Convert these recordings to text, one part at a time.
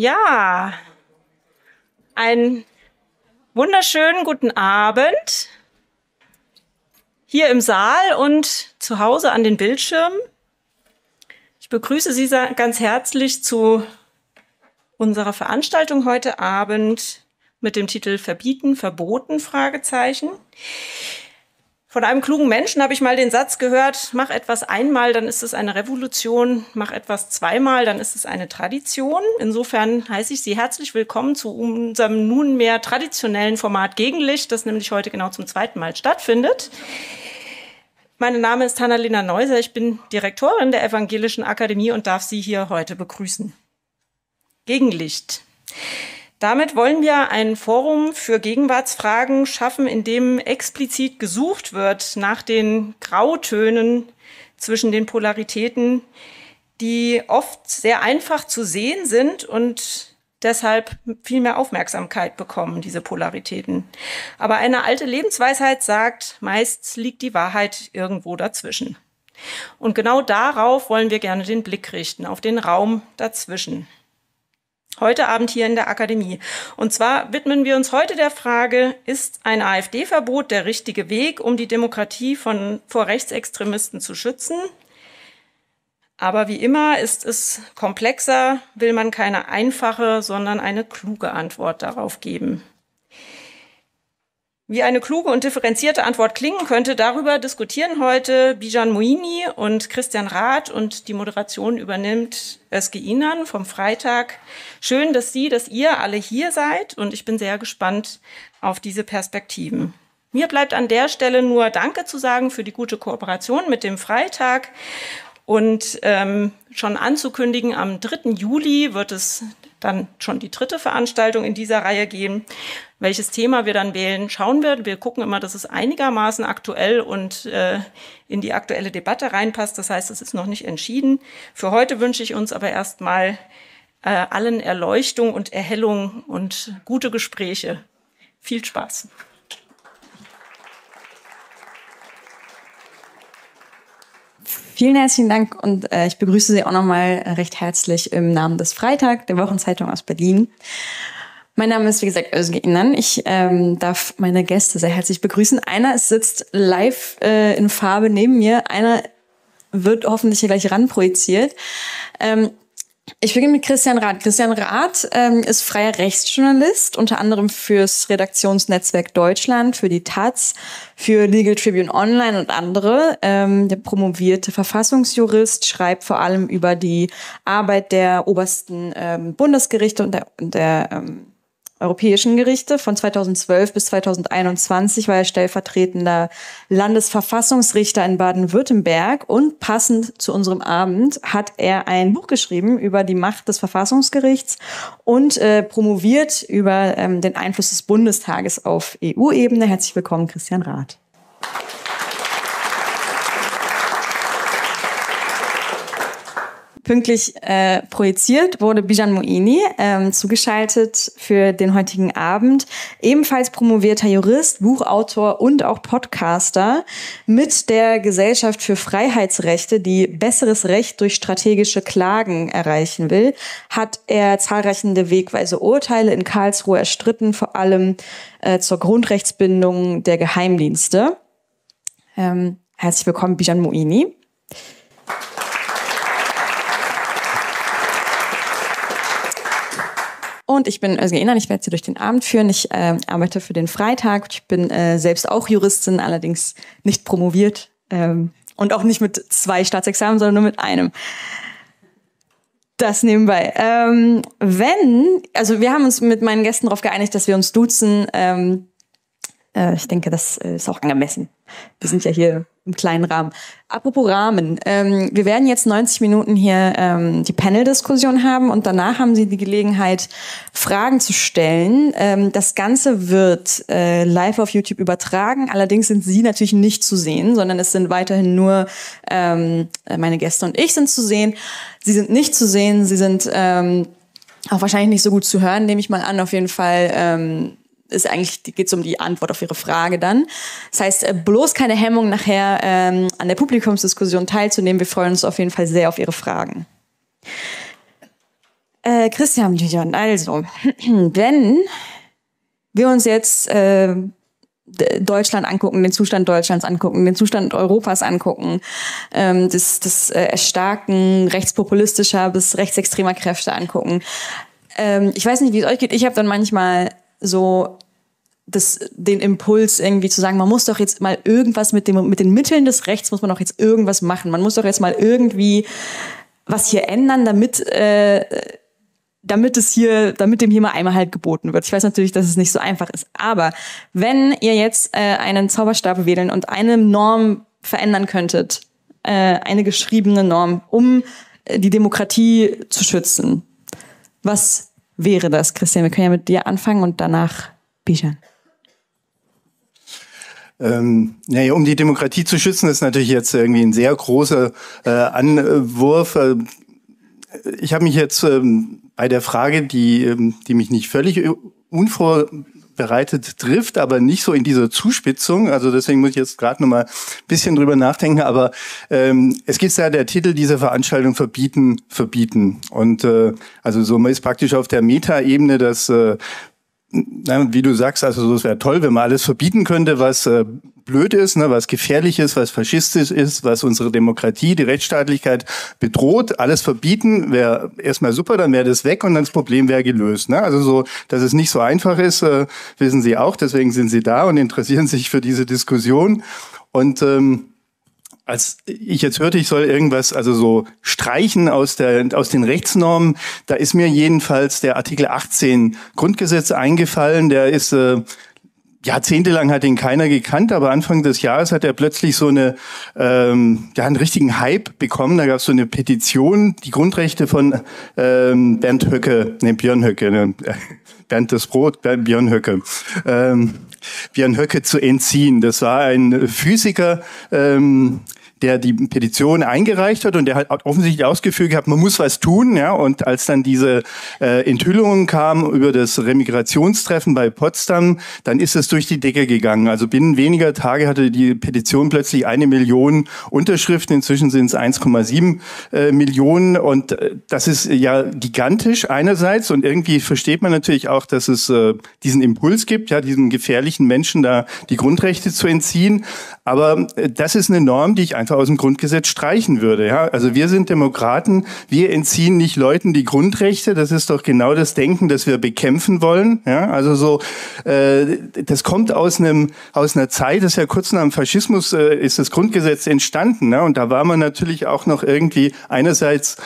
Ja, einen wunderschönen guten Abend hier im Saal und zu Hause an den Bildschirmen. Ich begrüße Sie ganz herzlich zu unserer Veranstaltung heute Abend mit dem Titel Verbieten, Verboten, Fragezeichen. Von einem klugen Menschen habe ich mal den Satz gehört, mach etwas einmal, dann ist es eine Revolution, mach etwas zweimal, dann ist es eine Tradition. Insofern heiße ich Sie herzlich willkommen zu unserem nunmehr traditionellen Format Gegenlicht, das nämlich heute genau zum zweiten Mal stattfindet. Mein Name ist Hannalena Neuser, ich bin Direktorin der Evangelischen Akademie und darf Sie hier heute begrüßen. Gegenlicht. Damit wollen wir ein Forum für Gegenwartsfragen schaffen, in dem explizit gesucht wird nach den Grautönen zwischen den Polaritäten, die oft sehr einfach zu sehen sind und deshalb viel mehr Aufmerksamkeit bekommen, diese Polaritäten. Aber eine alte Lebensweisheit sagt, meist liegt die Wahrheit irgendwo dazwischen. Und genau darauf wollen wir gerne den Blick richten, auf den Raum dazwischen heute Abend hier in der Akademie. Und zwar widmen wir uns heute der Frage, ist ein AfD-Verbot der richtige Weg, um die Demokratie von, vor Rechtsextremisten zu schützen? Aber wie immer ist es komplexer, will man keine einfache, sondern eine kluge Antwort darauf geben. Wie eine kluge und differenzierte Antwort klingen könnte, darüber diskutieren heute Bijan Moini und Christian Rath und die Moderation übernimmt Özge Inan vom Freitag. Schön, dass Sie, dass ihr alle hier seid und ich bin sehr gespannt auf diese Perspektiven. Mir bleibt an der Stelle nur Danke zu sagen für die gute Kooperation mit dem Freitag und ähm, schon anzukündigen, am 3. Juli wird es dann schon die dritte Veranstaltung in dieser Reihe geben. Welches Thema wir dann wählen, schauen wir. Wir gucken immer, dass es einigermaßen aktuell und äh, in die aktuelle Debatte reinpasst. Das heißt, es ist noch nicht entschieden. Für heute wünsche ich uns aber erstmal äh, allen Erleuchtung und Erhellung und gute Gespräche. Viel Spaß. Vielen herzlichen Dank und äh, ich begrüße Sie auch nochmal recht herzlich im Namen des Freitag, der Wochenzeitung aus Berlin. Mein Name ist, wie gesagt, Özge Inan. Ich ähm, darf meine Gäste sehr herzlich begrüßen. Einer sitzt live äh, in Farbe neben mir, einer wird hoffentlich hier gleich ranprojiziert. Ähm, ich beginne mit Christian Rath. Christian Rath ähm, ist freier Rechtsjournalist, unter anderem fürs Redaktionsnetzwerk Deutschland, für die Taz, für Legal Tribune Online und andere. Ähm, der promovierte Verfassungsjurist, schreibt vor allem über die Arbeit der obersten ähm, Bundesgerichte und der, und der ähm, europäischen Gerichte. Von 2012 bis 2021 war er stellvertretender Landesverfassungsrichter in Baden-Württemberg und passend zu unserem Abend hat er ein Buch geschrieben über die Macht des Verfassungsgerichts und äh, promoviert über ähm, den Einfluss des Bundestages auf EU-Ebene. Herzlich willkommen, Christian Rath. Pünktlich äh, projiziert wurde Bijan Moini, ähm, zugeschaltet für den heutigen Abend. Ebenfalls promovierter Jurist, Buchautor und auch Podcaster mit der Gesellschaft für Freiheitsrechte, die besseres Recht durch strategische Klagen erreichen will, hat er zahlreiche wegweise Urteile in Karlsruhe erstritten, vor allem äh, zur Grundrechtsbindung der Geheimdienste. Ähm, herzlich willkommen, Bijan Moini. Und ich bin Özge Inan, ich werde Sie durch den Abend führen. Ich äh, arbeite für den Freitag. Ich bin äh, selbst auch Juristin, allerdings nicht promoviert ähm, und auch nicht mit zwei Staatsexamen, sondern nur mit einem. Das nebenbei. Ähm, wenn, also wir haben uns mit meinen Gästen darauf geeinigt, dass wir uns duzen. Ähm, äh, ich denke, das ist auch angemessen. Wir sind ja hier im kleinen Rahmen. Apropos Rahmen, ähm, wir werden jetzt 90 Minuten hier ähm, die Panel-Diskussion haben und danach haben Sie die Gelegenheit, Fragen zu stellen. Ähm, das Ganze wird äh, live auf YouTube übertragen, allerdings sind Sie natürlich nicht zu sehen, sondern es sind weiterhin nur ähm, meine Gäste und ich sind zu sehen. Sie sind nicht zu sehen, Sie sind ähm, auch wahrscheinlich nicht so gut zu hören, nehme ich mal an. Auf jeden Fall ähm, ist eigentlich geht es um die Antwort auf Ihre Frage dann. Das heißt, äh, bloß keine Hemmung nachher ähm, an der Publikumsdiskussion teilzunehmen. Wir freuen uns auf jeden Fall sehr auf Ihre Fragen. Äh, Christian Lüjon, also, wenn wir uns jetzt äh, Deutschland angucken, den Zustand Deutschlands angucken, den Zustand Europas angucken, ähm, das, das äh, Erstarken rechtspopulistischer bis rechtsextremer Kräfte angucken. Ähm, ich weiß nicht, wie es euch geht. Ich habe dann manchmal so das, den Impuls irgendwie zu sagen, man muss doch jetzt mal irgendwas mit dem mit den Mitteln des Rechts muss man doch jetzt irgendwas machen. Man muss doch jetzt mal irgendwie was hier ändern, damit äh, damit es hier, damit dem hier mal einmal halt geboten wird. Ich weiß natürlich, dass es nicht so einfach ist. Aber wenn ihr jetzt äh, einen Zauberstab wählen und eine Norm verändern könntet, äh, eine geschriebene Norm, um äh, die Demokratie zu schützen, was wäre das, Christian? Wir können ja mit dir anfangen und danach Bijan. Ähm, naja, um die Demokratie zu schützen, ist natürlich jetzt irgendwie ein sehr großer äh, Anwurf. Äh, ich habe mich jetzt ähm, bei der Frage, die, ähm, die mich nicht völlig unvorbereitet trifft, aber nicht so in dieser Zuspitzung. Also deswegen muss ich jetzt gerade noch mal ein bisschen drüber nachdenken. Aber ähm, es gibt ja der Titel dieser Veranstaltung Verbieten, Verbieten. Und äh, also so ist praktisch auf der Metaebene, dass äh, wie du sagst, also es wäre toll, wenn man alles verbieten könnte, was äh, blöd ist, ne, was gefährlich ist, was faschistisch ist, was unsere Demokratie, die Rechtsstaatlichkeit bedroht. Alles verbieten wäre erstmal super, dann wäre das weg und dann das Problem wäre gelöst. Ne? Also so, dass es nicht so einfach ist, äh, wissen Sie auch. Deswegen sind Sie da und interessieren sich für diese Diskussion. Und ähm, als ich jetzt hörte, ich soll irgendwas also so streichen aus, der, aus den Rechtsnormen, da ist mir jedenfalls der Artikel 18 Grundgesetz eingefallen. Der ist äh, jahrzehntelang hat ihn keiner gekannt, aber Anfang des Jahres hat er plötzlich so eine, ähm, ja, einen richtigen Hype bekommen. Da gab es so eine Petition, die Grundrechte von ähm, Bernd Höcke, ne, Björn Höcke, ne, Bernd das Brot, Björn Höcke. Ähm, Björn Höcke zu entziehen. Das war ein Physiker, ähm, der die Petition eingereicht hat und der hat offensichtlich ausgeführt gehabt, man muss was tun, ja. Und als dann diese äh, Enthüllungen kamen über das Remigrationstreffen bei Potsdam, dann ist es durch die Decke gegangen. Also binnen weniger Tage hatte die Petition plötzlich eine Million Unterschriften. Inzwischen sind es 1,7 äh, Millionen und äh, das ist ja gigantisch einerseits und irgendwie versteht man natürlich auch, dass es äh, diesen Impuls gibt, ja, diesen gefährlichen Menschen da die Grundrechte zu entziehen. Aber äh, das ist eine Norm, die ich einfach aus dem Grundgesetz streichen würde. Ja? Also wir sind Demokraten, wir entziehen nicht Leuten die Grundrechte. Das ist doch genau das Denken, das wir bekämpfen wollen. Ja? Also so, äh, das kommt aus einem aus einer Zeit, das ist ja kurz nach dem Faschismus äh, ist das Grundgesetz entstanden. Ne? Und da war man natürlich auch noch irgendwie einerseits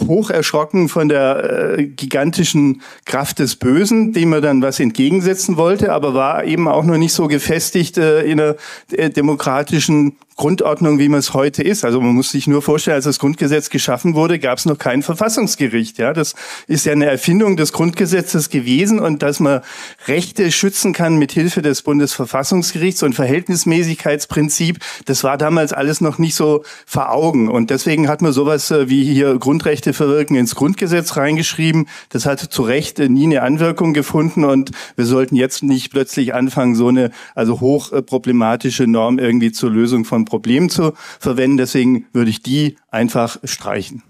hoch erschrocken von der äh, gigantischen Kraft des Bösen, dem er dann was entgegensetzen wollte, aber war eben auch noch nicht so gefestigt äh, in einer äh, demokratischen Grundordnung, wie man es heute ist. Also man muss sich nur vorstellen, als das Grundgesetz geschaffen wurde, gab es noch kein Verfassungsgericht. Ja, das ist ja eine Erfindung des Grundgesetzes gewesen und dass man Rechte schützen kann mit Hilfe des Bundesverfassungsgerichts und Verhältnismäßigkeitsprinzip, das war damals alles noch nicht so vor Augen. Und deswegen hat man sowas äh, wie hier Grundrechte verwirken ins Grundgesetz reingeschrieben. Das hat zu Recht äh, nie eine Anwirkung gefunden und wir sollten jetzt nicht plötzlich anfangen, so eine also hochproblematische Norm irgendwie zur Lösung von Problem zu verwenden. Deswegen würde ich die einfach streichen.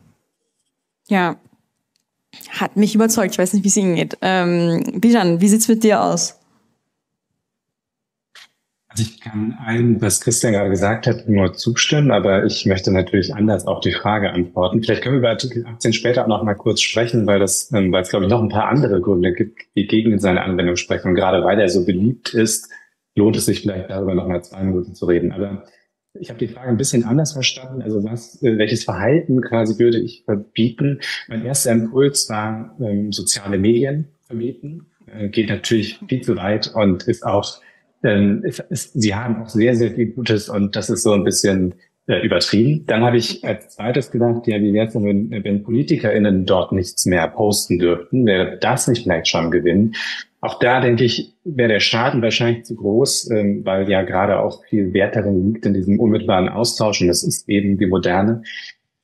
Ja, hat mich überzeugt. Ich weiß nicht, wie es Ihnen geht. Ähm, Bijan, wie sieht's mit dir aus? Also ich kann allem, was Christian gerade gesagt hat, nur zustimmen, aber ich möchte natürlich anders auf die Frage antworten. Vielleicht können wir über Artikel 18 später auch noch mal kurz sprechen, weil das, ähm, weil es glaube ich noch ein paar andere Gründe gibt, die gegen seine Anwendung sprechen. Und gerade weil er so beliebt ist, lohnt es sich vielleicht darüber noch mal zwei Minuten zu reden. Aber ich habe die Frage ein bisschen anders verstanden. Also was, äh, welches Verhalten quasi würde ich verbieten? Mein erster Impuls war ähm, soziale Medien verbieten. Äh, geht natürlich viel zu weit und ist auch, ähm, ist, ist, sie haben auch sehr, sehr viel Gutes und das ist so ein bisschen äh, übertrieben. Dann habe ich als zweites gedacht, ja, wie wäre es denn, wenn, wenn PolitikerInnen dort nichts mehr posten dürften? Wäre das nicht vielleicht schon ein Gewinn? Auch da denke ich, wäre der Schaden wahrscheinlich zu groß, ähm, weil ja gerade auch viel Wert darin liegt in diesem unmittelbaren Austausch und das ist eben die moderne.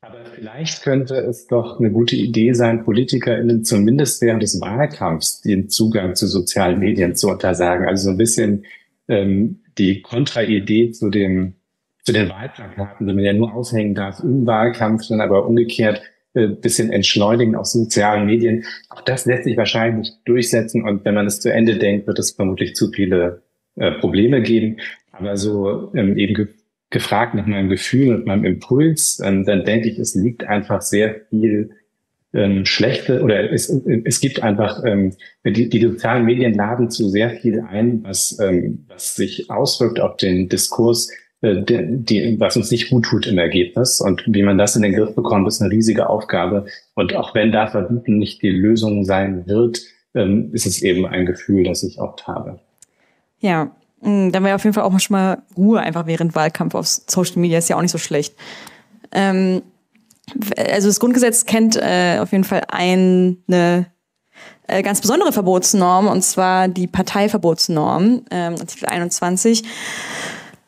Aber vielleicht könnte es doch eine gute Idee sein, PolitikerInnen zumindest während des Wahlkampfs den Zugang zu sozialen Medien zu untersagen. Also so ein bisschen ähm, die Kontraidee zu dem zu den Wahlplakaten, die man ja nur aufhängen darf im Wahlkampf, dann aber umgekehrt bisschen entschleunigen auf sozialen Medien. Auch das lässt sich wahrscheinlich durchsetzen und wenn man es zu Ende denkt, wird es vermutlich zu viele äh, Probleme geben. Aber so ähm, eben ge gefragt nach meinem Gefühl und meinem Impuls, ähm, dann denke ich, es liegt einfach sehr viel ähm, schlechte oder es, es gibt einfach die, die sozialen Medien laden zu sehr viel ein, was, was sich auswirkt auf den Diskurs, äh, die, die, was uns nicht gut tut im Ergebnis. Und wie man das in den Griff bekommt, ist eine riesige Aufgabe. Und auch wenn da Verbieten nicht die Lösung sein wird, ähm, ist es eben ein Gefühl, das ich oft habe. Ja, mm, dann wäre auf jeden Fall auch schon mal Ruhe einfach während Wahlkampf auf Social Media, ist ja auch nicht so schlecht. Ähm, also das Grundgesetz kennt äh, auf jeden Fall eine äh, ganz besondere Verbotsnorm, und zwar die Parteiverbotsnorm, ähm, Artikel 21,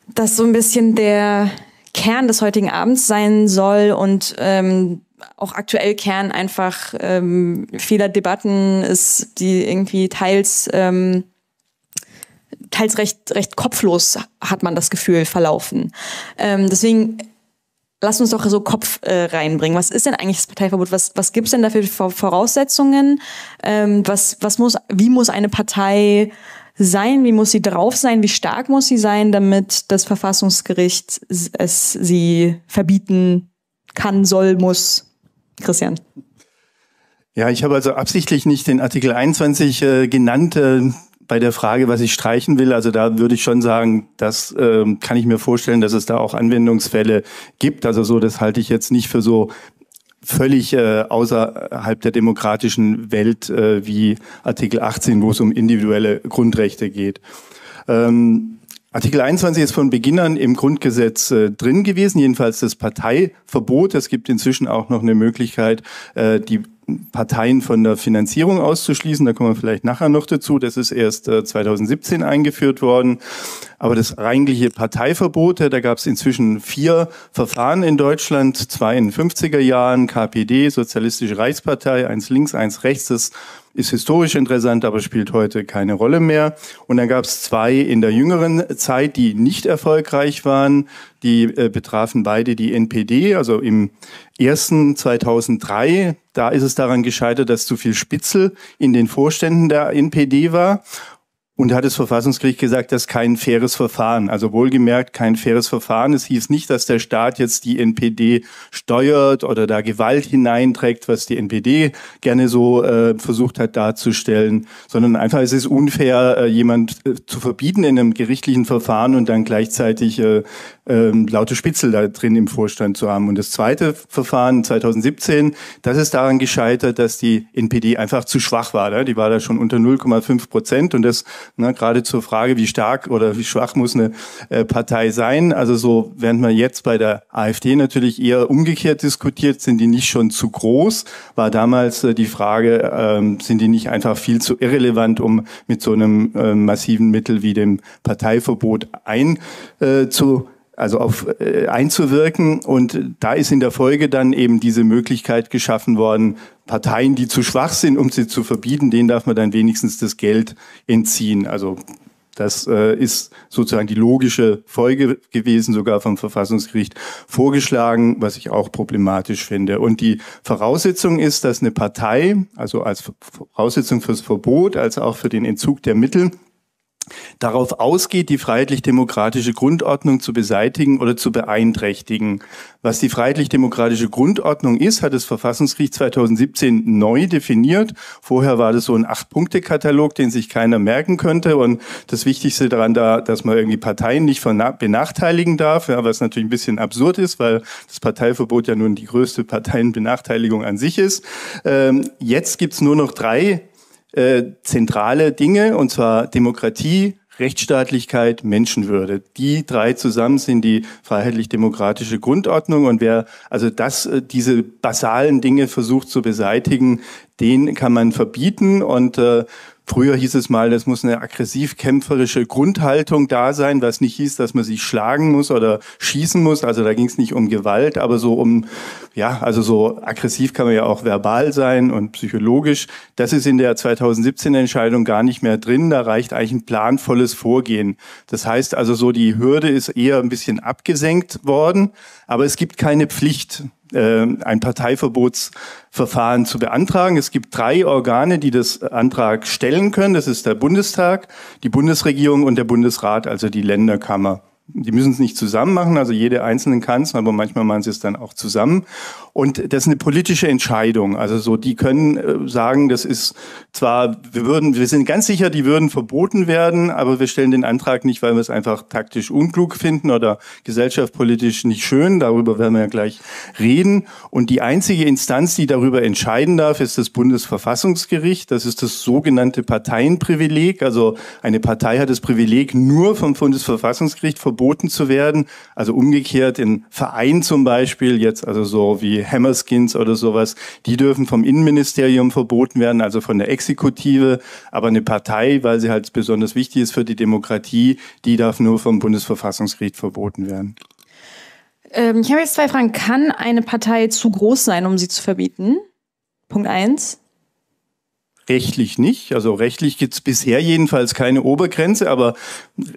das so ein bisschen der Kern des heutigen Abends sein soll und ähm, auch aktuell Kern einfach ähm, vieler Debatten ist, die irgendwie teils ähm, teils recht recht kopflos hat man das Gefühl verlaufen. Ähm, deswegen lass uns doch so Kopf äh, reinbringen. Was ist denn eigentlich das Parteiverbot? Was, was gibt es denn dafür für Voraussetzungen? Ähm, was, was muss, wie muss eine Partei sein? Wie muss sie drauf sein? Wie stark muss sie sein, damit das Verfassungsgericht es sie verbieten kann, soll, muss? Christian. Ja, ich habe also absichtlich nicht den Artikel 21 äh, genannt. Äh, bei der Frage, was ich streichen will, also da würde ich schon sagen, das ähm, kann ich mir vorstellen, dass es da auch Anwendungsfälle gibt. Also so, das halte ich jetzt nicht für so völlig äh, außerhalb der demokratischen Welt äh, wie Artikel 18, wo es um individuelle Grundrechte geht. Ähm, Artikel 21 ist von Beginn an im Grundgesetz äh, drin gewesen, jedenfalls das Parteiverbot. Es gibt inzwischen auch noch eine Möglichkeit, äh, die Parteien von der Finanzierung auszuschließen. Da kommen wir vielleicht nachher noch dazu. Das ist erst 2017 äh, eingeführt worden. Aber das eigentliche Parteiverbot, da gab es inzwischen vier Verfahren in Deutschland, zwei in den 50er Jahren, KPD, Sozialistische Reichspartei, eins links, eins rechts. Das ist historisch interessant, aber spielt heute keine Rolle mehr. Und dann gab es zwei in der jüngeren Zeit, die nicht erfolgreich waren. Die äh, betrafen beide die NPD, also im ersten 2003. Da ist es daran gescheitert, dass zu viel Spitzel in den Vorständen der NPD war. Und hat das Verfassungsgericht gesagt, das ist kein faires Verfahren. Also wohlgemerkt kein faires Verfahren. Es hieß nicht, dass der Staat jetzt die NPD steuert oder da Gewalt hineinträgt, was die NPD gerne so äh, versucht hat darzustellen, sondern einfach es ist unfair, äh, jemand äh, zu verbieten in einem gerichtlichen Verfahren und dann gleichzeitig äh, ähm, laute Spitzel da drin im Vorstand zu haben. Und das zweite Verfahren 2017, das ist daran gescheitert, dass die NPD einfach zu schwach war. Ne? Die war da schon unter 0,5 Prozent und das ne, gerade zur Frage, wie stark oder wie schwach muss eine äh, Partei sein. Also so, während man jetzt bei der AfD natürlich eher umgekehrt diskutiert, sind die nicht schon zu groß, war damals äh, die Frage, ähm, sind die nicht einfach viel zu irrelevant, um mit so einem äh, massiven Mittel wie dem Parteiverbot ein äh, zu also auf äh, einzuwirken. Und da ist in der Folge dann eben diese Möglichkeit geschaffen worden, Parteien, die zu schwach sind, um sie zu verbieten, denen darf man dann wenigstens das Geld entziehen. Also das äh, ist sozusagen die logische Folge gewesen, sogar vom Verfassungsgericht vorgeschlagen, was ich auch problematisch finde. Und die Voraussetzung ist, dass eine Partei, also als Voraussetzung fürs Verbot, als auch für den Entzug der Mittel, darauf ausgeht, die freiheitlich-demokratische Grundordnung zu beseitigen oder zu beeinträchtigen. Was die freiheitlich-demokratische Grundordnung ist, hat das Verfassungsgericht 2017 neu definiert. Vorher war das so ein Acht-Punkte-Katalog, den sich keiner merken könnte. Und das Wichtigste daran da, dass man irgendwie Parteien nicht benachteiligen darf, ja, was natürlich ein bisschen absurd ist, weil das Parteiverbot ja nun die größte Parteienbenachteiligung an sich ist. Ähm, jetzt gibt's nur noch drei äh, zentrale Dinge, und zwar Demokratie, Rechtsstaatlichkeit, Menschenwürde. Die drei zusammen sind die freiheitlich-demokratische Grundordnung. Und wer also das, äh, diese basalen Dinge versucht zu beseitigen, den kann man verbieten. Und äh, Früher hieß es mal, es muss eine aggressiv-kämpferische Grundhaltung da sein, was nicht hieß, dass man sich schlagen muss oder schießen muss. Also da ging es nicht um Gewalt, aber so um, ja, also so aggressiv kann man ja auch verbal sein und psychologisch. Das ist in der 2017 Entscheidung gar nicht mehr drin. Da reicht eigentlich ein planvolles Vorgehen. Das heißt also so, die Hürde ist eher ein bisschen abgesenkt worden, aber es gibt keine Pflicht ein Parteiverbotsverfahren zu beantragen. Es gibt drei Organe, die das Antrag stellen können. Das ist der Bundestag, die Bundesregierung und der Bundesrat, also die Länderkammer. Die müssen es nicht zusammen machen, also jede Einzelne kann es, aber manchmal machen sie es dann auch zusammen. Und das ist eine politische Entscheidung. Also so, die können äh, sagen, das ist zwar, wir würden, wir sind ganz sicher, die würden verboten werden, aber wir stellen den Antrag nicht, weil wir es einfach taktisch unklug finden oder gesellschaftspolitisch nicht schön. Darüber werden wir ja gleich reden. Und die einzige Instanz, die darüber entscheiden darf, ist das Bundesverfassungsgericht. Das ist das sogenannte Parteienprivileg. Also eine Partei hat das Privileg, nur vom Bundesverfassungsgericht verboten zu werden. Also umgekehrt in Verein zum Beispiel, jetzt also so wie Hammerskins oder sowas, die dürfen vom Innenministerium verboten werden, also von der Exekutive. Aber eine Partei, weil sie halt besonders wichtig ist für die Demokratie, die darf nur vom Bundesverfassungsgericht verboten werden. Ähm, ich habe jetzt zwei Fragen. Kann eine Partei zu groß sein, um sie zu verbieten? Punkt eins. Rechtlich nicht. Also rechtlich gibt es bisher jedenfalls keine Obergrenze, aber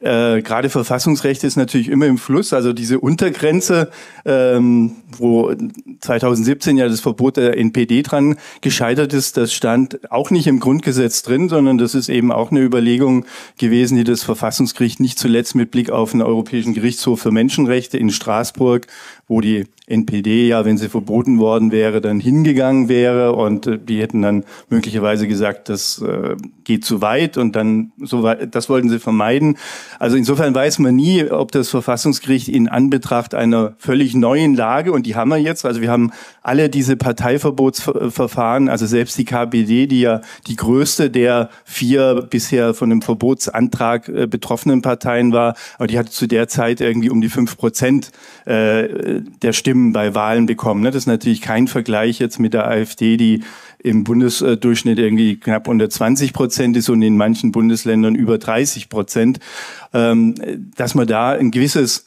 äh, gerade Verfassungsrecht ist natürlich immer im Fluss. Also diese Untergrenze, ähm, wo 2017 ja das Verbot der NPD dran gescheitert ist, das stand auch nicht im Grundgesetz drin, sondern das ist eben auch eine Überlegung gewesen, die das Verfassungsgericht nicht zuletzt mit Blick auf den Europäischen Gerichtshof für Menschenrechte in Straßburg, wo die NPD ja, wenn sie verboten worden wäre, dann hingegangen wäre und äh, die hätten dann möglicherweise gesagt, das äh, geht zu weit und dann so weit, das wollten sie vermeiden. Also insofern weiß man nie, ob das Verfassungsgericht in Anbetracht einer völlig neuen Lage und die haben wir jetzt, also wir haben alle diese Parteiverbotsverfahren, also selbst die KPD, die ja die größte der vier bisher von dem Verbotsantrag äh, betroffenen Parteien war, aber die hatte zu der Zeit irgendwie um die fünf Prozent äh, der Stimmen bei Wahlen bekommen. Ne? Das ist natürlich kein Vergleich jetzt mit der AfD, die im Bundesdurchschnitt irgendwie knapp unter 20 Prozent ist und in manchen Bundesländern über 30 Prozent, ähm, dass man da ein gewisses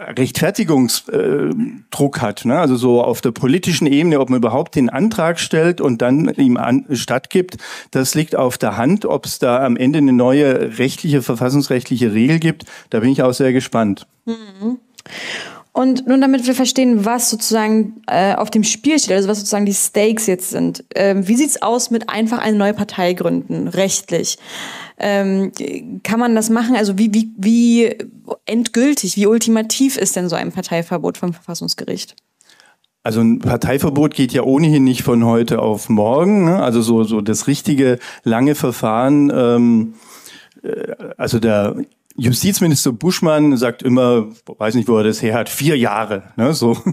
Rechtfertigungsdruck hat, ne? also so auf der politischen Ebene, ob man überhaupt den Antrag stellt und dann ihm an, stattgibt, das liegt auf der Hand. Ob es da am Ende eine neue rechtliche, verfassungsrechtliche Regel gibt, da bin ich auch sehr gespannt. Mhm. Und nun, damit wir verstehen, was sozusagen äh, auf dem Spiel steht, also was sozusagen die Stakes jetzt sind, ähm, wie sieht's aus mit einfach eine neue Partei gründen, rechtlich? Ähm, kann man das machen? Also wie, wie, wie endgültig, wie ultimativ ist denn so ein Parteiverbot vom Verfassungsgericht? Also ein Parteiverbot geht ja ohnehin nicht von heute auf morgen. Ne? Also so, so das richtige lange Verfahren. Ähm, äh, also der Justizminister Buschmann sagt immer, weiß nicht, wo er das her hat, vier Jahre. Ne, so.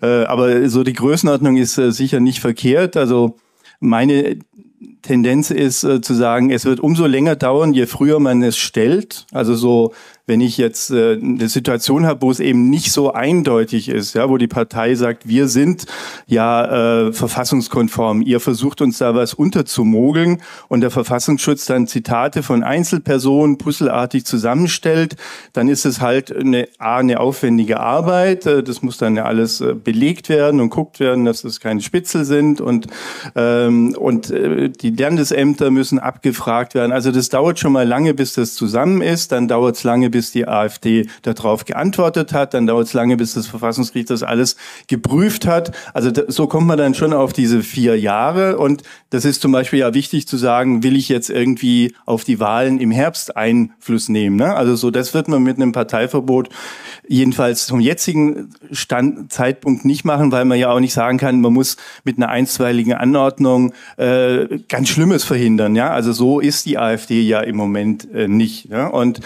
Äh, aber so die Größenordnung ist äh, sicher nicht verkehrt. Also meine Tendenz ist äh, zu sagen, es wird umso länger dauern, je früher man es stellt. Also so wenn ich jetzt äh, eine Situation habe, wo es eben nicht so eindeutig ist, ja, wo die Partei sagt, wir sind ja äh, verfassungskonform, ihr versucht uns da was unterzumogeln und der Verfassungsschutz dann Zitate von Einzelpersonen puzzelartig zusammenstellt, dann ist es halt eine, A, eine aufwendige Arbeit, äh, das muss dann ja alles äh, belegt werden und guckt werden, dass das keine Spitzel sind und, ähm, und äh, die Landesämter müssen abgefragt werden. Also das dauert schon mal lange, bis das zusammen ist, dann dauert es lange, bis die AfD darauf geantwortet hat. Dann dauert es lange, bis das Verfassungsgericht das alles geprüft hat. Also so kommt man dann schon auf diese vier Jahre. Und das ist zum Beispiel ja wichtig zu sagen, will ich jetzt irgendwie auf die Wahlen im Herbst Einfluss nehmen? Ne? Also so, das wird man mit einem Parteiverbot jedenfalls zum jetzigen Stand, Zeitpunkt nicht machen, weil man ja auch nicht sagen kann, man muss mit einer einstweiligen Anordnung äh, ganz Schlimmes verhindern. Ja, also so ist die AfD ja im Moment äh, nicht. Ja? Und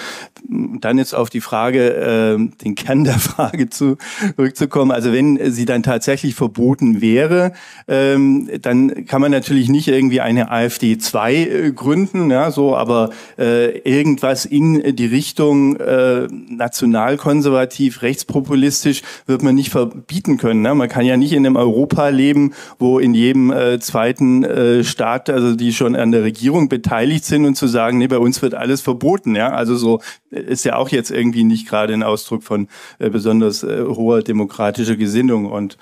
dann jetzt auf die Frage, äh, den Kern der Frage zu, zurückzukommen. Also wenn sie dann tatsächlich verboten wäre, ähm, dann kann man natürlich nicht irgendwie eine AfD 2 äh, gründen, ja, so, aber äh, irgendwas in die Richtung äh, nationalkonservativ, rechtspopulistisch wird man nicht verbieten können. Ne? Man kann ja nicht in einem Europa leben, wo in jedem äh, zweiten äh, Staat, also die schon an der Regierung beteiligt sind und zu sagen, nee, bei uns wird alles verboten. Ja, also so ist ja auch jetzt irgendwie nicht gerade ein Ausdruck von äh, besonders äh, hoher demokratischer Gesinnung und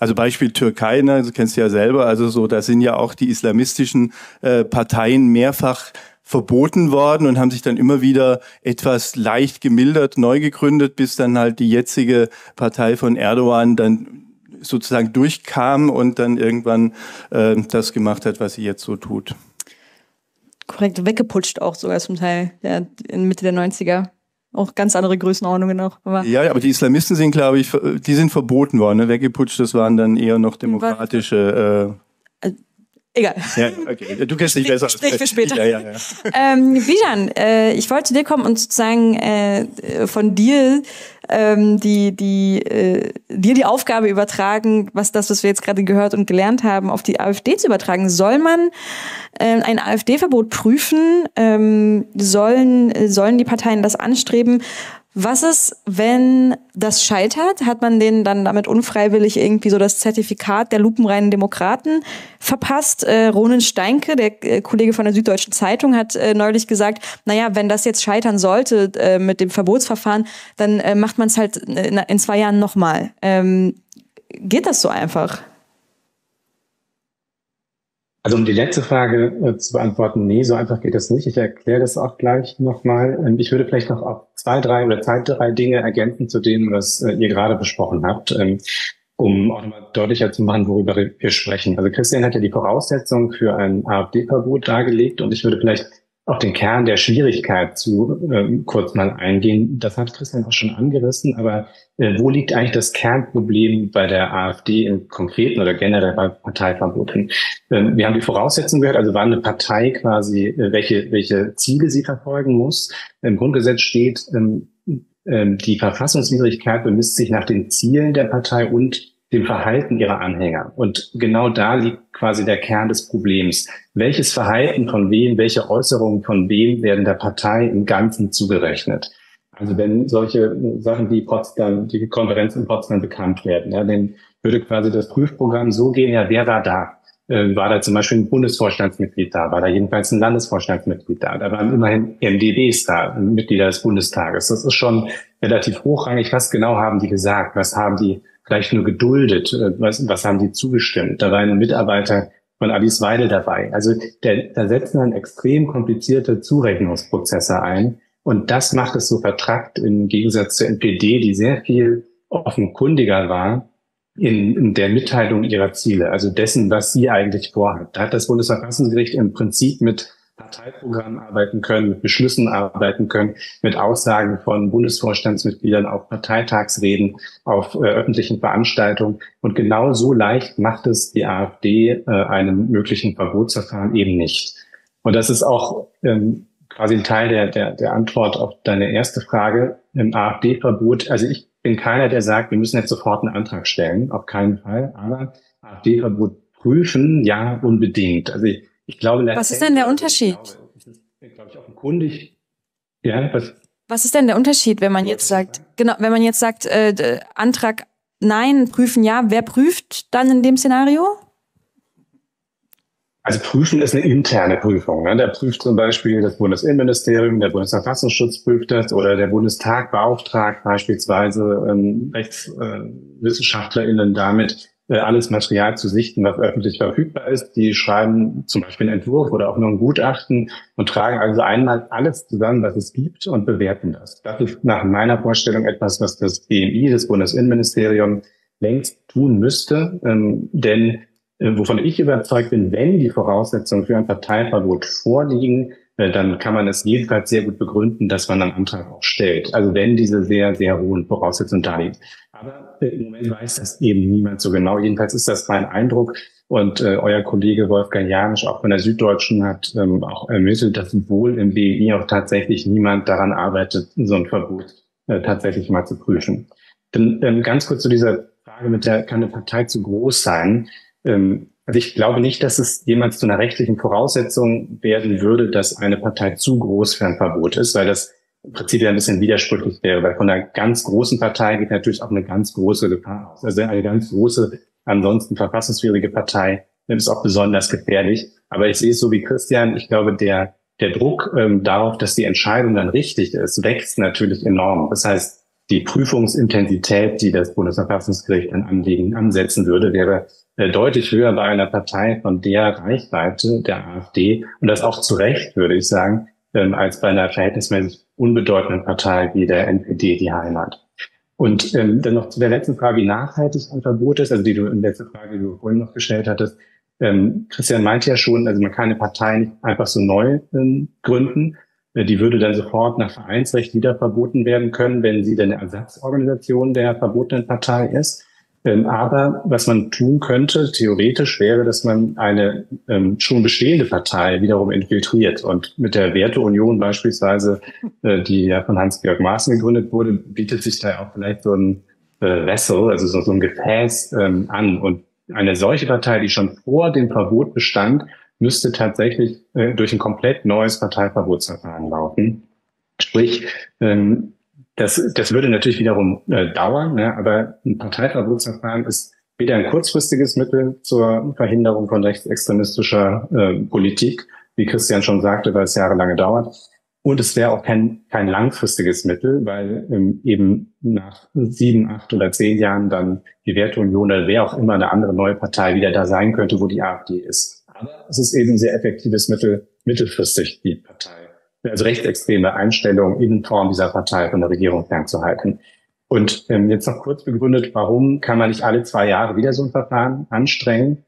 also Beispiel Türkei, ne, du kennst ja selber, also so, da sind ja auch die islamistischen äh, Parteien mehrfach verboten worden und haben sich dann immer wieder etwas leicht gemildert, neu gegründet, bis dann halt die jetzige Partei von Erdogan dann sozusagen durchkam und dann irgendwann äh, das gemacht hat, was sie jetzt so tut. Korrekt, weggeputscht auch sogar zum Teil, ja, in Mitte der 90er. Auch ganz andere Größenordnungen noch. Aber ja, aber die Islamisten sind, glaube ich, die sind verboten worden. Ne? Weggeputscht, das waren dann eher noch demokratische äh, Egal. Ja, okay. Du kennst dich besser. Sprich für später. Ja, ja, ja. Ähm, Bijan, äh, ich wollte zu dir kommen und sozusagen äh, von dir ähm, die, die, äh, dir die Aufgabe übertragen, was das, was wir jetzt gerade gehört und gelernt haben, auf die AfD zu übertragen. Soll man äh, ein AfD-Verbot prüfen? Ähm, sollen, sollen die Parteien das anstreben? Was ist, wenn das scheitert? Hat man denen dann damit unfreiwillig irgendwie so das Zertifikat der lupenreinen Demokraten verpasst? Äh, Ronen Steinke, der äh, Kollege von der Süddeutschen Zeitung, hat äh, neulich gesagt, naja, wenn das jetzt scheitern sollte äh, mit dem Verbotsverfahren, dann äh, macht man es halt in, in, zwei Jahren nochmal. Ähm, geht das so einfach? Also um die letzte Frage äh, zu beantworten, nee, so einfach geht das nicht. Ich erkläre das auch gleich nochmal. Ähm, ich würde vielleicht noch auf zwei, drei oder zwei, drei Dinge ergänzen zu dem, was äh, ihr gerade besprochen habt, ähm, um auch nochmal deutlicher zu machen, worüber wir sprechen. Also Christian hat ja die Voraussetzung für ein AfD-Verbot dargelegt und ich würde vielleicht auf den Kern der Schwierigkeit zu äh, kurz mal eingehen. Das hat Christian auch schon angerissen, aber äh, wo liegt eigentlich das Kernproblem bei der AfD im Konkreten oder generell bei Parteiverboten? Ähm, wir haben die Voraussetzungen gehört, also wann eine Partei quasi, äh, welche, welche Ziele sie verfolgen muss. Im Grundgesetz steht, ähm, ähm, die Verfassungswidrigkeit bemisst sich nach den Zielen der Partei und dem Verhalten ihrer Anhänger. Und genau da liegt quasi der Kern des Problems. Welches Verhalten von wem, welche Äußerungen von wem werden der Partei im Ganzen zugerechnet? Also wenn solche Sachen wie Potsdam, die Konferenz in Potsdam bekannt werden, ja, dann würde quasi das Prüfprogramm so gehen, ja, wer war da? Äh, war da zum Beispiel ein Bundesvorstandsmitglied da? War da jedenfalls ein Landesvorstandsmitglied da? Da waren immerhin MDBs da, Mitglieder des Bundestages. Das ist schon relativ hochrangig. Was genau haben die gesagt? Was haben die vielleicht nur geduldet? Äh, was, was haben die zugestimmt? Da war ein Mitarbeiter von Alice Weidel dabei. Also der, da setzen dann extrem komplizierte Zurechnungsprozesse ein. Und das macht es so vertrackt im Gegensatz zur NPD, die sehr viel offenkundiger war in, in der Mitteilung ihrer Ziele, also dessen, was sie eigentlich vorhat. Da hat das Bundesverfassungsgericht im Prinzip mit Parteiprogrammen arbeiten können, mit Beschlüssen arbeiten können, mit Aussagen von Bundesvorstandsmitgliedern auf Parteitagsreden, auf äh, öffentlichen Veranstaltungen. Und genau so leicht macht es die AfD äh, einem möglichen Verbotsverfahren eben nicht. Und das ist auch ähm, quasi ein Teil der, der, der Antwort auf deine erste Frage im AfD-Verbot. Also ich bin keiner, der sagt, wir müssen jetzt sofort einen Antrag stellen, auf keinen Fall. Aber AfD-Verbot prüfen, ja, unbedingt. Also ich, ich glaube, was ist denn der Unterschied? Ich glaube, glaube ich, offenkundig. Ja, was? Was ist denn der Unterschied, wenn man jetzt sagt, genau, wenn man jetzt sagt, äh, Antrag nein, prüfen ja, wer prüft dann in dem Szenario? Also prüfen ist eine interne Prüfung. Ne? Der prüft zum Beispiel das Bundesinnenministerium, der Bundesverfassungsschutz prüft das oder der Bundestag beauftragt beispielsweise ähm, RechtswissenschaftlerInnen äh, damit, äh, alles Material zu sichten, was öffentlich verfügbar ist. Die schreiben zum Beispiel einen Entwurf oder auch nur ein Gutachten und tragen also einmal alles zusammen, was es gibt und bewerten das. Das ist nach meiner Vorstellung etwas, was das BMI, das Bundesinnenministerium, längst tun müsste. Ähm, denn äh, wovon ich überzeugt bin, wenn die Voraussetzungen für ein Parteiverbot vorliegen, äh, dann kann man es jedenfalls sehr gut begründen, dass man einen Antrag auch stellt. Also wenn diese sehr, sehr hohen Voraussetzungen da liegen. Aber im Moment weiß das eben niemand so genau. Jedenfalls ist das mein Eindruck. Und äh, euer Kollege Wolfgang Janisch, auch von der Süddeutschen, hat ähm, auch ermittelt, dass wohl im BI auch tatsächlich niemand daran arbeitet, so ein Verbot äh, tatsächlich mal zu prüfen. Dann ähm, ganz kurz zu dieser Frage mit der, kann eine Partei zu groß sein? Ähm, also ich glaube nicht, dass es jemals zu einer rechtlichen Voraussetzung werden würde, dass eine Partei zu groß für ein Verbot ist, weil das im Prinzip ja ein bisschen widersprüchlich wäre, weil von einer ganz großen Partei geht natürlich auch eine ganz große Gefahr aus. Also eine ganz große, ansonsten verfassungswidrige Partei ist auch besonders gefährlich. Aber ich sehe es so wie Christian, ich glaube, der, der Druck ähm, darauf, dass die Entscheidung dann richtig ist, wächst natürlich enorm. Das heißt, die Prüfungsintensität, die das Bundesverfassungsgericht an Anliegen ansetzen würde, wäre äh, deutlich höher bei einer Partei von der Reichweite der AfD und das auch zu Recht, würde ich sagen, ähm, als bei einer verhältnismäßig unbedeutenden Partei wie der NPD, die Heimat. Und ähm, dann noch zu der letzten Frage, wie nachhaltig ein Verbot ist, also die du in der letzten Frage, die du vorhin noch gestellt hattest. Ähm, Christian meinte ja schon, also man kann eine Partei nicht einfach so neu ähm, gründen. Äh, die würde dann sofort nach Vereinsrecht wieder verboten werden können, wenn sie dann eine Ersatzorganisation der verbotenen Partei ist. Ähm, aber was man tun könnte, theoretisch wäre, dass man eine ähm, schon bestehende Partei wiederum infiltriert. Und mit der Werteunion beispielsweise, äh, die ja von Hans-Georg Maaßen gegründet wurde, bietet sich da auch vielleicht so ein äh, Vessel, also so, so ein Gefäß ähm, an. Und eine solche Partei, die schon vor dem Verbot bestand, müsste tatsächlich äh, durch ein komplett neues Parteiverbotsverfahren laufen. Sprich, ähm, das, das würde natürlich wiederum äh, dauern, ne? aber ein Parteiverbotsverfahren ist weder ein kurzfristiges Mittel zur Verhinderung von rechtsextremistischer äh, Politik, wie Christian schon sagte, weil es jahrelange dauert. Und es wäre auch kein, kein langfristiges Mittel, weil ähm, eben nach sieben, acht oder zehn Jahren dann die Werteunion oder wer auch immer eine andere neue Partei wieder da sein könnte, wo die AfD ist. Aber es ist eben ein sehr effektives Mittel, mittelfristig die Partei also rechtsextreme Einstellungen in Form dieser Partei von der Regierung fernzuhalten. Und ähm, jetzt noch kurz begründet, warum kann man nicht alle zwei Jahre wieder so ein Verfahren anstrengen?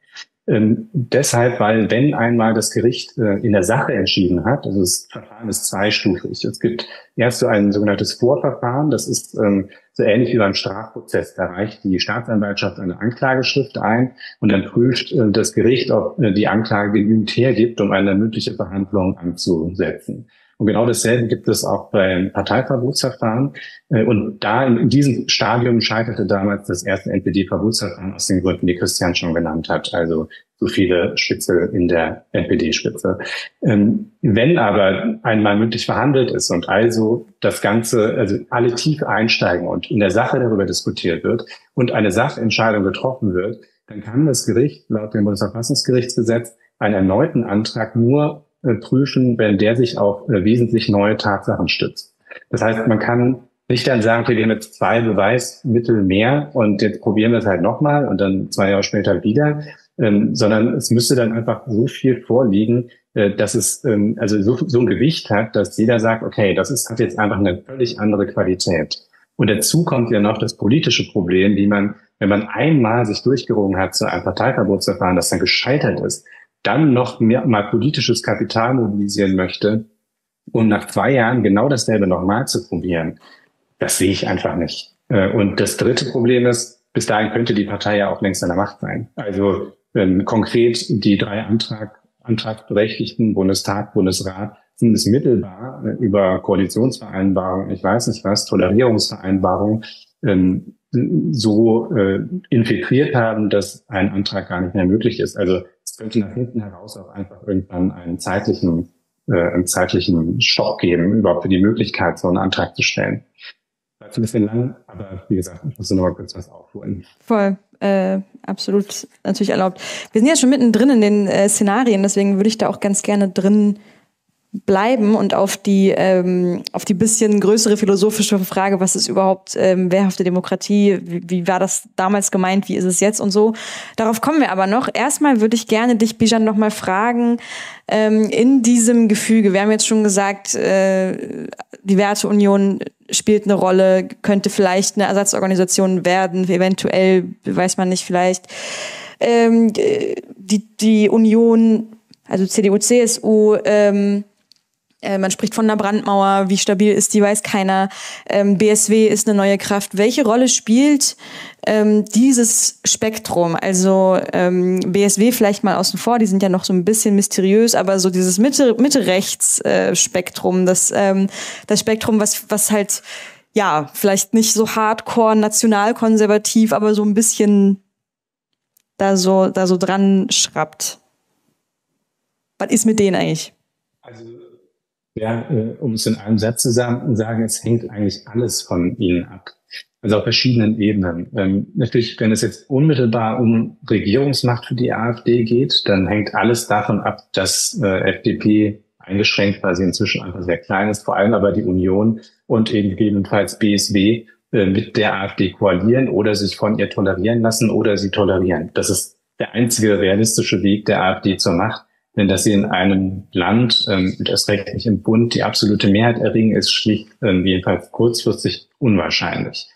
Ähm, deshalb, weil wenn einmal das Gericht äh, in der Sache entschieden hat, also das Verfahren ist zweistufig. Es gibt erst so ein sogenanntes Vorverfahren, das ist ähm, so ähnlich wie beim Strafprozess. Da reicht die Staatsanwaltschaft eine Anklageschrift ein und dann prüft äh, das Gericht, ob äh, die Anklage genügend hergibt, um eine mündliche Verhandlung anzusetzen. Und genau dasselbe gibt es auch beim Parteiverbotsverfahren. Äh, und da in diesem Stadium scheiterte damals das erste NPD-Verbotsverfahren aus den Gründen, die Christian schon genannt hat. Also so viele Spitze in der NPD-Spitze. Ähm, wenn aber einmal mündlich verhandelt ist und also das Ganze, also alle tief einsteigen und in der Sache darüber diskutiert wird und eine Sachentscheidung getroffen wird, dann kann das Gericht laut dem Bundesverfassungsgerichtsgesetz einen erneuten Antrag nur prüfen, wenn der sich auf äh, wesentlich neue Tatsachen stützt. Das heißt, man kann nicht dann sagen, okay, wir haben jetzt zwei Beweismittel mehr und jetzt probieren wir es halt nochmal und dann zwei Jahre später wieder, ähm, sondern es müsste dann einfach so viel vorliegen, äh, dass es ähm, also so, so ein Gewicht hat, dass jeder sagt, okay, das ist, hat jetzt einfach eine völlig andere Qualität. Und dazu kommt ja noch das politische Problem, wie man, wenn man einmal sich durchgerungen hat zu einem Parteiverbotsverfahren, das dann gescheitert ist, dann noch mehr, mal politisches Kapital mobilisieren möchte, um nach zwei Jahren genau dasselbe nochmal zu probieren, das sehe ich einfach nicht. Äh, und das dritte Problem ist, bis dahin könnte die Partei ja auch längst an der Macht sein. Also ähm, konkret die drei Antrag, Antragsberechtigten Bundestag, Bundesrat sind es mittelbar äh, über Koalitionsvereinbarungen, ich weiß nicht was, Tolerierungsvereinbarungen ähm, so äh, infiltriert haben, dass ein Antrag gar nicht mehr möglich ist. Also könnte nach hinten heraus auch einfach irgendwann einen zeitlichen, äh, einen zeitlichen Stopp geben, überhaupt für die Möglichkeit, so einen Antrag zu stellen. Das ein bisschen lang, aber wie gesagt, ich muss nur mal kurz was aufholen. Voll. Äh, absolut natürlich erlaubt. Wir sind ja schon mittendrin in den äh, Szenarien, deswegen würde ich da auch ganz gerne drin bleiben und auf die ähm, auf die bisschen größere philosophische Frage, was ist überhaupt ähm, wehrhafte Demokratie, wie, wie war das damals gemeint, wie ist es jetzt und so. Darauf kommen wir aber noch. Erstmal würde ich gerne dich, Bijan, noch mal fragen ähm, in diesem Gefüge. Wir haben jetzt schon gesagt, äh, die Werteunion spielt eine Rolle, könnte vielleicht eine Ersatzorganisation werden, eventuell weiß man nicht, vielleicht ähm, die die Union also CDU, CSU, ähm, äh, man spricht von einer Brandmauer, wie stabil ist die, weiß keiner. Ähm, BSW ist eine neue Kraft. Welche Rolle spielt ähm, dieses Spektrum? Also ähm, BSW vielleicht mal außen vor, die sind ja noch so ein bisschen mysteriös, aber so dieses Mitte-Rechts-Spektrum, äh, das, ähm, das Spektrum, was, was halt ja vielleicht nicht so hardcore nationalkonservativ, aber so ein bisschen da so, da so dran schrappt. Was ist mit denen eigentlich? Also ja, äh, um es in einem Satz zu sagen, es hängt eigentlich alles von ihnen ab. Also auf verschiedenen Ebenen. Ähm, natürlich, wenn es jetzt unmittelbar um Regierungsmacht für die AfD geht, dann hängt alles davon ab, dass äh, FDP eingeschränkt, weil sie inzwischen einfach sehr klein ist, vor allem aber die Union und eben gegebenenfalls BSW äh, mit der AfD koalieren oder sich von ihr tolerieren lassen oder sie tolerieren. Das ist der einzige realistische Weg der AfD zur Macht. Denn dass sie in einem Land, ähm, und recht nicht im Bund, die absolute Mehrheit erringen, ist schlicht ähm, jedenfalls kurzfristig unwahrscheinlich.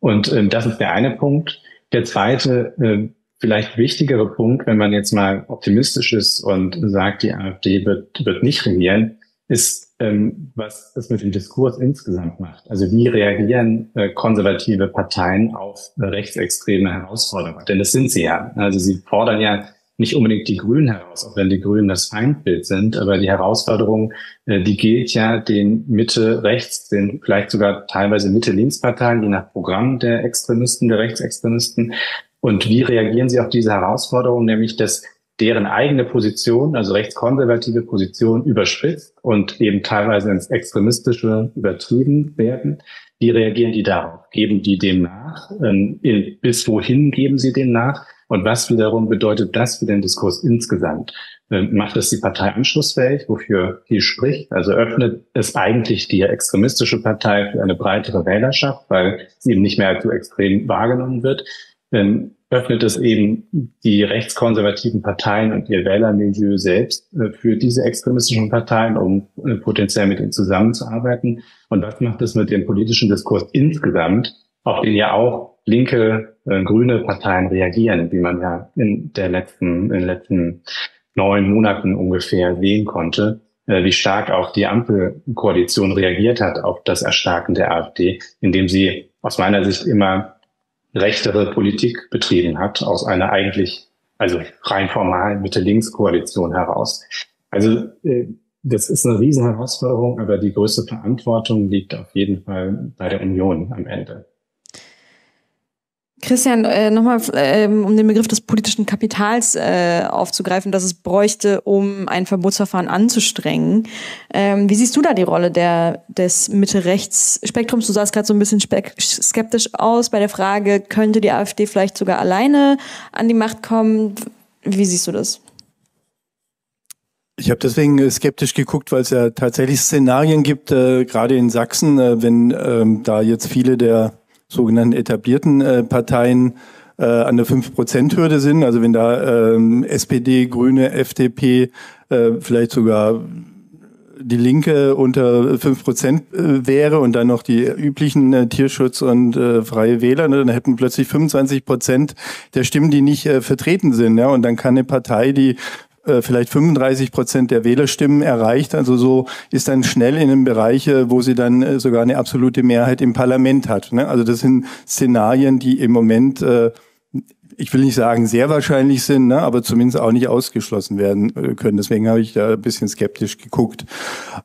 Und äh, das ist der eine Punkt. Der zweite, äh, vielleicht wichtigere Punkt, wenn man jetzt mal optimistisch ist und sagt, die AfD wird, wird nicht regieren, ist, ähm, was das mit dem Diskurs insgesamt macht. Also wie reagieren äh, konservative Parteien auf äh, rechtsextreme Herausforderungen? Denn das sind sie ja. Also sie fordern ja nicht unbedingt die Grünen heraus, auch wenn die Grünen das Feindbild sind, aber die Herausforderung, äh, die gilt ja den Mitte-Rechts, den vielleicht sogar teilweise Mitte-Links-Parteien, je nach Programm der Extremisten, der Rechtsextremisten. Und wie reagieren sie auf diese Herausforderung, nämlich dass deren eigene Position, also rechtskonservative Position, überspitzt und eben teilweise ins Extremistische übertrieben werden. Wie reagieren die darauf? Geben die dem nach? Ähm, bis wohin geben sie dem nach? Und was wiederum bedeutet das für den Diskurs insgesamt? Ähm, macht es die Partei anschlussfähig, wofür viel spricht? Also öffnet es eigentlich die extremistische Partei für eine breitere Wählerschaft, weil sie eben nicht mehr als so extrem wahrgenommen wird? Ähm, öffnet es eben die rechtskonservativen Parteien und ihr Wählermilieu selbst äh, für diese extremistischen Parteien, um äh, potenziell mit ihnen zusammenzuarbeiten? Und was macht es mit dem politischen Diskurs insgesamt, auf den ja auch linke, äh, grüne Parteien reagieren, wie man ja in der letzten, in den letzten neun Monaten ungefähr sehen konnte, äh, wie stark auch die Ampelkoalition reagiert hat auf das Erstarken der AfD, indem sie aus meiner Sicht immer rechtere Politik betrieben hat, aus einer eigentlich, also rein formalen Mitte-Links-Koalition heraus. Also äh, das ist eine riesen Herausforderung, aber die größte Verantwortung liegt auf jeden Fall bei der Union am Ende. Christian, äh, nochmal, äh, um den Begriff des politischen Kapitals äh, aufzugreifen, dass es bräuchte, um ein Verbotsverfahren anzustrengen. Ähm, wie siehst du da die Rolle der, des Mitte-Rechts-Spektrums? Du sahst gerade so ein bisschen skeptisch aus bei der Frage, könnte die AfD vielleicht sogar alleine an die Macht kommen? Wie siehst du das? Ich habe deswegen äh, skeptisch geguckt, weil es ja tatsächlich Szenarien gibt, äh, gerade in Sachsen, äh, wenn ähm, da jetzt viele der sogenannten etablierten äh, Parteien äh, an der 5-Prozent-Hürde sind. Also wenn da ähm, SPD, Grüne, FDP, äh, vielleicht sogar die Linke unter 5 Prozent äh, wäre und dann noch die üblichen äh, Tierschutz und äh, freie Wähler, ne, dann hätten plötzlich 25 Prozent der Stimmen, die nicht äh, vertreten sind. Ja, und dann kann eine Partei, die äh, vielleicht 35 Prozent der Wählerstimmen erreicht. Also so ist dann schnell in einem Bereich, äh, wo sie dann äh, sogar eine absolute Mehrheit im Parlament hat. Ne? Also das sind Szenarien, die im Moment, ich will nicht sagen sehr wahrscheinlich sind, ne? aber zumindest auch nicht ausgeschlossen werden können. Deswegen habe ich da ein bisschen skeptisch geguckt.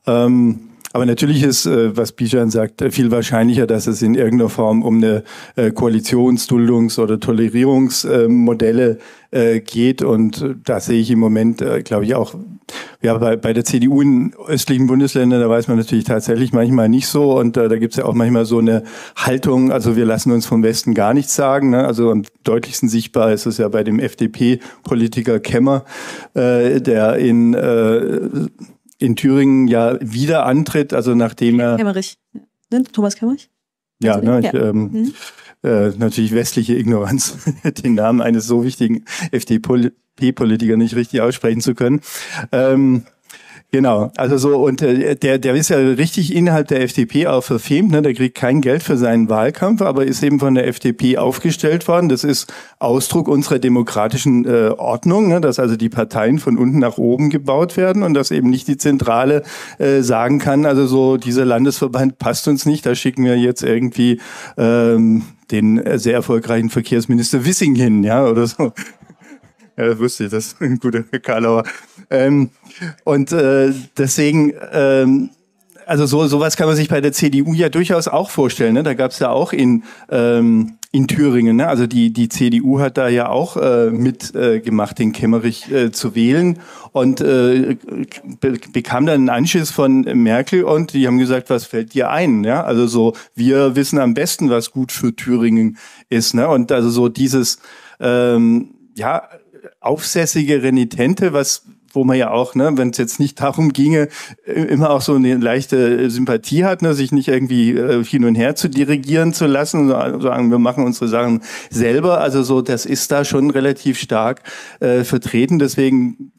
Ähm, aber natürlich ist, was Bijan sagt, viel wahrscheinlicher, dass es in irgendeiner Form um eine Koalitions-, Duldungs- oder Tolerierungsmodelle äh, geht. Und äh, da sehe ich im Moment, äh, glaube ich, auch, ja, bei, bei der CDU in östlichen Bundesländern, da weiß man natürlich tatsächlich manchmal nicht so. Und äh, da gibt es ja auch manchmal so eine Haltung, also wir lassen uns vom Westen gar nichts sagen. Ne? Also am deutlichsten sichtbar ist es ja bei dem FDP-Politiker Kemmer, äh, der in, äh, in Thüringen ja wieder antritt, also nachdem er... Kemmerich. Ne? Thomas Kemmerich? Ja, ne, ich, ähm, mhm äh, natürlich westliche Ignoranz, den Namen eines so wichtigen FDP-Politikers nicht richtig aussprechen zu können. Ähm, Genau, also so und äh, der der ist ja richtig innerhalb der FDP auch verfemt, ne? Der kriegt kein Geld für seinen Wahlkampf, aber ist eben von der FDP aufgestellt worden. Das ist Ausdruck unserer demokratischen äh, Ordnung, ne? dass also die Parteien von unten nach oben gebaut werden und dass eben nicht die Zentrale äh, sagen kann, also so dieser Landesverband passt uns nicht, da schicken wir jetzt irgendwie ähm, den sehr erfolgreichen Verkehrsminister Wissing hin, ja, oder so. Ja, das wusste ich, das ist ein guter Karlauer. Ähm, und äh, deswegen, ähm, also so sowas kann man sich bei der CDU ja durchaus auch vorstellen. Ne? Da gab es ja auch in ähm, in Thüringen. Ne? Also die die CDU hat da ja auch äh, mitgemacht, äh, den Kemmerich äh, zu wählen und äh, be bekam dann einen Anschiss von Merkel und die haben gesagt, was fällt dir ein? Ja? Also so, wir wissen am besten, was gut für Thüringen ist. Ne? Und also so dieses ähm, ja aufsässige Renitente, was wo man ja auch, ne, wenn es jetzt nicht darum ginge, äh, immer auch so eine leichte Sympathie hat, ne, sich nicht irgendwie äh, hin und her zu dirigieren zu lassen, sagen, wir machen unsere Sachen selber. Also so, das ist da schon relativ stark äh, vertreten. Deswegen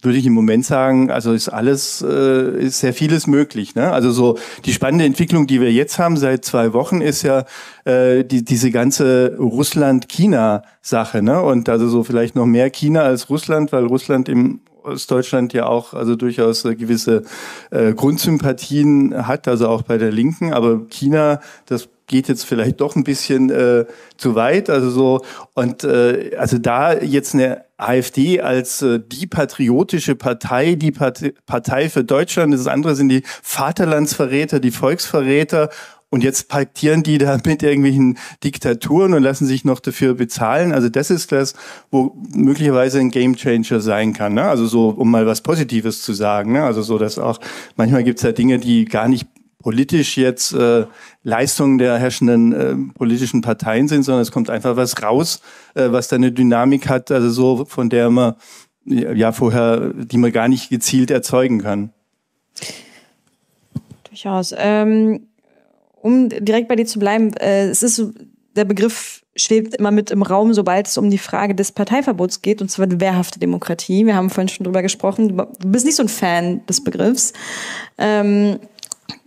würde ich im Moment sagen, also ist alles, äh, ist sehr vieles möglich. Ne? Also so die spannende Entwicklung, die wir jetzt haben seit zwei Wochen, ist ja äh, die, diese ganze Russland-China-Sache. Ne? Und also so vielleicht noch mehr China als Russland, weil Russland im Ostdeutschland ja auch also durchaus gewisse äh, Grundsympathien hat, also auch bei der Linken. Aber China, das geht jetzt vielleicht doch ein bisschen äh, zu weit. Also so und äh, also da jetzt eine AfD als äh, die patriotische Partei, die Part Partei für Deutschland. Das andere sind die Vaterlandsverräter, die Volksverräter. Und jetzt paktieren die da mit irgendwelchen Diktaturen und lassen sich noch dafür bezahlen. Also das ist das, wo möglicherweise ein Gamechanger sein kann. Ne? Also so, um mal was Positives zu sagen. Ne? Also so, dass auch manchmal gibt es ja Dinge, die gar nicht politisch jetzt äh, Leistungen der herrschenden äh, politischen Parteien sind, sondern es kommt einfach was raus, äh, was da eine Dynamik hat, also so von der man ja vorher, die man gar nicht gezielt erzeugen kann. Durchaus. Ähm, um direkt bei dir zu bleiben, äh, es ist so, der Begriff schwebt immer mit im Raum, sobald es um die Frage des Parteiverbots geht, und zwar die wehrhafte Demokratie. Wir haben vorhin schon drüber gesprochen. Du bist nicht so ein Fan des Begriffs. Ähm,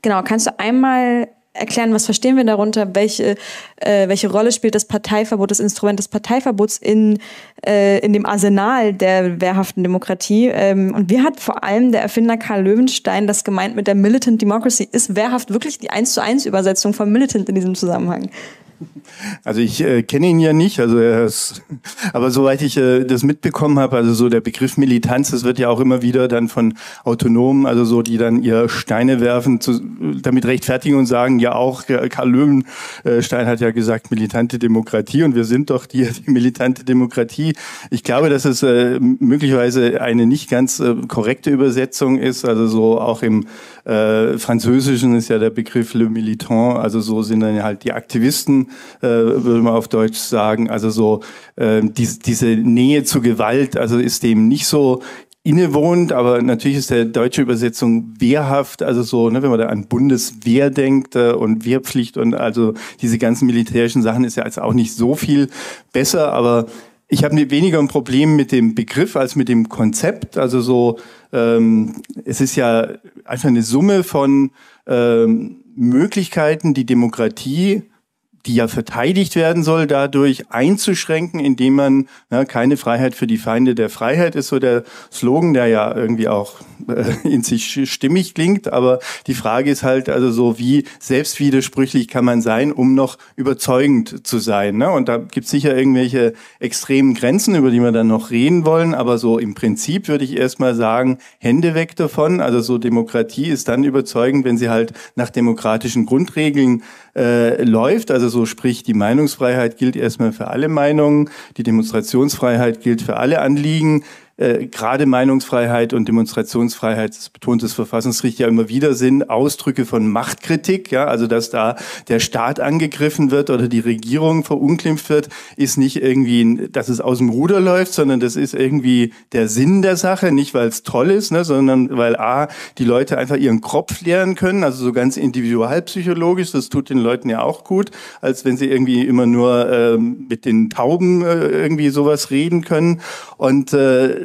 Genau, kannst du einmal erklären, was verstehen wir darunter? Welche, äh, welche Rolle spielt das Parteiverbot, das Instrument des Parteiverbots in, äh, in dem Arsenal der wehrhaften Demokratie? Ähm, und wie hat vor allem der Erfinder Karl Löwenstein das gemeint mit der Militant Democracy? Ist wehrhaft wirklich die 1 zu 1 Übersetzung von Militant in diesem Zusammenhang? Also ich äh, kenne ihn ja nicht, also er ist, aber soweit ich äh, das mitbekommen habe, also so der Begriff Militanz, das wird ja auch immer wieder dann von Autonomen, also so die dann ihr Steine werfen, zu, damit rechtfertigen und sagen, ja auch Karl Löwenstein hat ja gesagt militante Demokratie und wir sind doch die, die militante Demokratie. Ich glaube, dass es äh, möglicherweise eine nicht ganz äh, korrekte Übersetzung ist, also so auch im äh, Französischen ist ja der Begriff Le Militant, also so sind dann halt die Aktivisten, äh, würde man auf Deutsch sagen. Also so äh, die, diese Nähe zu Gewalt, also ist dem nicht so innewohnt, aber natürlich ist der deutsche Übersetzung wehrhaft, also so, ne, wenn man da an Bundeswehr denkt äh, und Wehrpflicht und also diese ganzen militärischen Sachen ist ja jetzt auch nicht so viel besser, aber ich habe weniger ein Problem mit dem Begriff als mit dem Konzept. Also so, ähm, es ist ja einfach eine Summe von ähm, Möglichkeiten, die Demokratie die ja verteidigt werden soll, dadurch einzuschränken, indem man ja, keine Freiheit für die Feinde der Freiheit ist so der Slogan, der ja irgendwie auch äh, in sich stimmig klingt. Aber die Frage ist halt also so, wie selbstwidersprüchlich kann man sein, um noch überzeugend zu sein. Ne? Und da gibt es sicher irgendwelche extremen Grenzen, über die wir dann noch reden wollen. Aber so im Prinzip würde ich erstmal sagen, Hände weg davon. Also so Demokratie ist dann überzeugend, wenn sie halt nach demokratischen Grundregeln äh, läuft. Also so sprich, die Meinungsfreiheit gilt erstmal für alle Meinungen, die Demonstrationsfreiheit gilt für alle Anliegen äh, gerade Meinungsfreiheit und Demonstrationsfreiheit, das betont das Verfassungsgericht ja immer wieder, sind Ausdrücke von Machtkritik. Ja, also dass da der Staat angegriffen wird oder die Regierung verunglimpft wird, ist nicht irgendwie, dass es aus dem Ruder läuft, sondern das ist irgendwie der Sinn der Sache, nicht weil es toll ist, ne, sondern weil a die Leute einfach ihren Kopf leeren können, also so ganz individualpsychologisch. Das tut den Leuten ja auch gut, als wenn sie irgendwie immer nur äh, mit den Tauben äh, irgendwie sowas reden können und äh,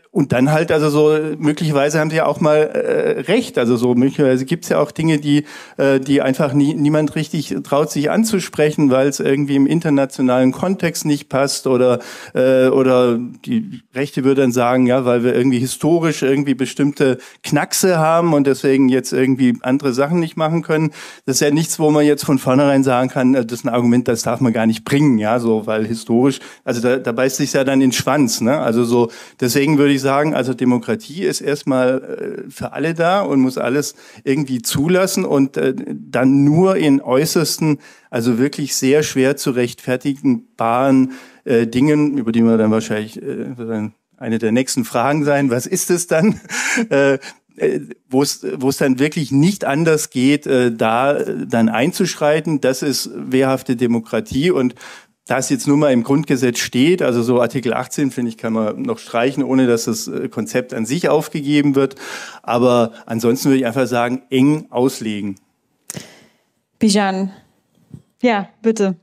und dann halt, also so, möglicherweise haben sie ja auch mal äh, recht. Also so, möglicherweise gibt es ja auch Dinge, die, äh, die einfach nie, niemand richtig traut, sich anzusprechen, weil es irgendwie im internationalen Kontext nicht passt oder, äh, oder die Rechte würde dann sagen, ja, weil wir irgendwie historisch irgendwie bestimmte Knackse haben und deswegen jetzt irgendwie andere Sachen nicht machen können. Das ist ja nichts, wo man jetzt von vornherein sagen kann, äh, das ist ein Argument, das darf man gar nicht bringen, ja, so, weil historisch, also da, da beißt sich ja dann in den Schwanz, ne? Also so, deswegen würde ich sagen, also Demokratie ist erstmal äh, für alle da und muss alles irgendwie zulassen und äh, dann nur in äußersten, also wirklich sehr schwer zu rechtfertigenbaren äh, Dingen, über die wir dann wahrscheinlich eine der nächsten Fragen sein, was ist es dann? wo es dann wirklich nicht anders geht, da dann einzuschreiten. Das ist wehrhafte Demokratie und das jetzt nur mal im Grundgesetz steht, also so Artikel 18, finde ich, kann man noch streichen, ohne dass das äh, Konzept an sich aufgegeben wird. Aber ansonsten würde ich einfach sagen, eng auslegen. Bijan, ja, bitte.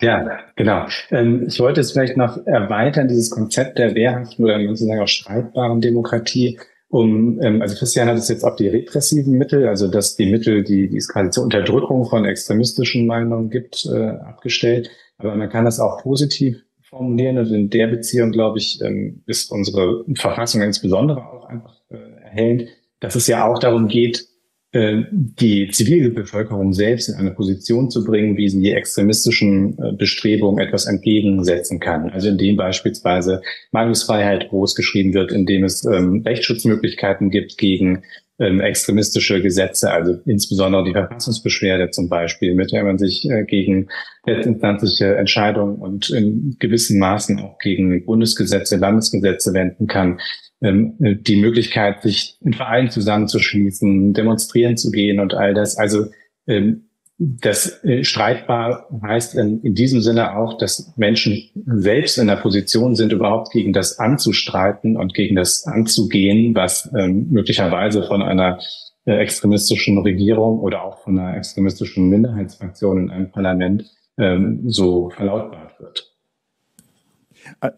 Ja, genau. Ähm, ich wollte es vielleicht noch erweitern, dieses Konzept der wehrhaften oder sozusagen auch streitbaren Demokratie, um, ähm, also Christian hat es jetzt auf die repressiven Mittel, also dass die Mittel, die, die es quasi zur Unterdrückung von extremistischen Meinungen gibt, äh, abgestellt. Aber man kann das auch positiv formulieren und in der Beziehung, glaube ich, ähm, ist unsere Verfassung insbesondere auch einfach äh, erhellend, dass es ja auch darum geht, äh, die Zivilbevölkerung selbst in eine Position zu bringen, wie sie die extremistischen äh, Bestrebungen etwas entgegensetzen kann. Also indem beispielsweise Meinungsfreiheit großgeschrieben wird, indem es ähm, Rechtsschutzmöglichkeiten gibt gegen ähm, extremistische Gesetze, also insbesondere die Verfassungsbeschwerde zum Beispiel, mit der man sich äh, gegen letztinstanzliche Entscheidungen und in gewissen Maßen auch gegen Bundesgesetze, Landesgesetze wenden kann ähm, die Möglichkeit, sich in Vereinen zusammenzuschließen, demonstrieren zu gehen und all das. Also ähm, das äh, streitbar heißt in, in diesem Sinne auch, dass Menschen selbst in der Position sind, überhaupt gegen das anzustreiten und gegen das anzugehen, was ähm, möglicherweise von einer äh, extremistischen Regierung oder auch von einer extremistischen Minderheitsfraktion in einem Parlament ähm, so verlautbart wird.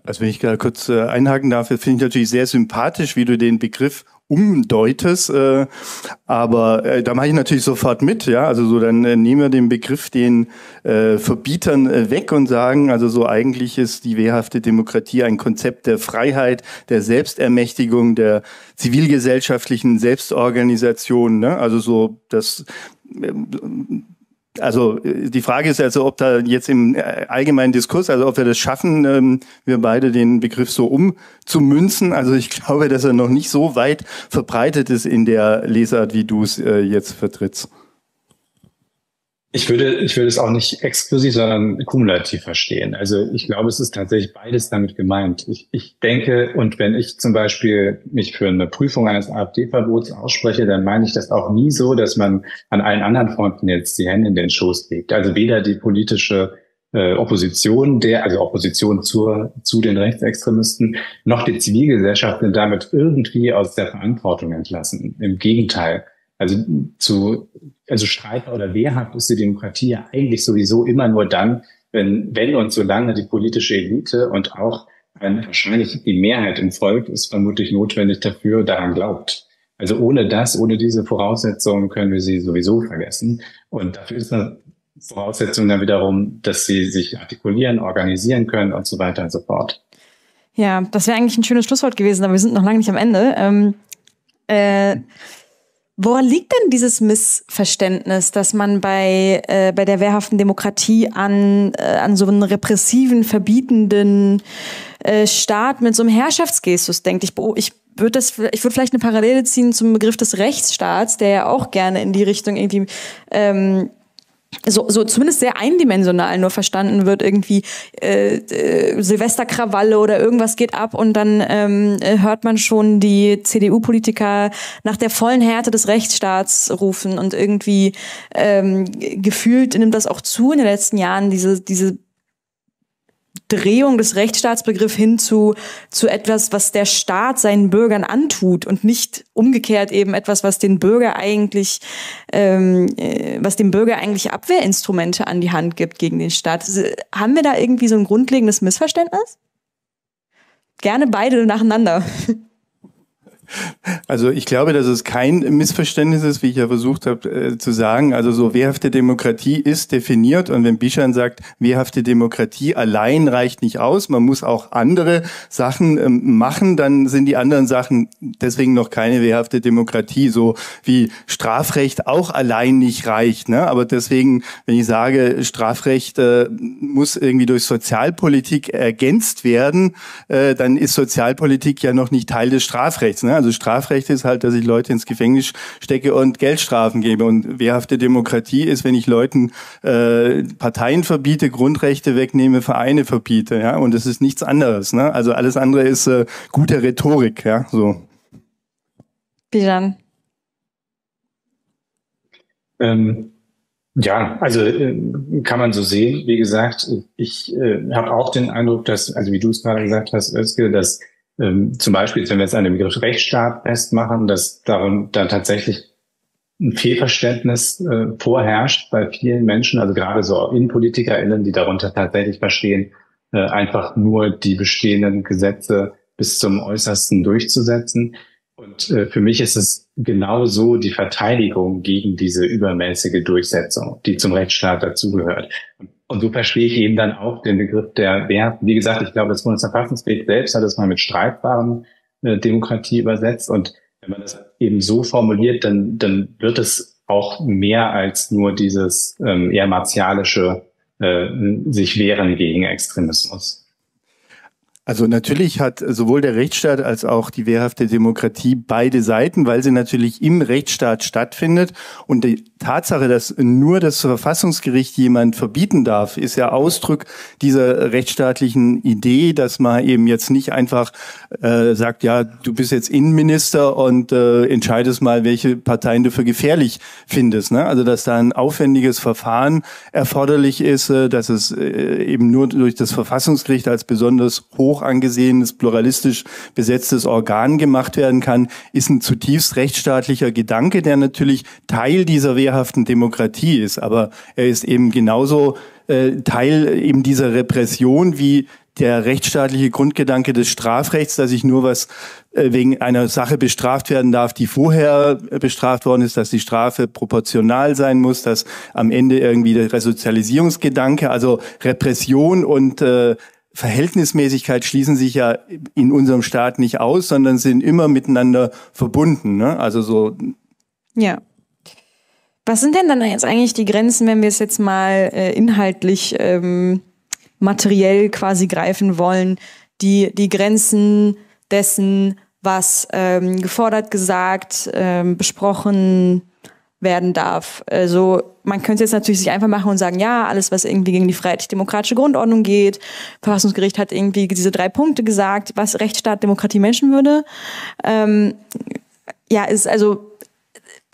Also wenn ich gerade kurz äh, einhaken darf, finde ich natürlich sehr sympathisch, wie du den Begriff umdeutest, äh, aber äh, da mache ich natürlich sofort mit, ja, also so dann äh, nehmen wir den Begriff den äh, Verbietern äh, weg und sagen, also so eigentlich ist die wehrhafte Demokratie ein Konzept der Freiheit, der Selbstermächtigung, der zivilgesellschaftlichen Selbstorganisation, ne? also so das äh, also äh, die Frage ist also, ob da jetzt im äh, allgemeinen Diskurs, also ob wir das schaffen, ähm, wir beide den Begriff so umzumünzen. Also ich glaube, dass er noch nicht so weit verbreitet ist in der Lesart, wie du es äh, jetzt vertrittst. Ich würde, ich würde es auch nicht exklusiv, sondern kumulativ verstehen. Also ich glaube, es ist tatsächlich beides damit gemeint. Ich, ich denke, und wenn ich zum Beispiel mich für eine Prüfung eines AfD-Verbots ausspreche, dann meine ich das auch nie so, dass man an allen anderen Fronten jetzt die Hände in den Schoß legt. Also weder die politische äh, Opposition, der, also Opposition zur, zu den Rechtsextremisten, noch die Zivilgesellschaft sind damit irgendwie aus der Verantwortung entlassen. Im Gegenteil. Also zu, also streitbar oder wehrhaft ist die Demokratie ja eigentlich sowieso immer nur dann, wenn, wenn und solange die politische Elite und auch ein, wahrscheinlich die Mehrheit im Volk ist vermutlich notwendig dafür, daran glaubt. Also ohne das, ohne diese Voraussetzungen können wir sie sowieso vergessen. Und dafür ist eine Voraussetzung dann wiederum, dass sie sich artikulieren, organisieren können und so weiter und so fort. Ja, das wäre eigentlich ein schönes Schlusswort gewesen, aber wir sind noch lange nicht am Ende. Ähm, äh, Woran liegt denn dieses Missverständnis, dass man bei, äh, bei der wehrhaften Demokratie an, äh, an so einen repressiven, verbietenden äh, Staat mit so einem Herrschaftsgestus denkt? Ich, ich würde das, ich würde vielleicht eine Parallele ziehen zum Begriff des Rechtsstaats, der ja auch gerne in die Richtung irgendwie ähm, so, so zumindest sehr eindimensional nur verstanden wird, irgendwie äh, äh, Silvesterkrawalle oder irgendwas geht ab und dann ähm, äh, hört man schon die CDU-Politiker nach der vollen Härte des Rechtsstaats rufen und irgendwie ähm, gefühlt nimmt das auch zu in den letzten Jahren, diese, diese Drehung des Rechtsstaatsbegriffs hin zu, zu etwas, was der Staat seinen Bürgern antut und nicht umgekehrt eben etwas, was den Bürger eigentlich, ähm, äh, was dem Bürger eigentlich Abwehrinstrumente an die Hand gibt gegen den Staat. Haben wir da irgendwie so ein grundlegendes Missverständnis? Gerne beide nacheinander. Also ich glaube, dass es kein Missverständnis ist, wie ich ja versucht habe äh, zu sagen. Also so wehrhafte Demokratie ist definiert und wenn Bischan sagt, wehrhafte Demokratie allein reicht nicht aus, man muss auch andere Sachen ähm, machen, dann sind die anderen Sachen deswegen noch keine wehrhafte Demokratie, so wie Strafrecht auch allein nicht reicht. Ne? Aber deswegen, wenn ich sage, Strafrecht äh, muss irgendwie durch Sozialpolitik ergänzt werden, äh, dann ist Sozialpolitik ja noch nicht Teil des Strafrechts. Ne? Also Strafrecht ist halt, dass ich Leute ins Gefängnis stecke und Geldstrafen gebe. Und wehrhafte Demokratie ist, wenn ich Leuten äh, Parteien verbiete, Grundrechte wegnehme, Vereine verbiete. Ja, und das ist nichts anderes. Ne? Also alles andere ist äh, gute Rhetorik. Ja, so. Bijan. Ähm, ja, also äh, kann man so sehen. Wie gesagt, ich äh, habe auch den Eindruck, dass, also wie du es gerade gesagt hast, Özge, dass ähm, zum Beispiel, wenn wir jetzt an dem Begriff Rechtsstaat festmachen, dass darum dann tatsächlich ein Fehlverständnis äh, vorherrscht bei vielen Menschen, also gerade so InnenpolitikerInnen, die darunter tatsächlich verstehen, äh, einfach nur die bestehenden Gesetze bis zum Äußersten durchzusetzen. Und äh, für mich ist es genau so die Verteidigung gegen diese übermäßige Durchsetzung, die zum Rechtsstaat dazugehört. Und so verstehe ich eben dann auch den Begriff der Wert. Wie gesagt, ich glaube, das Bundesverfassungsgericht selbst hat es mal mit streitbaren äh, Demokratie übersetzt. Und wenn man das eben so formuliert, dann, dann wird es auch mehr als nur dieses ähm, eher martialische äh, sich wehren gegen Extremismus. Also natürlich hat sowohl der Rechtsstaat als auch die wehrhafte Demokratie beide Seiten, weil sie natürlich im Rechtsstaat stattfindet. Und die Tatsache, dass nur das Verfassungsgericht jemand verbieten darf, ist ja Ausdruck dieser rechtsstaatlichen Idee, dass man eben jetzt nicht einfach äh, sagt, ja, du bist jetzt Innenminister und äh, entscheidest mal, welche Parteien du für gefährlich findest. Ne? Also dass da ein aufwendiges Verfahren erforderlich ist, äh, dass es äh, eben nur durch das Verfassungsgericht als besonders hoch hoch angesehenes, pluralistisch besetztes Organ gemacht werden kann, ist ein zutiefst rechtsstaatlicher Gedanke, der natürlich Teil dieser wehrhaften Demokratie ist. Aber er ist eben genauso äh, Teil eben dieser Repression wie der rechtsstaatliche Grundgedanke des Strafrechts, dass ich nur was äh, wegen einer Sache bestraft werden darf, die vorher bestraft worden ist, dass die Strafe proportional sein muss, dass am Ende irgendwie der Resozialisierungsgedanke, also Repression und äh, Verhältnismäßigkeit schließen sich ja in unserem Staat nicht aus, sondern sind immer miteinander verbunden. Ne? Also so. Ja. Was sind denn dann jetzt eigentlich die Grenzen, wenn wir es jetzt mal äh, inhaltlich ähm, materiell quasi greifen wollen? Die, die Grenzen dessen, was ähm, gefordert, gesagt, ähm, besprochen, werden darf. Also man könnte jetzt natürlich sich einfach machen und sagen, ja, alles, was irgendwie gegen die freiheitlich-demokratische Grundordnung geht. Verfassungsgericht hat irgendwie diese drei Punkte gesagt, was Rechtsstaat, Demokratie, Menschenwürde. Ähm, ja, ist also,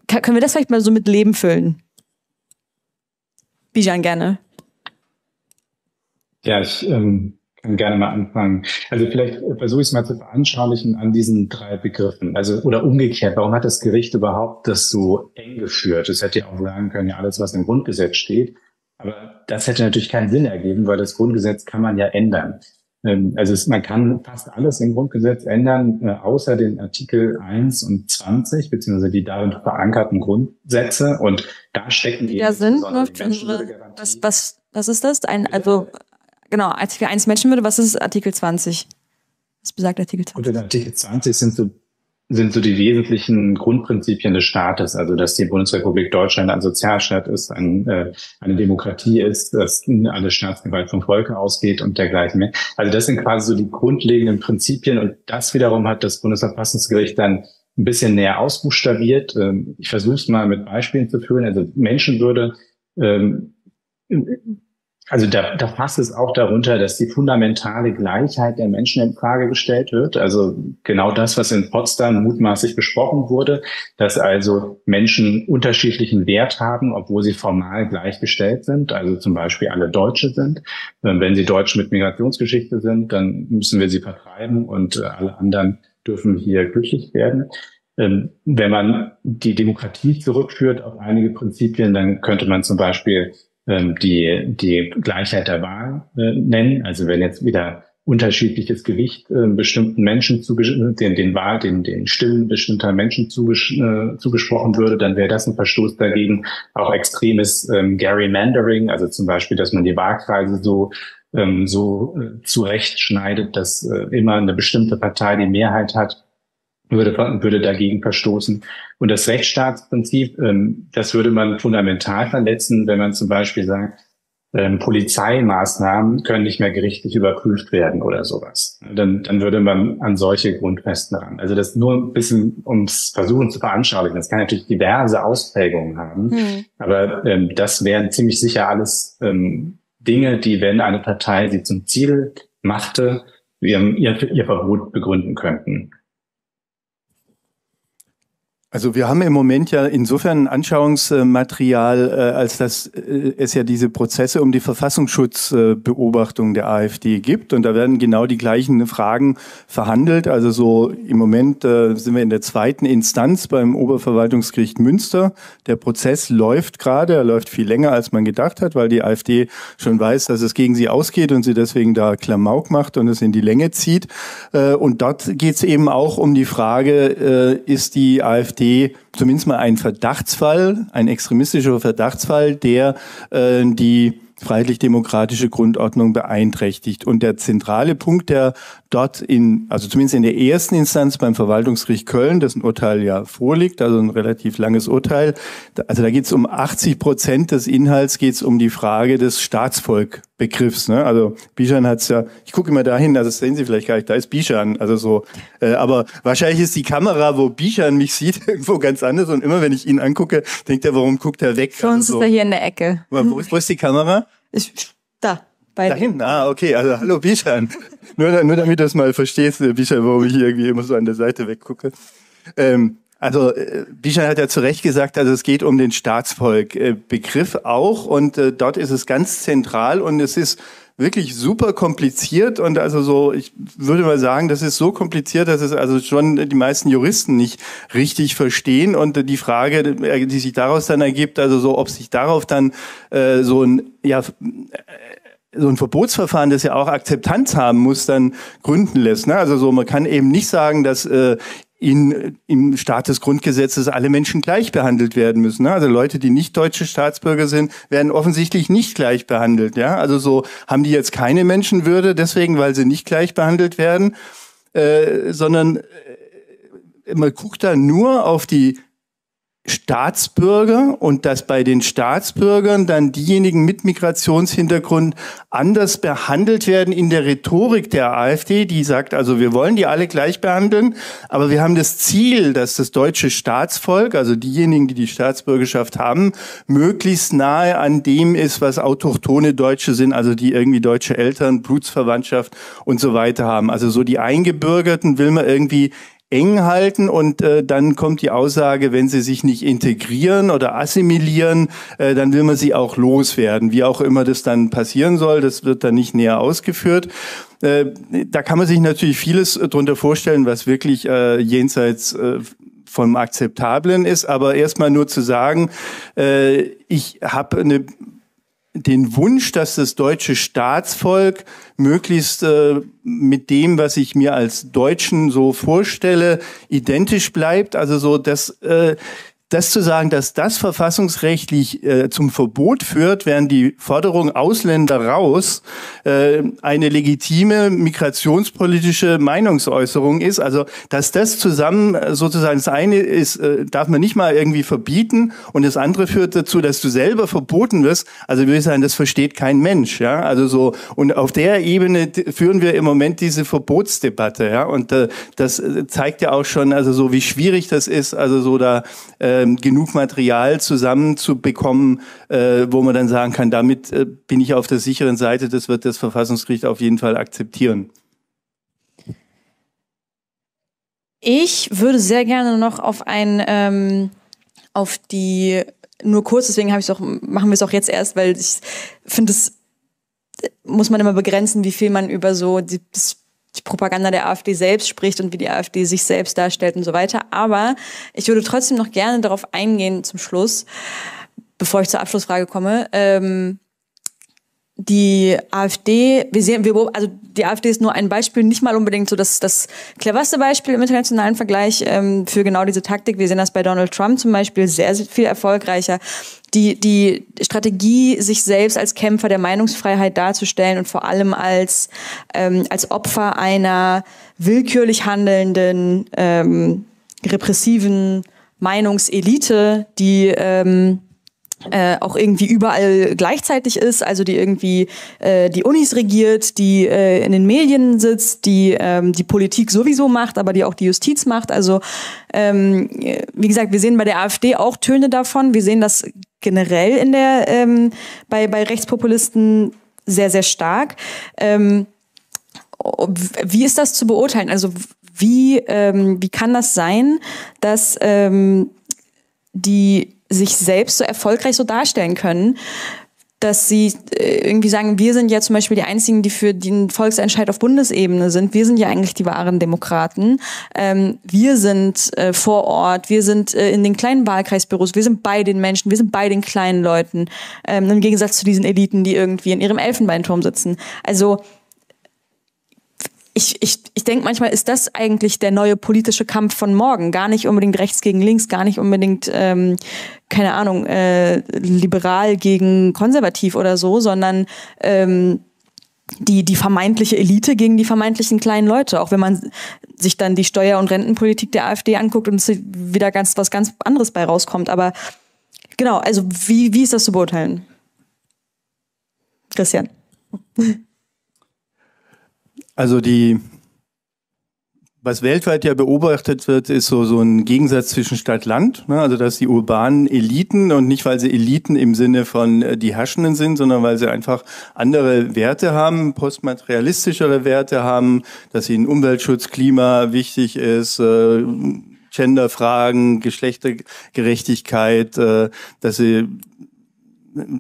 können wir das vielleicht mal so mit Leben füllen? Bijan, gerne. Ja, ich ähm, kann gerne mal anfangen. Also vielleicht versuche ich es mal zu veranschaulichen an diesen drei Begriffen. Also oder umgekehrt, warum hat das Gericht überhaupt das so eng geführt? Es hätte ja auch sagen können, ja, alles, was im Grundgesetz steht. Aber das hätte natürlich keinen Sinn ergeben, weil das Grundgesetz kann man ja ändern. Ähm, also es, man kann fast alles im Grundgesetz ändern, äh, außer den Artikel 1 und 20, beziehungsweise die darin verankerten Grundsätze. Und da stecken die. Ja, sind, was, was, was ist das? Ein, also genau, Artikel 1 Menschenwürde, was ist Artikel 20? Was besagt Artikel 20? Unter Artikel 20 sind so, sind so die wesentlichen Grundprinzipien des Staates, also dass die Bundesrepublik Deutschland ein Sozialstaat ist, ein, äh, eine Demokratie ist, dass alle Staatsgewalt vom Volke ausgeht und dergleichen mehr. Also das sind quasi so die grundlegenden Prinzipien und das wiederum hat das Bundesverfassungsgericht dann ein bisschen näher ausbuchstabiert. Ähm, ich versuche es mal mit Beispielen zu führen. Also Menschenwürde ähm, also da, da fasst es auch darunter, dass die fundamentale Gleichheit der Menschen in Frage gestellt wird. Also genau das, was in Potsdam mutmaßlich besprochen wurde, dass also Menschen unterschiedlichen Wert haben, obwohl sie formal gleichgestellt sind. Also zum Beispiel alle Deutsche sind. Ähm, wenn sie Deutsch mit Migrationsgeschichte sind, dann müssen wir sie vertreiben und äh, alle anderen dürfen hier glücklich werden. Ähm, wenn man die Demokratie zurückführt auf einige Prinzipien, dann könnte man zum Beispiel die, die Gleichheit der Wahl äh, nennen. Also wenn jetzt wieder unterschiedliches Gewicht äh, bestimmten Menschen den, den Wahl, den, den Stimmen bestimmter Menschen äh, zugesprochen würde, dann wäre das ein Verstoß dagegen. Auch extremes ähm, Gerrymandering, also zum Beispiel, dass man die Wahlkreise so ähm, so äh, zurechtschneidet, dass immer eine bestimmte Partei die Mehrheit hat würde, würde dagegen verstoßen. Und das Rechtsstaatsprinzip, ähm, das würde man fundamental verletzen, wenn man zum Beispiel sagt, ähm, Polizeimaßnahmen können nicht mehr gerichtlich überprüft werden oder sowas. Dann, dann würde man an solche Grundfesten ran. Also das nur ein bisschen ums Versuchen zu veranschaulichen. Das kann natürlich diverse Ausprägungen haben, hm. aber ähm, das wären ziemlich sicher alles ähm, Dinge, die, wenn eine Partei sie zum Ziel machte, ihr, ihr, ihr Verbot begründen könnten. Also wir haben im Moment ja insofern Anschauungsmaterial, äh, als dass äh, es ja diese Prozesse um die Verfassungsschutzbeobachtung der AfD gibt und da werden genau die gleichen Fragen verhandelt. Also so im Moment äh, sind wir in der zweiten Instanz beim Oberverwaltungsgericht Münster. Der Prozess läuft gerade, er läuft viel länger, als man gedacht hat, weil die AfD schon weiß, dass es gegen sie ausgeht und sie deswegen da Klamauk macht und es in die Länge zieht. Und dort geht es eben auch um die Frage, ist die AfD zumindest mal ein Verdachtsfall, ein extremistischer Verdachtsfall, der äh, die freiheitlich-demokratische Grundordnung beeinträchtigt. Und der zentrale Punkt, der dort in, also zumindest in der ersten Instanz beim Verwaltungsgericht Köln, dessen Urteil ja vorliegt, also ein relativ langes Urteil, also da geht es um 80 Prozent des Inhalts, geht es um die Frage des Staatsvolkbegriffs. Ne? Also Bijan hat es ja, ich gucke immer dahin, also das sehen Sie vielleicht gar nicht, da ist Bijan, also so, äh, aber wahrscheinlich ist die Kamera, wo Bijan mich sieht, irgendwo ganz anders und immer wenn ich ihn angucke, denkt er, warum guckt er weg? Für uns also so. ist er hier in der Ecke. Wo ist, wo ist die Kamera? Ich, da. Bei da hinten, ah, okay. Also hallo Bishan. nur, nur damit du es mal verstehst, Bishan, warum ich hier irgendwie immer so an der Seite weggucke. Ähm, also äh, Bishan hat ja zu Recht gesagt, also es geht um den Staatsvolk-Begriff äh, auch und äh, dort ist es ganz zentral und es ist wirklich super kompliziert und also so, ich würde mal sagen, das ist so kompliziert, dass es also schon die meisten Juristen nicht richtig verstehen und die Frage, die sich daraus dann ergibt, also so, ob sich darauf dann äh, so ein, ja, so ein Verbotsverfahren, das ja auch Akzeptanz haben muss, dann gründen lässt. Ne? Also so, man kann eben nicht sagen, dass äh, in, im Staat des Grundgesetzes alle Menschen gleich behandelt werden müssen. Ne? Also Leute, die nicht deutsche Staatsbürger sind, werden offensichtlich nicht gleich behandelt. Ja? Also so haben die jetzt keine Menschenwürde, deswegen, weil sie nicht gleich behandelt werden, äh, sondern äh, man guckt da nur auf die Staatsbürger und dass bei den Staatsbürgern dann diejenigen mit Migrationshintergrund anders behandelt werden in der Rhetorik der AfD, die sagt, also wir wollen die alle gleich behandeln, aber wir haben das Ziel, dass das deutsche Staatsvolk, also diejenigen, die die Staatsbürgerschaft haben, möglichst nahe an dem ist, was autochtone Deutsche sind, also die irgendwie deutsche Eltern, Blutsverwandtschaft und so weiter haben. Also so die Eingebürgerten will man irgendwie eng halten und äh, dann kommt die Aussage, wenn sie sich nicht integrieren oder assimilieren, äh, dann will man sie auch loswerden. Wie auch immer das dann passieren soll, das wird dann nicht näher ausgeführt. Äh, da kann man sich natürlich vieles drunter vorstellen, was wirklich äh, jenseits äh, vom Akzeptablen ist, aber erstmal nur zu sagen, äh, ich habe eine den Wunsch, dass das deutsche Staatsvolk möglichst äh, mit dem, was ich mir als Deutschen so vorstelle, identisch bleibt. Also so, dass äh, das zu sagen, dass das verfassungsrechtlich äh, zum Verbot führt, während die Forderung Ausländer raus äh, eine legitime migrationspolitische Meinungsäußerung ist. Also dass das zusammen äh, sozusagen das eine ist, äh, darf man nicht mal irgendwie verbieten und das andere führt dazu, dass du selber verboten wirst. Also würde ich sagen, das versteht kein Mensch. Ja, also so und auf der Ebene führen wir im Moment diese Verbotsdebatte. Ja, und äh, das äh, zeigt ja auch schon, also so wie schwierig das ist. Also so da äh, ähm, genug Material zusammenzubekommen, äh, wo man dann sagen kann, damit äh, bin ich auf der sicheren Seite, das wird das Verfassungsgericht auf jeden Fall akzeptieren. Ich würde sehr gerne noch auf ein, ähm, auf die, nur kurz, deswegen habe ich auch, machen wir es auch jetzt erst, weil ich finde, es muss man immer begrenzen, wie viel man über so das die Propaganda der AfD selbst spricht und wie die AfD sich selbst darstellt und so weiter. Aber ich würde trotzdem noch gerne darauf eingehen zum Schluss, bevor ich zur Abschlussfrage komme. Ähm, die AfD, wir sehen, wir, also die AfD ist nur ein Beispiel, nicht mal unbedingt so das, das cleverste Beispiel im internationalen Vergleich ähm, für genau diese Taktik. Wir sehen das bei Donald Trump zum Beispiel sehr, sehr viel erfolgreicher. Die, die Strategie, sich selbst als Kämpfer der Meinungsfreiheit darzustellen und vor allem als, ähm, als Opfer einer willkürlich handelnden, ähm, repressiven Meinungselite, die ähm, äh, auch irgendwie überall gleichzeitig ist, also die irgendwie äh, die Unis regiert, die äh, in den Medien sitzt, die ähm, die Politik sowieso macht, aber die auch die Justiz macht. Also ähm, wie gesagt, wir sehen bei der AfD auch Töne davon. Wir sehen das generell in der ähm, bei bei Rechtspopulisten sehr sehr stark. Ähm, wie ist das zu beurteilen? Also wie, ähm, wie kann das sein, dass ähm, die sich selbst so erfolgreich so darstellen können, dass sie äh, irgendwie sagen, wir sind ja zum Beispiel die Einzigen, die für den Volksentscheid auf Bundesebene sind. Wir sind ja eigentlich die wahren Demokraten. Ähm, wir sind äh, vor Ort, wir sind äh, in den kleinen Wahlkreisbüros, wir sind bei den Menschen, wir sind bei den kleinen Leuten. Ähm, Im Gegensatz zu diesen Eliten, die irgendwie in ihrem Elfenbeinturm sitzen. Also ich, ich, ich denke manchmal, ist das eigentlich der neue politische Kampf von morgen? Gar nicht unbedingt rechts gegen links, gar nicht unbedingt, ähm, keine Ahnung, äh, liberal gegen konservativ oder so, sondern ähm, die, die vermeintliche Elite gegen die vermeintlichen kleinen Leute. Auch wenn man sich dann die Steuer- und Rentenpolitik der AfD anguckt und es wieder ganz was ganz anderes bei rauskommt. Aber genau, also wie, wie ist das zu beurteilen? Christian. Also die, was weltweit ja beobachtet wird, ist so, so ein Gegensatz zwischen Stadt-Land. Ne? Also dass die urbanen Eliten und nicht, weil sie Eliten im Sinne von äh, die Herrschenden sind, sondern weil sie einfach andere Werte haben, postmaterialistischere Werte haben, dass ihnen Umweltschutz, Klima wichtig ist, äh, Genderfragen, Geschlechtergerechtigkeit, äh, dass sie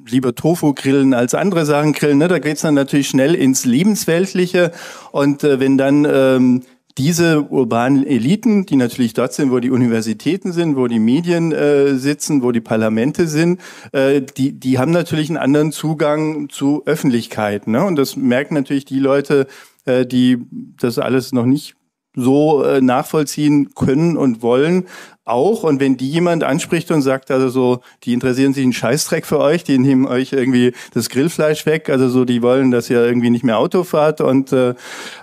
lieber Tofu grillen als andere Sachen grillen. Ne? Da geht's dann natürlich schnell ins Lebensweltliche. Und äh, wenn dann ähm, diese urbanen Eliten, die natürlich dort sind, wo die Universitäten sind, wo die Medien äh, sitzen, wo die Parlamente sind, äh, die, die haben natürlich einen anderen Zugang zu Öffentlichkeit. Ne? Und das merken natürlich die Leute, äh, die das alles noch nicht so äh, nachvollziehen können und wollen, auch. Und wenn die jemand anspricht und sagt, also so, die interessieren sich einen Scheißdreck für euch, die nehmen euch irgendwie das Grillfleisch weg, also so, die wollen, dass ihr irgendwie nicht mehr Auto fahrt und, äh,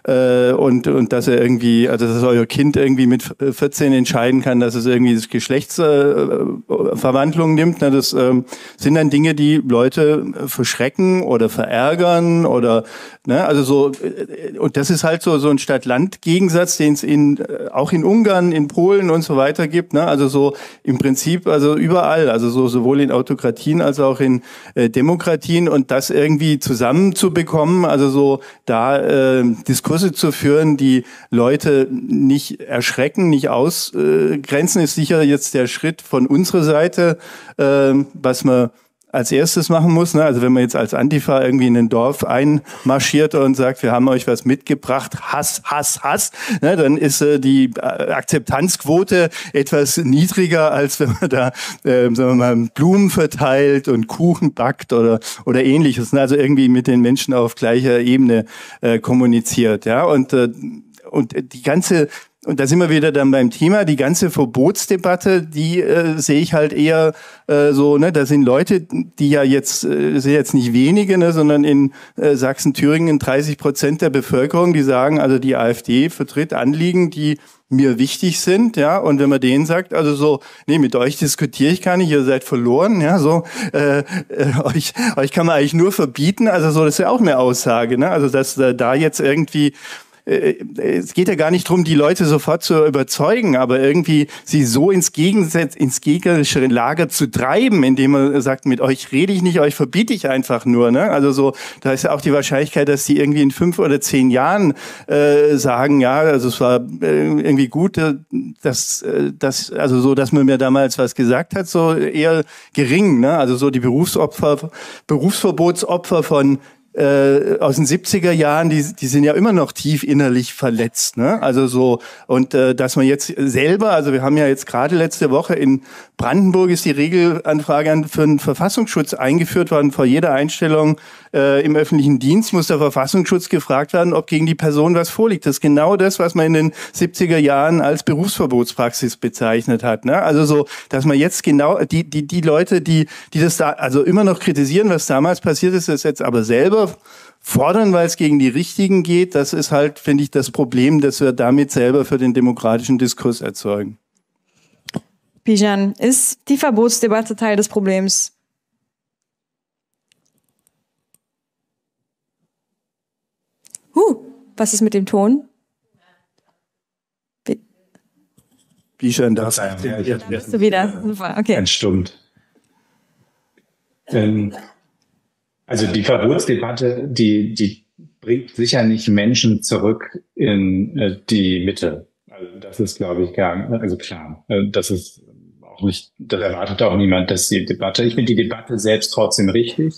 äh und, und dass ihr irgendwie, also dass euer Kind irgendwie mit 14 entscheiden kann, dass es irgendwie das Geschlechtsverwandlung äh, nimmt. Na, das äh, sind dann Dinge, die Leute verschrecken oder verärgern oder, ne, also so, äh, und das ist halt so, so ein Stadt-Land-Gegensatz, den es in, äh, auch in Ungarn, in Polen und so weiter gibt Ne? Also so im Prinzip, also überall, also so sowohl in Autokratien als auch in äh, Demokratien und das irgendwie zusammenzubekommen, also so da äh, Diskurse zu führen, die Leute nicht erschrecken, nicht ausgrenzen, ist sicher jetzt der Schritt von unserer Seite, äh, was man als erstes machen muss. Ne? Also wenn man jetzt als Antifa irgendwie in ein Dorf einmarschiert und sagt, wir haben euch was mitgebracht, Hass, Hass, Hass, ne? dann ist äh, die äh, Akzeptanzquote etwas niedriger, als wenn man da, äh, sagen wir mal, Blumen verteilt und Kuchen backt oder, oder ähnliches. Ne? Also irgendwie mit den Menschen auf gleicher Ebene äh, kommuniziert. Ja? Und, äh, und die ganze und da sind wir wieder dann beim Thema, die ganze Verbotsdebatte, die äh, sehe ich halt eher äh, so, ne, da sind Leute, die ja jetzt, äh, sind jetzt nicht wenige, ne, sondern in äh, Sachsen-Thüringen 30 Prozent der Bevölkerung, die sagen, also die AfD vertritt Anliegen, die mir wichtig sind, ja, und wenn man denen sagt, also so, nee, mit euch diskutiere ich gar nicht, ihr seid verloren, ja, so, äh, äh, euch, euch kann man eigentlich nur verbieten, also so, das ist ja auch eine Aussage, ne, also dass äh, da jetzt irgendwie es geht ja gar nicht darum, die Leute sofort zu überzeugen, aber irgendwie sie so ins Gegensatz, ins gegnerische Lager zu treiben, indem man sagt, mit euch rede ich nicht, euch verbiete ich einfach nur. Ne? Also so, da ist ja auch die Wahrscheinlichkeit, dass die irgendwie in fünf oder zehn Jahren äh, sagen, ja, also es war äh, irgendwie gut, äh, dass, äh, dass, also so, dass man mir damals was gesagt hat, so eher gering. Ne? Also so die Berufsopfer, Berufsverbotsopfer von äh, aus den 70er Jahren, die, die sind ja immer noch tief innerlich verletzt. Ne? Also so, und äh, dass man jetzt selber, also wir haben ja jetzt gerade letzte Woche in Brandenburg ist die Regelanfrage für den Verfassungsschutz eingeführt worden. Vor jeder Einstellung äh, im öffentlichen Dienst muss der Verfassungsschutz gefragt werden, ob gegen die Person was vorliegt. Das ist genau das, was man in den 70er Jahren als Berufsverbotspraxis bezeichnet hat. Ne? Also so, dass man jetzt genau die, die, die Leute, die, die das da also immer noch kritisieren, was damals passiert ist, das jetzt aber selber fordern, weil es gegen die Richtigen geht, das ist halt, finde ich, das Problem, das wir damit selber für den demokratischen Diskurs erzeugen. Bijan, ist die Verbotsdebatte Teil des Problems? Huh, was ist mit dem Ton? Bijan, das. Da bist du wieder. Super, okay. Entstummt. Ähm, also die Verbotsdebatte, die, die bringt sicher nicht Menschen zurück in äh, die Mitte. Also das ist, glaube ich, gar, also klar, äh, das ist auch nicht, das erwartet auch niemand, dass die Debatte, ich finde die Debatte selbst trotzdem richtig.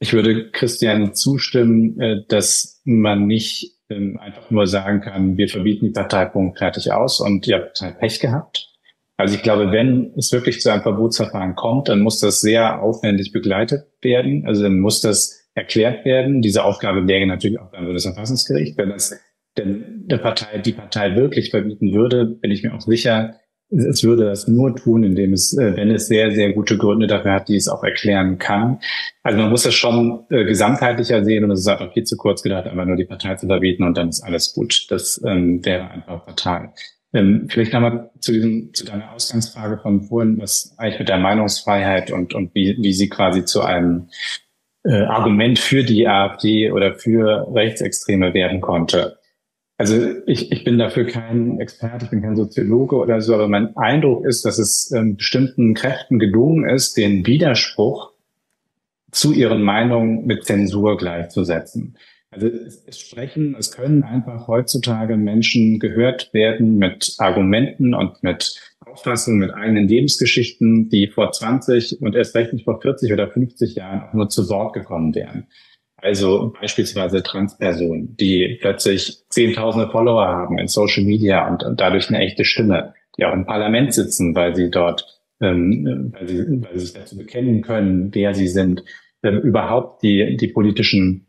Ich würde Christian zustimmen, äh, dass man nicht ähm, einfach nur sagen kann, wir verbieten die Parteipunkt fertig aus und ihr habt halt Pech gehabt. Also ich glaube, wenn es wirklich zu einem Verbotsverfahren kommt, dann muss das sehr aufwendig begleitet werden. Also dann muss das erklärt werden. Diese Aufgabe wäre natürlich auch beim Bundesverfassungsgericht. Wenn das denn der Partei, die Partei wirklich verbieten würde, bin ich mir auch sicher, es würde das nur tun, indem es, äh, wenn es sehr, sehr gute Gründe dafür hat, die es auch erklären kann. Also man muss das schon äh, gesamtheitlicher sehen und es ist einfach viel zu kurz gedacht, einfach nur die Partei zu verbieten und dann ist alles gut. Das ähm, wäre einfach fatal. Ähm, vielleicht nochmal zu diesem, zu deiner Ausgangsfrage von vorhin, was eigentlich mit der Meinungsfreiheit und, und wie, wie sie quasi zu einem äh, Argument für die AfD oder für Rechtsextreme werden konnte. Also ich, ich bin dafür kein Experte, ich bin kein Soziologe oder so, aber mein Eindruck ist, dass es ähm, bestimmten Kräften gelungen ist, den Widerspruch zu ihren Meinungen mit Zensur gleichzusetzen. Also es, sprechen, es können einfach heutzutage Menschen gehört werden mit Argumenten und mit Auffassungen, mit eigenen Lebensgeschichten, die vor 20 und erst recht nicht vor 40 oder 50 Jahren auch nur zu Wort gekommen wären. Also beispielsweise Transpersonen, die plötzlich zehntausende Follower haben in Social Media und, und dadurch eine echte Stimme, die auch im Parlament sitzen, weil sie dort, ähm, weil, sie, weil sie sich dazu bekennen können, wer sie sind, ähm, überhaupt die, die politischen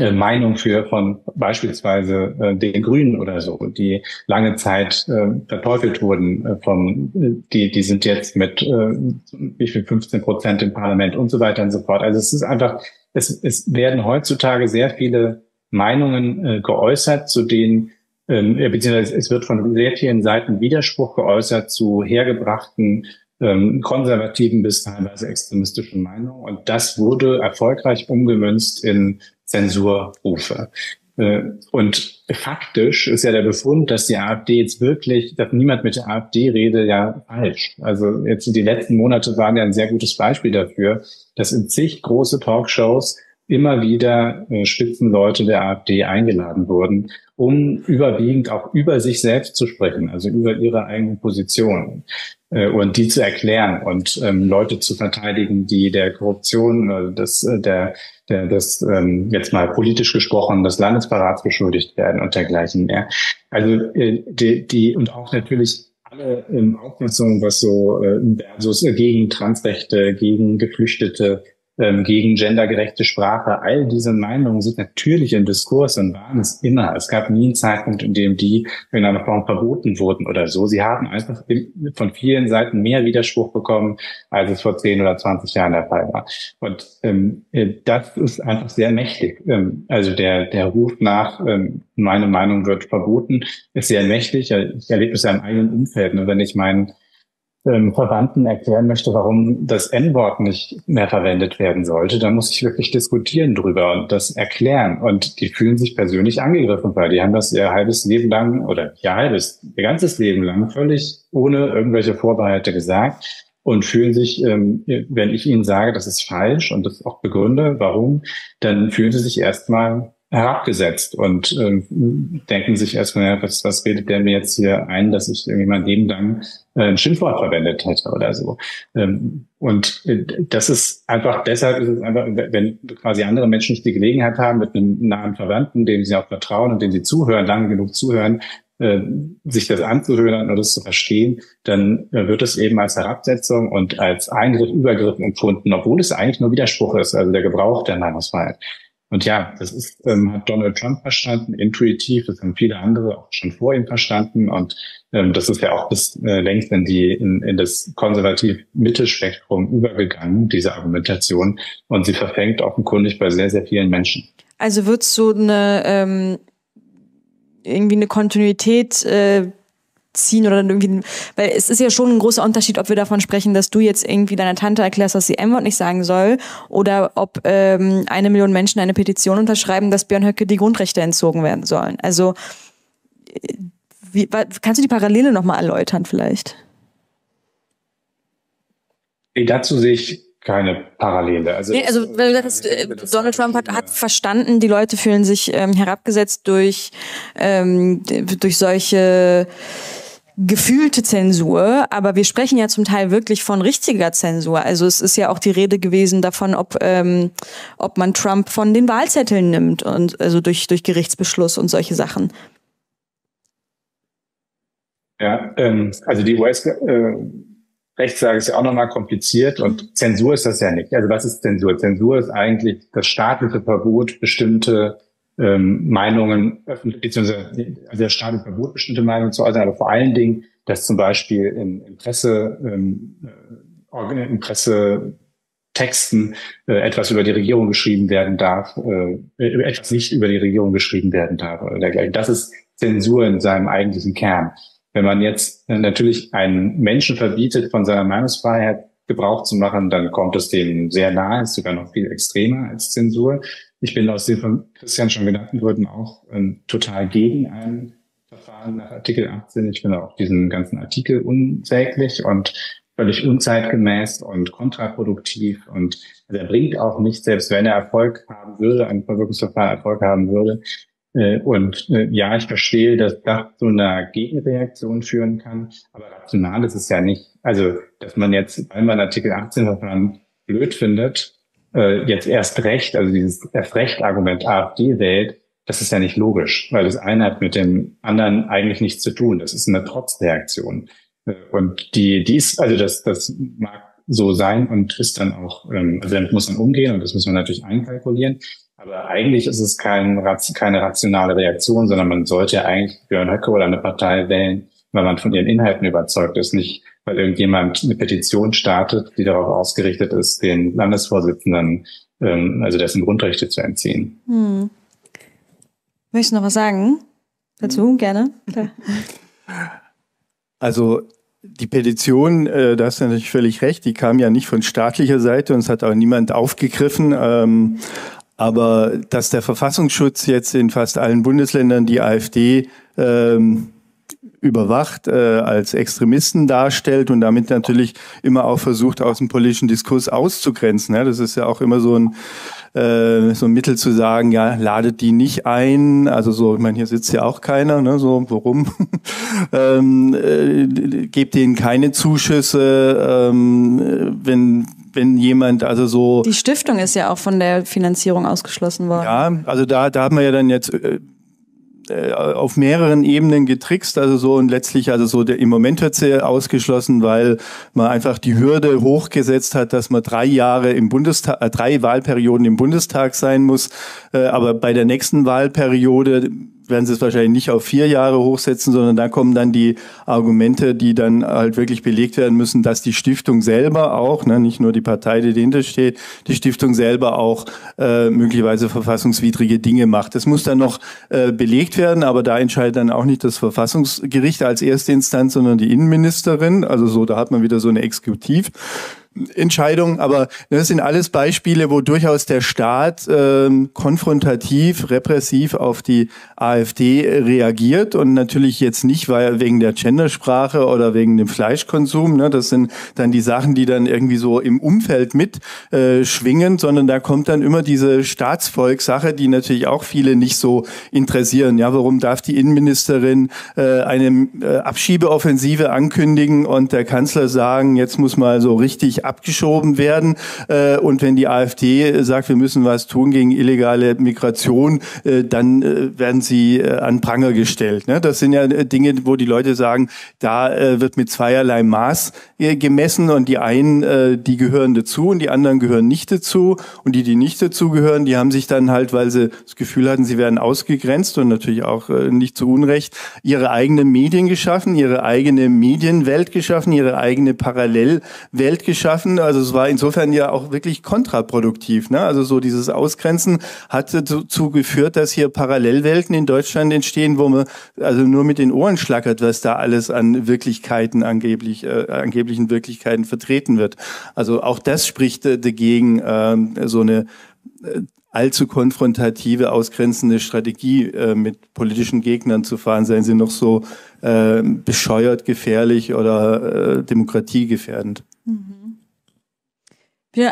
äh, Meinung für von beispielsweise äh, den Grünen oder so, die lange Zeit äh, verteufelt wurden äh, von, die, die sind jetzt mit äh, wie viel 15 Prozent im Parlament und so weiter und so fort. Also es ist einfach, es, es werden heutzutage sehr viele Meinungen äh, geäußert, zu denen ähm, beziehungsweise es wird von sehr vielen Seiten Widerspruch geäußert zu hergebrachten ähm, konservativen bis teilweise extremistischen Meinungen. Und das wurde erfolgreich umgemünzt in Zensurrufe. Äh, und faktisch ist ja der Befund, dass die AfD jetzt wirklich, dass niemand mit der AfD rede, ja falsch. Also jetzt die letzten Monate waren ja ein sehr gutes Beispiel dafür, dass in zig große Talkshows immer wieder äh, Spitzenleute der AfD eingeladen wurden, um überwiegend auch über sich selbst zu sprechen, also über ihre eigenen Positionen äh, und die zu erklären und ähm, Leute zu verteidigen, die der Korruption, äh, des, äh, der, der, des ähm, jetzt mal politisch gesprochen, des Landesverrats beschuldigt werden und dergleichen mehr. Also äh, die, die und auch natürlich alle ähm, Auffassungen, was so äh, so gegen Transrechte, gegen Geflüchtete, ähm, gegen gendergerechte Sprache. All diese Meinungen sind natürlich im Diskurs und waren es immer. Es gab nie einen Zeitpunkt, in dem die in einer Form verboten wurden oder so. Sie haben einfach von vielen Seiten mehr Widerspruch bekommen, als es vor 10 oder 20 Jahren der Fall war. Und ähm, äh, das ist einfach sehr mächtig. Ähm, also der, der Ruf nach, ähm, meine Meinung wird verboten, ist sehr mächtig. Ich erlebe es ja im eigenen Umfeld. Und wenn ich meinen ähm, Verwandten erklären möchte, warum das N-Wort nicht mehr verwendet werden sollte, dann muss ich wirklich diskutieren drüber und das erklären. Und die fühlen sich persönlich angegriffen, weil die haben das ihr halbes Leben lang oder ihr halbes, ihr ganzes Leben lang völlig ohne irgendwelche Vorbehalte gesagt und fühlen sich, ähm, wenn ich ihnen sage, das ist falsch und das auch begründe, warum, dann fühlen sie sich erstmal herabgesetzt und äh, denken sich erstmal, ja, was, was redet der mir jetzt hier ein, dass ich irgendwie mein Leben lang äh, ein Schimpfwort verwendet hätte oder so. Ähm, und äh, das ist einfach, deshalb ist es einfach, wenn quasi andere Menschen nicht die Gelegenheit haben, mit einem nahen Verwandten, dem sie auch vertrauen und dem sie zuhören, lange genug zuhören, äh, sich das anzuhören und das zu verstehen, dann äh, wird es eben als Herabsetzung und als Eingriff, Übergriff empfunden, obwohl es eigentlich nur Widerspruch ist, also der Gebrauch der Meinungsfreiheit. Und ja, das ist, ähm, hat Donald Trump verstanden, intuitiv, das haben viele andere auch schon vor ihm verstanden. Und ähm, das ist ja auch bis äh, längst in, die, in, in das konservativ-Mittelspektrum übergegangen, diese Argumentation. Und sie verfängt offenkundig bei sehr, sehr vielen Menschen. Also wird so eine ähm, irgendwie eine Kontinuität äh, ziehen oder dann irgendwie, weil es ist ja schon ein großer Unterschied, ob wir davon sprechen, dass du jetzt irgendwie deiner Tante erklärst, dass sie M-Wort nicht sagen soll, oder ob ähm, eine Million Menschen eine Petition unterschreiben, dass Björn Höcke die Grundrechte entzogen werden sollen. Also äh, wie, kannst du die Parallele nochmal erläutern vielleicht? Dazu sehe ich keine Parallele. Also, nee, also weil du sagst, äh, Donald Trump hat, hat verstanden, die Leute fühlen sich ähm, herabgesetzt durch, ähm, durch solche gefühlte Zensur, aber wir sprechen ja zum Teil wirklich von richtiger Zensur. Also es ist ja auch die Rede gewesen davon, ob, ähm, ob man Trump von den Wahlzetteln nimmt und also durch, durch Gerichtsbeschluss und solche Sachen. Ja, ähm, also die US äh, Rechtslage ist ja auch nochmal kompliziert und mhm. Zensur ist das ja nicht. Also was ist Zensur? Zensur ist eigentlich das staatliche Verbot, bestimmte ähm, Meinungen öffentlich, beziehungsweise also der staatliche Verbot, bestimmte Meinungen zu äußern, aber vor allen Dingen, dass zum Beispiel in, in Presse, ähm, äh, in Pressetexten äh, etwas über die Regierung geschrieben werden darf, äh, etwas nicht über die Regierung geschrieben werden darf oder dergleichen. Das ist Zensur in seinem eigentlichen Kern. Wenn man jetzt natürlich einen Menschen verbietet, von seiner Meinungsfreiheit Gebrauch zu machen, dann kommt es dem sehr nahe, ist sogar noch viel extremer als Zensur. Ich bin aus den von Christian schon genannten Gründen auch ähm, total gegen ein Verfahren nach Artikel 18. Ich finde auch diesen ganzen Artikel unsäglich und völlig unzeitgemäß und kontraproduktiv und er bringt auch nicht, selbst wenn er Erfolg haben würde, ein Verwirkungsverfahren Erfolg haben würde, äh, und äh, ja, ich verstehe, dass das zu einer Gegenreaktion führen kann, aber rational ist es ja nicht. Also, dass man jetzt, weil man Artikel 18 Verfahren blöd findet, äh, jetzt erst recht, also dieses erst recht Argument AfD wählt, das ist ja nicht logisch, weil das eine hat mit dem anderen eigentlich nichts zu tun. Das ist eine Trotzreaktion. Und die, die ist, also das, das mag so sein und ist dann auch, ähm, also damit muss man umgehen und das muss man natürlich einkalkulieren. Aber eigentlich ist es kein, keine rationale Reaktion, sondern man sollte ja eigentlich Björn Höcke oder eine Partei wählen, weil man von ihren Inhalten überzeugt ist, nicht weil irgendjemand eine Petition startet, die darauf ausgerichtet ist, den Landesvorsitzenden, ähm, also dessen Grundrechte zu entziehen. Hm. Möchtest du noch was sagen dazu? Hm. Gerne. Also die Petition, äh, da hast du natürlich völlig recht, die kam ja nicht von staatlicher Seite und es hat auch niemand aufgegriffen. Ähm, aber dass der Verfassungsschutz jetzt in fast allen Bundesländern die AfD ähm, überwacht, äh, als Extremisten darstellt und damit natürlich immer auch versucht, aus dem politischen Diskurs auszugrenzen. Ja, das ist ja auch immer so ein äh, so ein Mittel zu sagen, ja, ladet die nicht ein. Also so, ich meine, hier sitzt ja auch keiner, ne? So, warum? ähm, äh, gebt denen keine Zuschüsse, ähm, wenn wenn jemand also so. Die Stiftung ist ja auch von der Finanzierung ausgeschlossen worden. Ja, also da, da haben wir ja dann jetzt äh, auf mehreren Ebenen getrickst, also so und letztlich also so der, im Moment wird sie ausgeschlossen, weil man einfach die Hürde hochgesetzt hat, dass man drei Jahre im Bundestag, äh, drei Wahlperioden im Bundestag sein muss, äh, aber bei der nächsten Wahlperiode werden sie es wahrscheinlich nicht auf vier Jahre hochsetzen, sondern da kommen dann die Argumente, die dann halt wirklich belegt werden müssen, dass die Stiftung selber auch, ne, nicht nur die Partei, die dahinter steht, die Stiftung selber auch äh, möglicherweise verfassungswidrige Dinge macht. Das muss dann noch äh, belegt werden, aber da entscheidet dann auch nicht das Verfassungsgericht als erste Instanz, sondern die Innenministerin. Also so, da hat man wieder so eine Exekutiv. Entscheidung, aber das sind alles Beispiele, wo durchaus der Staat ähm, konfrontativ, repressiv auf die AfD reagiert und natürlich jetzt nicht, weil wegen der Gendersprache oder wegen dem Fleischkonsum, ne, das sind dann die Sachen, die dann irgendwie so im Umfeld mit äh, schwingen, sondern da kommt dann immer diese Staatsvolkssache, die natürlich auch viele nicht so interessieren. Ja, warum darf die Innenministerin äh, eine äh, Abschiebeoffensive ankündigen und der Kanzler sagen, jetzt muss mal so richtig abgeschoben werden. Äh, und wenn die AfD sagt, wir müssen was tun gegen illegale Migration, äh, dann äh, werden sie an Pranger gestellt. Ne? Das sind ja Dinge, wo die Leute sagen, da wird mit zweierlei Maß gemessen und die einen, die gehören dazu und die anderen gehören nicht dazu. Und die, die nicht dazu gehören, die haben sich dann halt, weil sie das Gefühl hatten, sie werden ausgegrenzt und natürlich auch nicht zu Unrecht, ihre eigenen Medien geschaffen, ihre eigene Medienwelt geschaffen, ihre eigene Parallelwelt geschaffen schaffen. Also es war insofern ja auch wirklich kontraproduktiv. Ne? Also so dieses Ausgrenzen hat dazu geführt, dass hier Parallelwelten in Deutschland entstehen, wo man also nur mit den Ohren schlackert, was da alles an Wirklichkeiten angeblich, äh, angeblichen Wirklichkeiten vertreten wird. Also auch das spricht äh, dagegen, äh, so eine äh, allzu konfrontative, ausgrenzende Strategie äh, mit politischen Gegnern zu fahren, seien sie noch so äh, bescheuert, gefährlich oder äh, demokratiegefährdend. Mhm.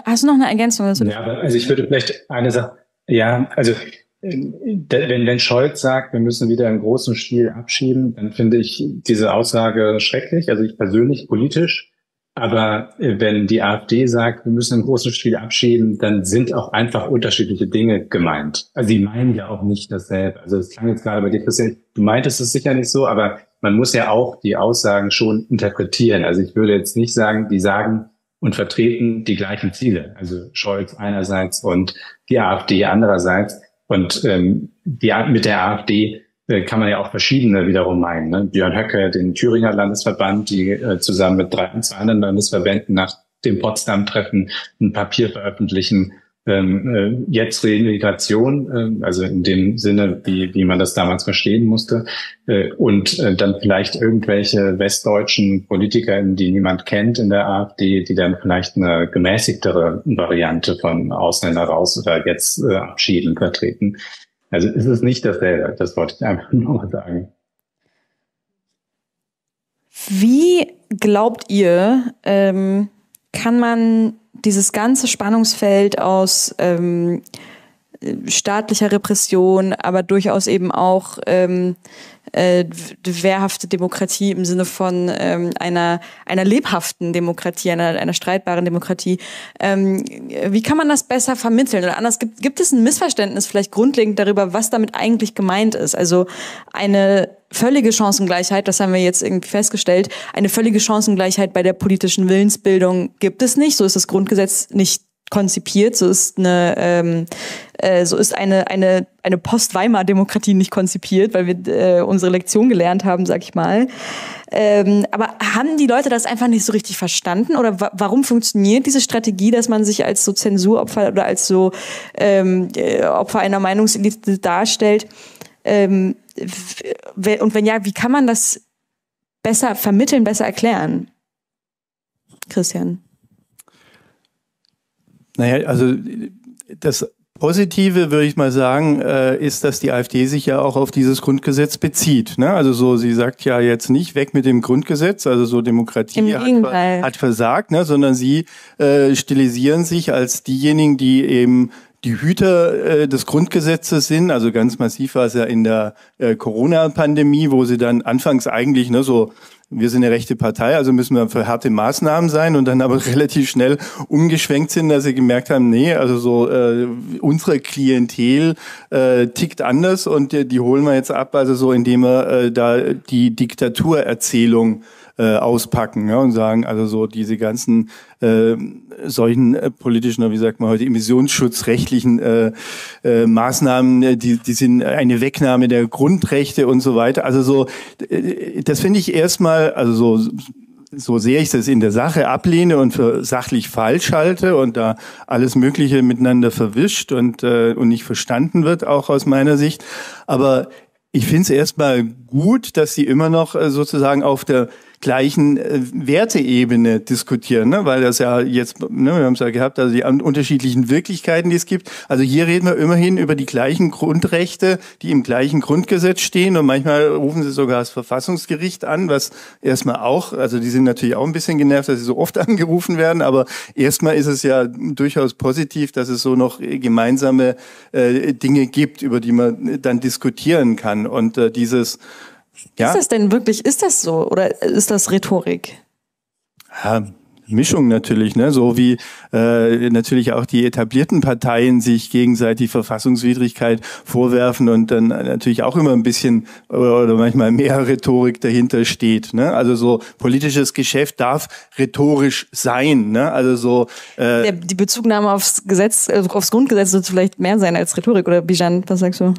Hast du noch eine Ergänzung? Ja, aber also ich würde vielleicht eine Sache, ja, also wenn, wenn Scholz sagt, wir müssen wieder im großen Stil abschieben, dann finde ich diese Aussage schrecklich, also ich persönlich politisch. Aber wenn die AfD sagt, wir müssen im großen Stil abschieben, dann sind auch einfach unterschiedliche Dinge gemeint. Also die meinen ja auch nicht dasselbe. Also es klang jetzt gerade bei dir, Christian, du meintest es sicher nicht so, aber man muss ja auch die Aussagen schon interpretieren. Also ich würde jetzt nicht sagen, die sagen und vertreten die gleichen Ziele. Also Scholz einerseits und die AfD andererseits. Und ähm, die, mit der AfD äh, kann man ja auch verschiedene wiederum meinen. Ne? Björn Höcke, den Thüringer Landesverband, die äh, zusammen mit drei, zwei anderen Landesverbänden nach dem Potsdam-Treffen ein Papier veröffentlichen, ähm, äh, jetzt Remigration, äh, also in dem Sinne, wie, wie man das damals verstehen musste, äh, und äh, dann vielleicht irgendwelche westdeutschen PolitikerInnen, die niemand kennt in der AfD, die dann vielleicht eine gemäßigtere Variante von Ausländer raus oder jetzt äh, abschieden vertreten. Also ist es nicht dasselbe, das wollte ich einfach nur mal sagen. Wie glaubt ihr, ähm, kann man dieses ganze Spannungsfeld aus ähm, staatlicher Repression, aber durchaus eben auch ähm, äh, wehrhafte Demokratie im Sinne von ähm, einer, einer lebhaften Demokratie, einer, einer streitbaren Demokratie. Ähm, wie kann man das besser vermitteln? Oder anders, gibt, gibt es ein Missverständnis vielleicht grundlegend darüber, was damit eigentlich gemeint ist? Also eine völlige Chancengleichheit, das haben wir jetzt irgendwie festgestellt, eine völlige Chancengleichheit bei der politischen Willensbildung gibt es nicht. So ist das Grundgesetz nicht konzipiert, so ist eine ähm, äh, so ist eine eine eine Post-Weimar-Demokratie nicht konzipiert, weil wir äh, unsere Lektion gelernt haben, sag ich mal. Ähm, aber haben die Leute das einfach nicht so richtig verstanden oder wa warum funktioniert diese Strategie, dass man sich als so Zensuropfer oder als so ähm, äh, Opfer einer Meinungselite darstellt? Ähm, und wenn ja, wie kann man das besser vermitteln, besser erklären? Christian. Naja, also das Positive, würde ich mal sagen, äh, ist, dass die AfD sich ja auch auf dieses Grundgesetz bezieht. Ne? Also so, sie sagt ja jetzt nicht weg mit dem Grundgesetz, also so Demokratie hat, hat, versagt, ne? sondern sie äh, stilisieren sich als diejenigen, die eben die Hüter äh, des Grundgesetzes sind. Also ganz massiv war es ja in der äh, Corona-Pandemie, wo sie dann anfangs eigentlich ne, so wir sind eine rechte Partei, also müssen wir für harte Maßnahmen sein und dann aber relativ schnell umgeschwenkt sind, dass sie gemerkt haben, nee, also so äh, unsere Klientel äh, tickt anders und die, die holen wir jetzt ab, also so indem wir äh, da die Diktaturerzählung äh, auspacken ja, und sagen, also so diese ganzen äh, solchen äh, politischen, wie sagt man heute, emissionsschutzrechtlichen äh, äh, Maßnahmen, äh, die, die sind eine Wegnahme der Grundrechte und so weiter. Also so, äh, das finde ich erstmal, also so so sehr ich das in der Sache ablehne und für sachlich falsch halte und da alles Mögliche miteinander verwischt und, äh, und nicht verstanden wird, auch aus meiner Sicht. Aber ich finde es erstmal gut, dass sie immer noch äh, sozusagen auf der gleichen äh, Werteebene diskutieren, ne? weil das ja jetzt, ne, wir haben es ja gehabt, also die unterschiedlichen Wirklichkeiten, die es gibt. Also hier reden wir immerhin über die gleichen Grundrechte, die im gleichen Grundgesetz stehen und manchmal rufen sie sogar das Verfassungsgericht an, was erstmal auch, also die sind natürlich auch ein bisschen genervt, dass sie so oft angerufen werden, aber erstmal ist es ja durchaus positiv, dass es so noch gemeinsame äh, Dinge gibt, über die man dann diskutieren kann und äh, dieses ja? Ist das denn wirklich, ist das so oder ist das Rhetorik? Ja, Mischung natürlich, ne? so wie äh, natürlich auch die etablierten Parteien sich gegenseitig Verfassungswidrigkeit vorwerfen und dann natürlich auch immer ein bisschen oder, manchmal mehr Rhetorik dahinter steht. Ne? Also so politisches Geschäft darf rhetorisch sein. Ne? Also so äh, die Bezugnahme aufs Gesetz, also aufs Grundgesetz sollte vielleicht mehr sein als Rhetorik oder Bijan, was sagst du?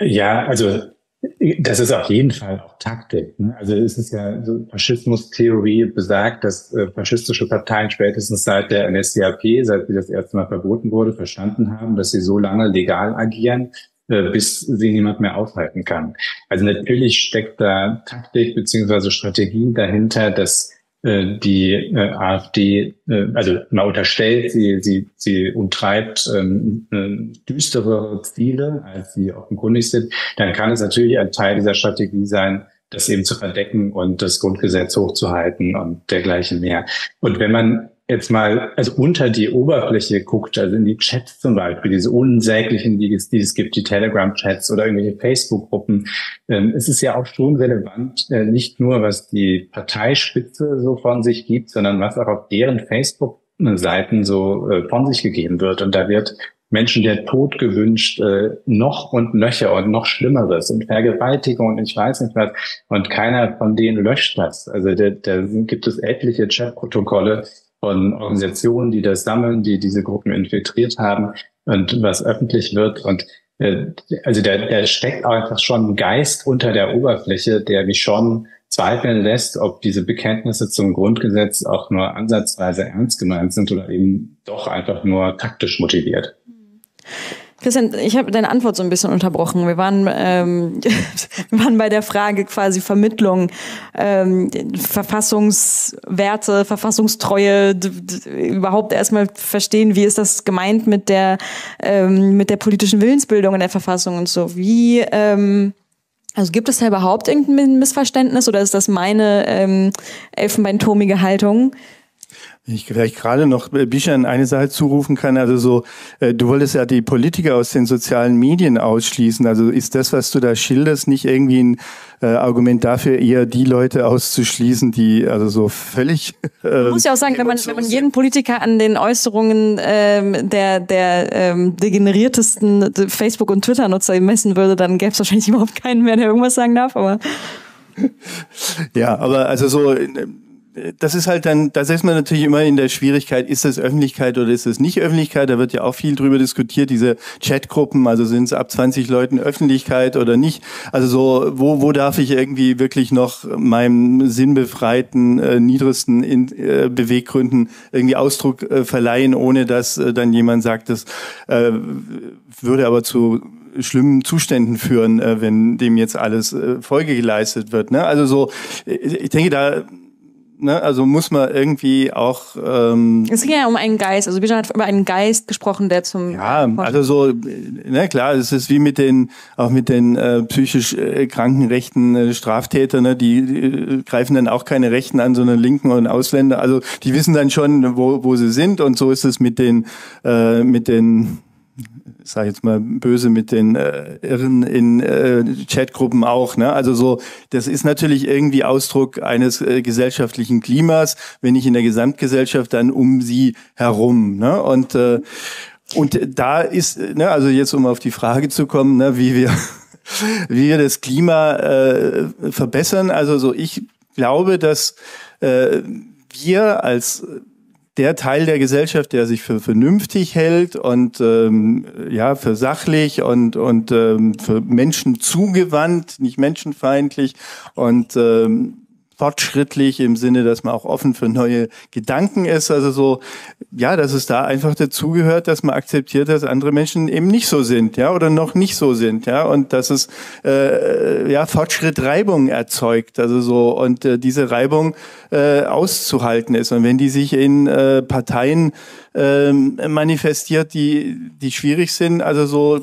Ja, also das ist auf jeden Fall auch Taktik. Ne? Also es ist ja so Faschismustheorie besagt, dass äh, faschistische Parteien spätestens seit der NSDAP, seit sie das erste Mal verboten wurde, verstanden haben, dass sie so lange legal agieren, äh, bis sie niemand mehr aufhalten kann. Also natürlich steckt da Taktik beziehungsweise Strategie dahinter, dass äh, die äh, AfD, äh, also man unterstellt, sie, sie, sie umtreibt ähm, äh, düstere Ziele, als sie offenkundig sind, dann kann es natürlich ein Teil dieser Strategie sein, das eben zu verdecken und das Grundgesetz hochzuhalten und dergleichen mehr. Und wenn man jetzt mal also unter die Oberfläche guckt, also in die Chats zum Beispiel, diese unsäglichen, die es, die es gibt, die Telegram-Chats oder irgendwelche Facebook-Gruppen, ähm, es ist ja auch schon relevant, äh, nicht nur was die Parteispitze so von sich gibt, sondern was auch auf deren Facebook-Seiten so äh, von sich gegeben wird. Und da wird Menschen der Tod gewünscht, äh, noch und nöcher und noch Schlimmeres und Vergewaltigung und ich weiß nicht was. Und keiner von denen löscht das. Also da, da gibt es etliche Chatprotokolle von Organisationen, die das sammeln, die diese Gruppen infiltriert haben und was öffentlich wird. Und äh, also da, da steckt einfach schon ein Geist unter der Oberfläche, der mich schon zweifeln lässt, ob diese Bekenntnisse zum Grundgesetz auch nur ansatzweise ernst gemeint sind oder eben doch einfach nur taktisch motiviert. Christian, ich habe deine Antwort so ein bisschen unterbrochen. Wir waren, ähm, wir waren bei der Frage quasi Vermittlung, ähm, Verfassungswerte, Verfassungstreue, überhaupt erstmal verstehen, wie ist das gemeint mit der, ähm, mit der politischen Willensbildung in der Verfassung und so. Wie, ähm, also gibt es da überhaupt irgendein Missverständnis oder ist das meine ähm, elfenbeinturmige Haltung? Ich vielleicht gerade noch Bischan eine Sache zurufen kann, also so, äh, du wolltest ja die Politiker aus den sozialen Medien ausschließen. Also ist das, was du da schilderst, nicht irgendwie ein äh, Argument dafür, eher die Leute auszuschließen, die also so völlig. Äh, Man muss ja auch sagen, wenn man, wenn man jeden Politiker an den Äußerungen ähm, der, der ähm, degeneriertesten Facebook- und Twitter-Nutzer messen würde, dann gäbe es wahrscheinlich überhaupt keinen mehr, der irgendwas sagen darf, aber. Ja, aber also so das ist halt dann, da ist man natürlich immer in der Schwierigkeit, ist das Öffentlichkeit oder ist das nicht Öffentlichkeit? Da wird ja auch viel drüber diskutiert, diese Chatgruppen, also sind es ab 20 Leuten Öffentlichkeit oder nicht? Also so, wo, wo darf ich irgendwie wirklich noch meinem sinnbefreiten, äh, niedrigsten in, äh, Beweggründen irgendwie Ausdruck äh, verleihen, ohne dass äh, dann jemand sagt, das äh, würde aber zu schlimmen Zuständen führen, äh, wenn dem jetzt alles äh, Folge geleistet wird. Ne? Also so, ich denke, da Ne? Also muss man irgendwie auch. Ähm, es ging ja um einen Geist. Also Bijan hat über einen Geist gesprochen, der zum. Ja, also so, ne, klar, es ist wie mit den auch mit den äh, psychisch äh, kranken rechten äh, Straftätern, ne? die, äh, greifen dann auch keine Rechten an, sondern Linken und Ausländer. Also die wissen dann schon, wo, wo sie sind und so ist es mit den äh, mit den ich sage jetzt mal böse mit den äh, Irren in äh, Chatgruppen auch. Ne? Also so, das ist natürlich irgendwie Ausdruck eines äh, gesellschaftlichen Klimas, wenn nicht in der Gesamtgesellschaft, dann um sie herum. Ne? Und äh, und da ist, ne, also jetzt um auf die Frage zu kommen, ne, wie wir wie wir das Klima äh, verbessern. Also so, ich glaube, dass äh, wir als der Teil der Gesellschaft, der sich für vernünftig hält und ähm, ja für sachlich und und ähm, für Menschen zugewandt, nicht menschenfeindlich und ähm, fortschrittlich im Sinne, dass man auch offen für neue Gedanken ist. Also so, ja, dass es da einfach dazugehört, dass man akzeptiert, dass andere Menschen eben nicht so sind, ja, oder noch nicht so sind, ja, und dass es äh, ja Fortschritt Reibung erzeugt, also so und äh, diese Reibung äh, auszuhalten ist. Und wenn die sich in äh, Parteien äh, manifestiert, die die schwierig sind, also so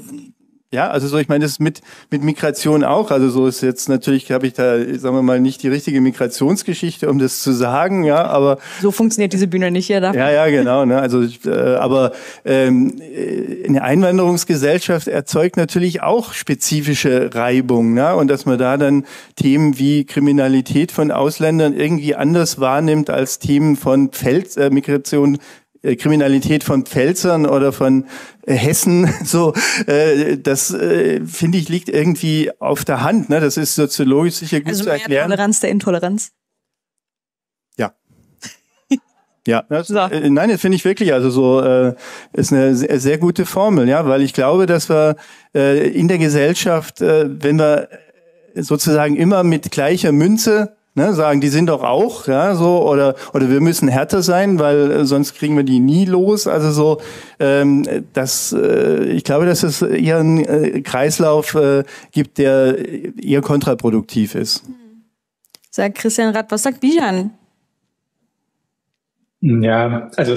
ja, also so, ich meine, das mit, mit Migration auch. Also so ist jetzt natürlich, habe ich da, sagen wir mal, nicht die richtige Migrationsgeschichte, um das zu sagen, ja, aber. So funktioniert diese Bühne nicht, ja, da. Ja, ja, genau, ne, also, äh, aber ähm, äh, eine Einwanderungsgesellschaft erzeugt natürlich auch spezifische Reibung, ne, und dass man da dann Themen wie Kriminalität von Ausländern irgendwie anders wahrnimmt als Themen von Feld, äh, Migration Kriminalität von Pfälzern oder von äh, Hessen, so äh, das äh, finde ich liegt irgendwie auf der Hand. Ne? Das ist soziologisch sicher gut also zu erklären. Toleranz der Intoleranz. Ja. Ja, das, so. äh, nein, das finde ich wirklich, also so äh, ist eine sehr, sehr gute Formel, ja, weil ich glaube, dass wir äh, in der Gesellschaft, äh, wenn wir sozusagen immer mit gleicher Münze Ne, sagen, die sind doch auch, ja, so, oder, oder wir müssen härter sein, weil äh, sonst kriegen wir die nie los. Also so, ähm, das, äh, ich glaube, dass es eher einen äh, Kreislauf äh, gibt, der eher kontraproduktiv ist. Sagt Christian Rath, was sagt Bijan? Ja, also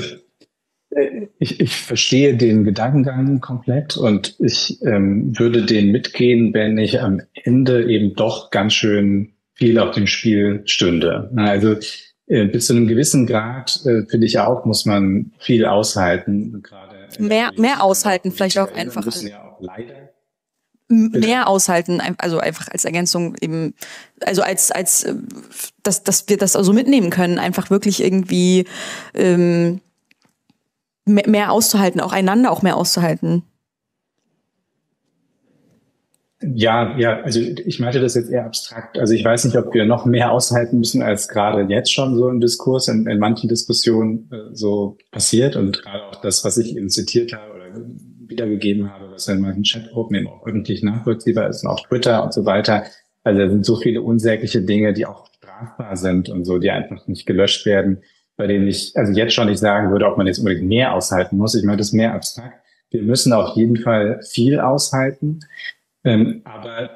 äh, ich, ich verstehe den Gedankengang komplett und ich ähm, würde den mitgehen, wenn ich am Ende eben doch ganz schön viel auf dem Spiel stünde. Also äh, bis zu einem gewissen Grad, äh, finde ich auch, muss man viel aushalten. Gerade mehr, mehr aushalten, vielleicht auch einfach. Ja auch leider mehr aushalten, also einfach als Ergänzung eben, also als, als, äh, dass, dass wir das also mitnehmen können, einfach wirklich irgendwie ähm, mehr auszuhalten, auch einander auch mehr auszuhalten. Ja, ja, also ich meinte das jetzt eher abstrakt. Also ich weiß nicht, ob wir noch mehr aushalten müssen, als gerade jetzt schon so im Diskurs, in, in manchen Diskussionen äh, so passiert und gerade auch das, was ich eben zitiert habe oder wiedergegeben habe, was in manchen Chatgruppen eben auch öffentlich nachvollziehbar ist und auch Twitter und so weiter. Also da sind so viele unsägliche Dinge, die auch strafbar sind und so, die einfach nicht gelöscht werden, bei denen ich also jetzt schon nicht sagen würde, ob man jetzt unbedingt mehr aushalten muss. Ich meine, das mehr abstrakt. Wir müssen auf jeden Fall viel aushalten. Ähm, aber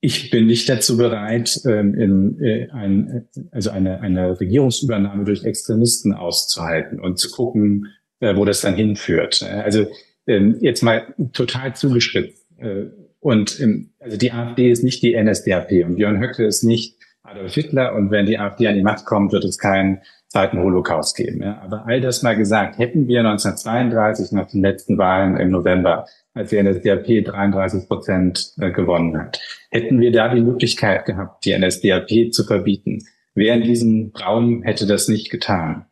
ich bin nicht dazu bereit, ähm, in, äh, ein, also eine, eine Regierungsübernahme durch Extremisten auszuhalten und zu gucken, äh, wo das dann hinführt. Also ähm, jetzt mal total zugespitzt. Äh, und ähm, also die AfD ist nicht die NSDAP und Björn Höcke ist nicht Adolf Hitler und wenn die AfD an die Macht kommt, wird es keinen zweiten Holocaust geben. Ja. Aber all das mal gesagt, hätten wir 1932 nach den letzten Wahlen im November als die NSDAP 33 Prozent äh, gewonnen hat. Hätten wir da die Möglichkeit gehabt, die NSDAP zu verbieten? Wer in diesem Raum hätte das nicht getan?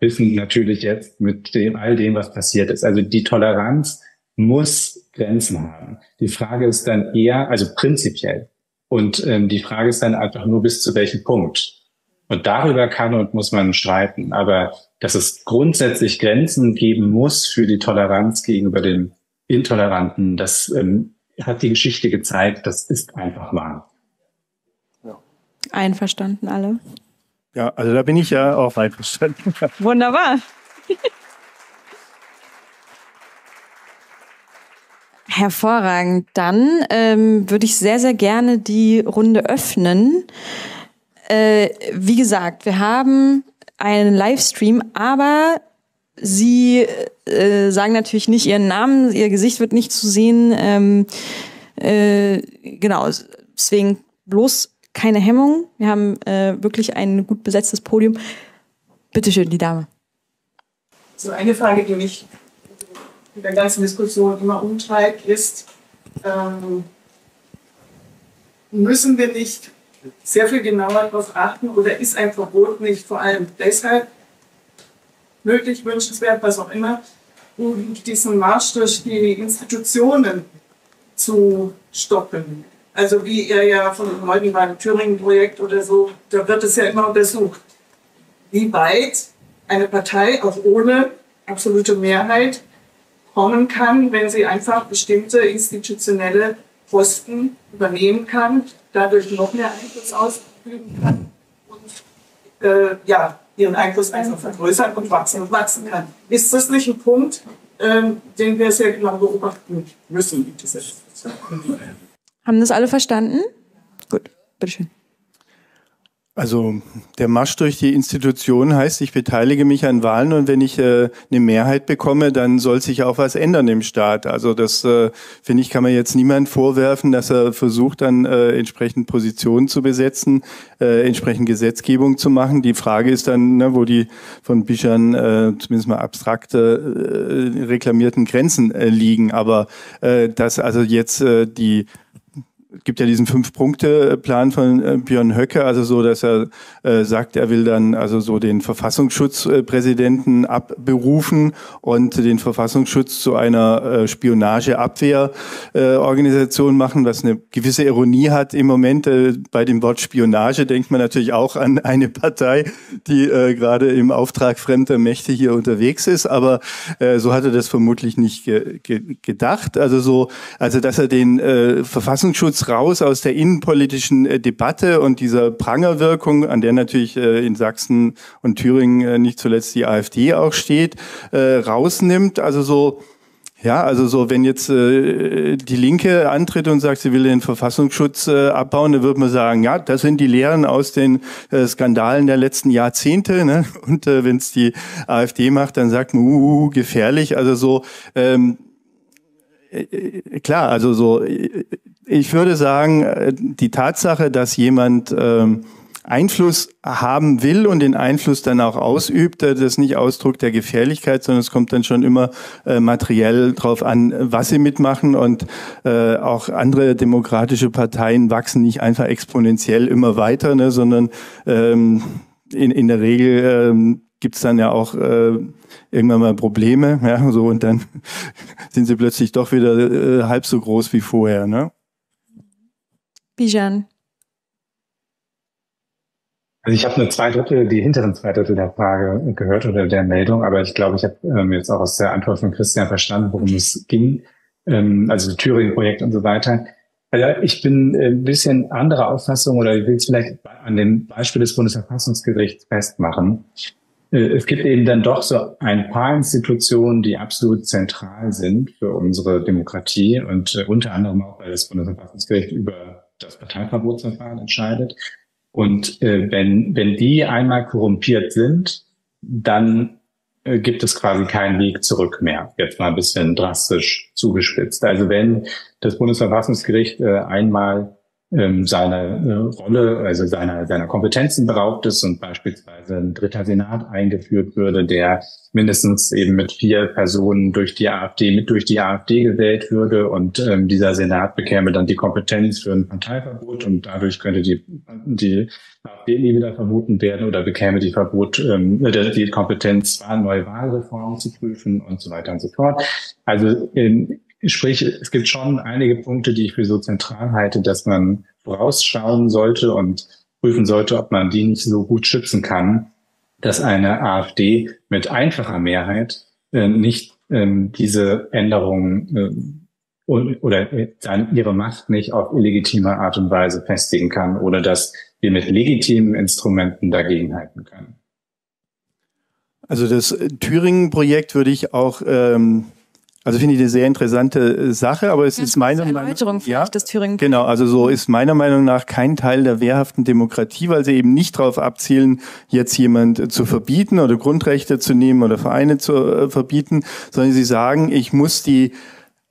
Wissen natürlich jetzt mit dem, all dem, was passiert ist. Also die Toleranz muss Grenzen haben. Die Frage ist dann eher, also prinzipiell. Und ähm, die Frage ist dann einfach nur bis zu welchem Punkt. Und darüber kann und muss man streiten. Aber dass es grundsätzlich Grenzen geben muss für die Toleranz gegenüber dem Intoleranten, das ähm, hat die Geschichte gezeigt, das ist einfach wahr. Einverstanden alle? Ja, also da bin ich ja auch einverstanden. Wunderbar. Hervorragend. Dann ähm, würde ich sehr, sehr gerne die Runde öffnen. Äh, wie gesagt, wir haben einen Livestream, aber Sie äh, sagen natürlich nicht ihren Namen, ihr Gesicht wird nicht zu sehen. Ähm, äh, genau, deswegen bloß keine Hemmung. Wir haben äh, wirklich ein gut besetztes Podium. Bitte schön, die Dame. So eine Frage, die mich in der ganzen Diskussion immer umtreibt, ist, ähm, müssen wir nicht sehr viel genauer darauf achten oder ist ein Verbot nicht vor allem deshalb möglich, wünschenswert, was auch immer, um diesen Marsch durch die Institutionen zu stoppen. Also wie er ja von heute beim Thüringen-Projekt oder so, da wird es ja immer untersucht, wie weit eine Partei auch ohne absolute Mehrheit kommen kann, wenn sie einfach bestimmte institutionelle Posten übernehmen kann, dadurch noch mehr Einfluss ausüben kann und äh, ja, ihren Einfluss einfach vergrößern und wachsen und wachsen kann. Ist das nicht ein Punkt, ähm, den wir sehr genau beobachten müssen Haben das alle verstanden? Gut, bitteschön. Also der Marsch durch die Institutionen heißt, ich beteilige mich an Wahlen und wenn ich äh, eine Mehrheit bekomme, dann soll sich auch was ändern im Staat. Also das äh, finde ich, kann man jetzt niemand vorwerfen, dass er versucht, dann äh, entsprechend Positionen zu besetzen, äh, entsprechend Gesetzgebung zu machen. Die Frage ist dann, ne, wo die von Bischern äh, zumindest mal abstrakte äh, reklamierten Grenzen äh, liegen. Aber äh, dass also jetzt äh, die gibt ja diesen Fünf-Punkte-Plan von äh, Björn Höcke, also so, dass er äh, sagt, er will dann also so den Verfassungsschutzpräsidenten abberufen und den Verfassungsschutz zu einer äh, Spionageabwehrorganisation äh, machen, was eine gewisse Ironie hat im Moment. Äh, bei dem Wort Spionage denkt man natürlich auch an eine Partei, die äh, gerade im Auftrag fremder Mächte hier unterwegs ist, aber äh, so hat er das vermutlich nicht ge ge gedacht. Also so, also dass er den äh, Raus aus der innenpolitischen äh, Debatte und dieser Prangerwirkung, an der natürlich äh, in Sachsen und Thüringen äh, nicht zuletzt die AfD auch steht, rausnimmt. Also so, ja, also so, wenn jetzt äh, die Linke antritt und sagt, sie will den Verfassungsschutz äh, abbauen, dann würde man sagen, ja, das sind die Lehren aus den äh, Skandalen der letzten Jahrzehnte. Ne? Und äh, wenn es die AfD macht, dann sagt man, uh, gefährlich. Also so, ähm, äh, klar, also so, ich würde sagen, die Tatsache, dass jemand ähm, Einfluss haben will und den Einfluss dann auch ausübt, das ist nicht Ausdruck der Gefährlichkeit, sondern es kommt dann schon immer äh, materiell drauf an, was sie mitmachen und äh, auch andere demokratische Parteien wachsen nicht einfach exponentiell immer weiter, ne, sondern ähm, in, in der Regel ähm, gibt es dann ja auch äh, irgendwann mal Probleme, ja, so und dann sind sie plötzlich doch wieder äh, halb so groß wie vorher, ne? Bijan. Also ich habe nur zwei Drittel, die hinteren zwei Drittel der Frage gehört oder der Meldung, aber ich glaube, ich habe ähm, jetzt auch aus der Antwort von Christian verstanden, worum es ging. Ähm, also Thüringen-Projekt und so weiter. Also ich bin ein bisschen anderer Auffassung oder ich will es vielleicht an dem Beispiel des Bundesverfassungsgerichts festmachen. Äh, es gibt eben dann doch so ein paar Institutionen, die absolut zentral sind für unsere Demokratie und äh, unter anderem auch, weil das Bundesverfassungsgericht über das Parteiverbotsverfahren entscheidet. Und äh, wenn, wenn die einmal korrumpiert sind, dann äh, gibt es quasi keinen Weg zurück mehr. Jetzt mal ein bisschen drastisch zugespitzt. Also wenn das Bundesverfassungsgericht äh, einmal ähm, seine äh, Rolle, also seiner, seiner Kompetenzen beraubt ist und beispielsweise ein dritter Senat eingeführt würde, der mindestens eben mit vier Personen durch die AfD, mit durch die AfD gewählt würde und ähm, dieser Senat bekäme dann die Kompetenz für ein Parteiverbot und dadurch könnte die, die AfD nie wieder verboten werden oder bekäme die Verbot, ähm, die Kompetenz, neue Wahlreformen zu prüfen und so weiter und so fort. Also in, Sprich, es gibt schon einige Punkte, die ich für so zentral halte, dass man vorausschauen sollte und prüfen sollte, ob man die nicht so gut schützen kann, dass eine AfD mit einfacher Mehrheit äh, nicht ähm, diese Änderungen äh, oder seine, ihre Macht nicht auf illegitime Art und Weise festigen kann oder dass wir mit legitimen Instrumenten dagegenhalten können. Also das Thüringen-Projekt würde ich auch ähm, also finde ich eine sehr interessante äh, Sache, aber es Ganz ist meiner Meinung nach ja, Thüringen. Genau, also so ist meiner Meinung nach kein Teil der wehrhaften Demokratie, weil sie eben nicht darauf abzielen, jetzt jemand zu verbieten oder Grundrechte zu nehmen oder Vereine zu äh, verbieten, sondern sie sagen, ich muss die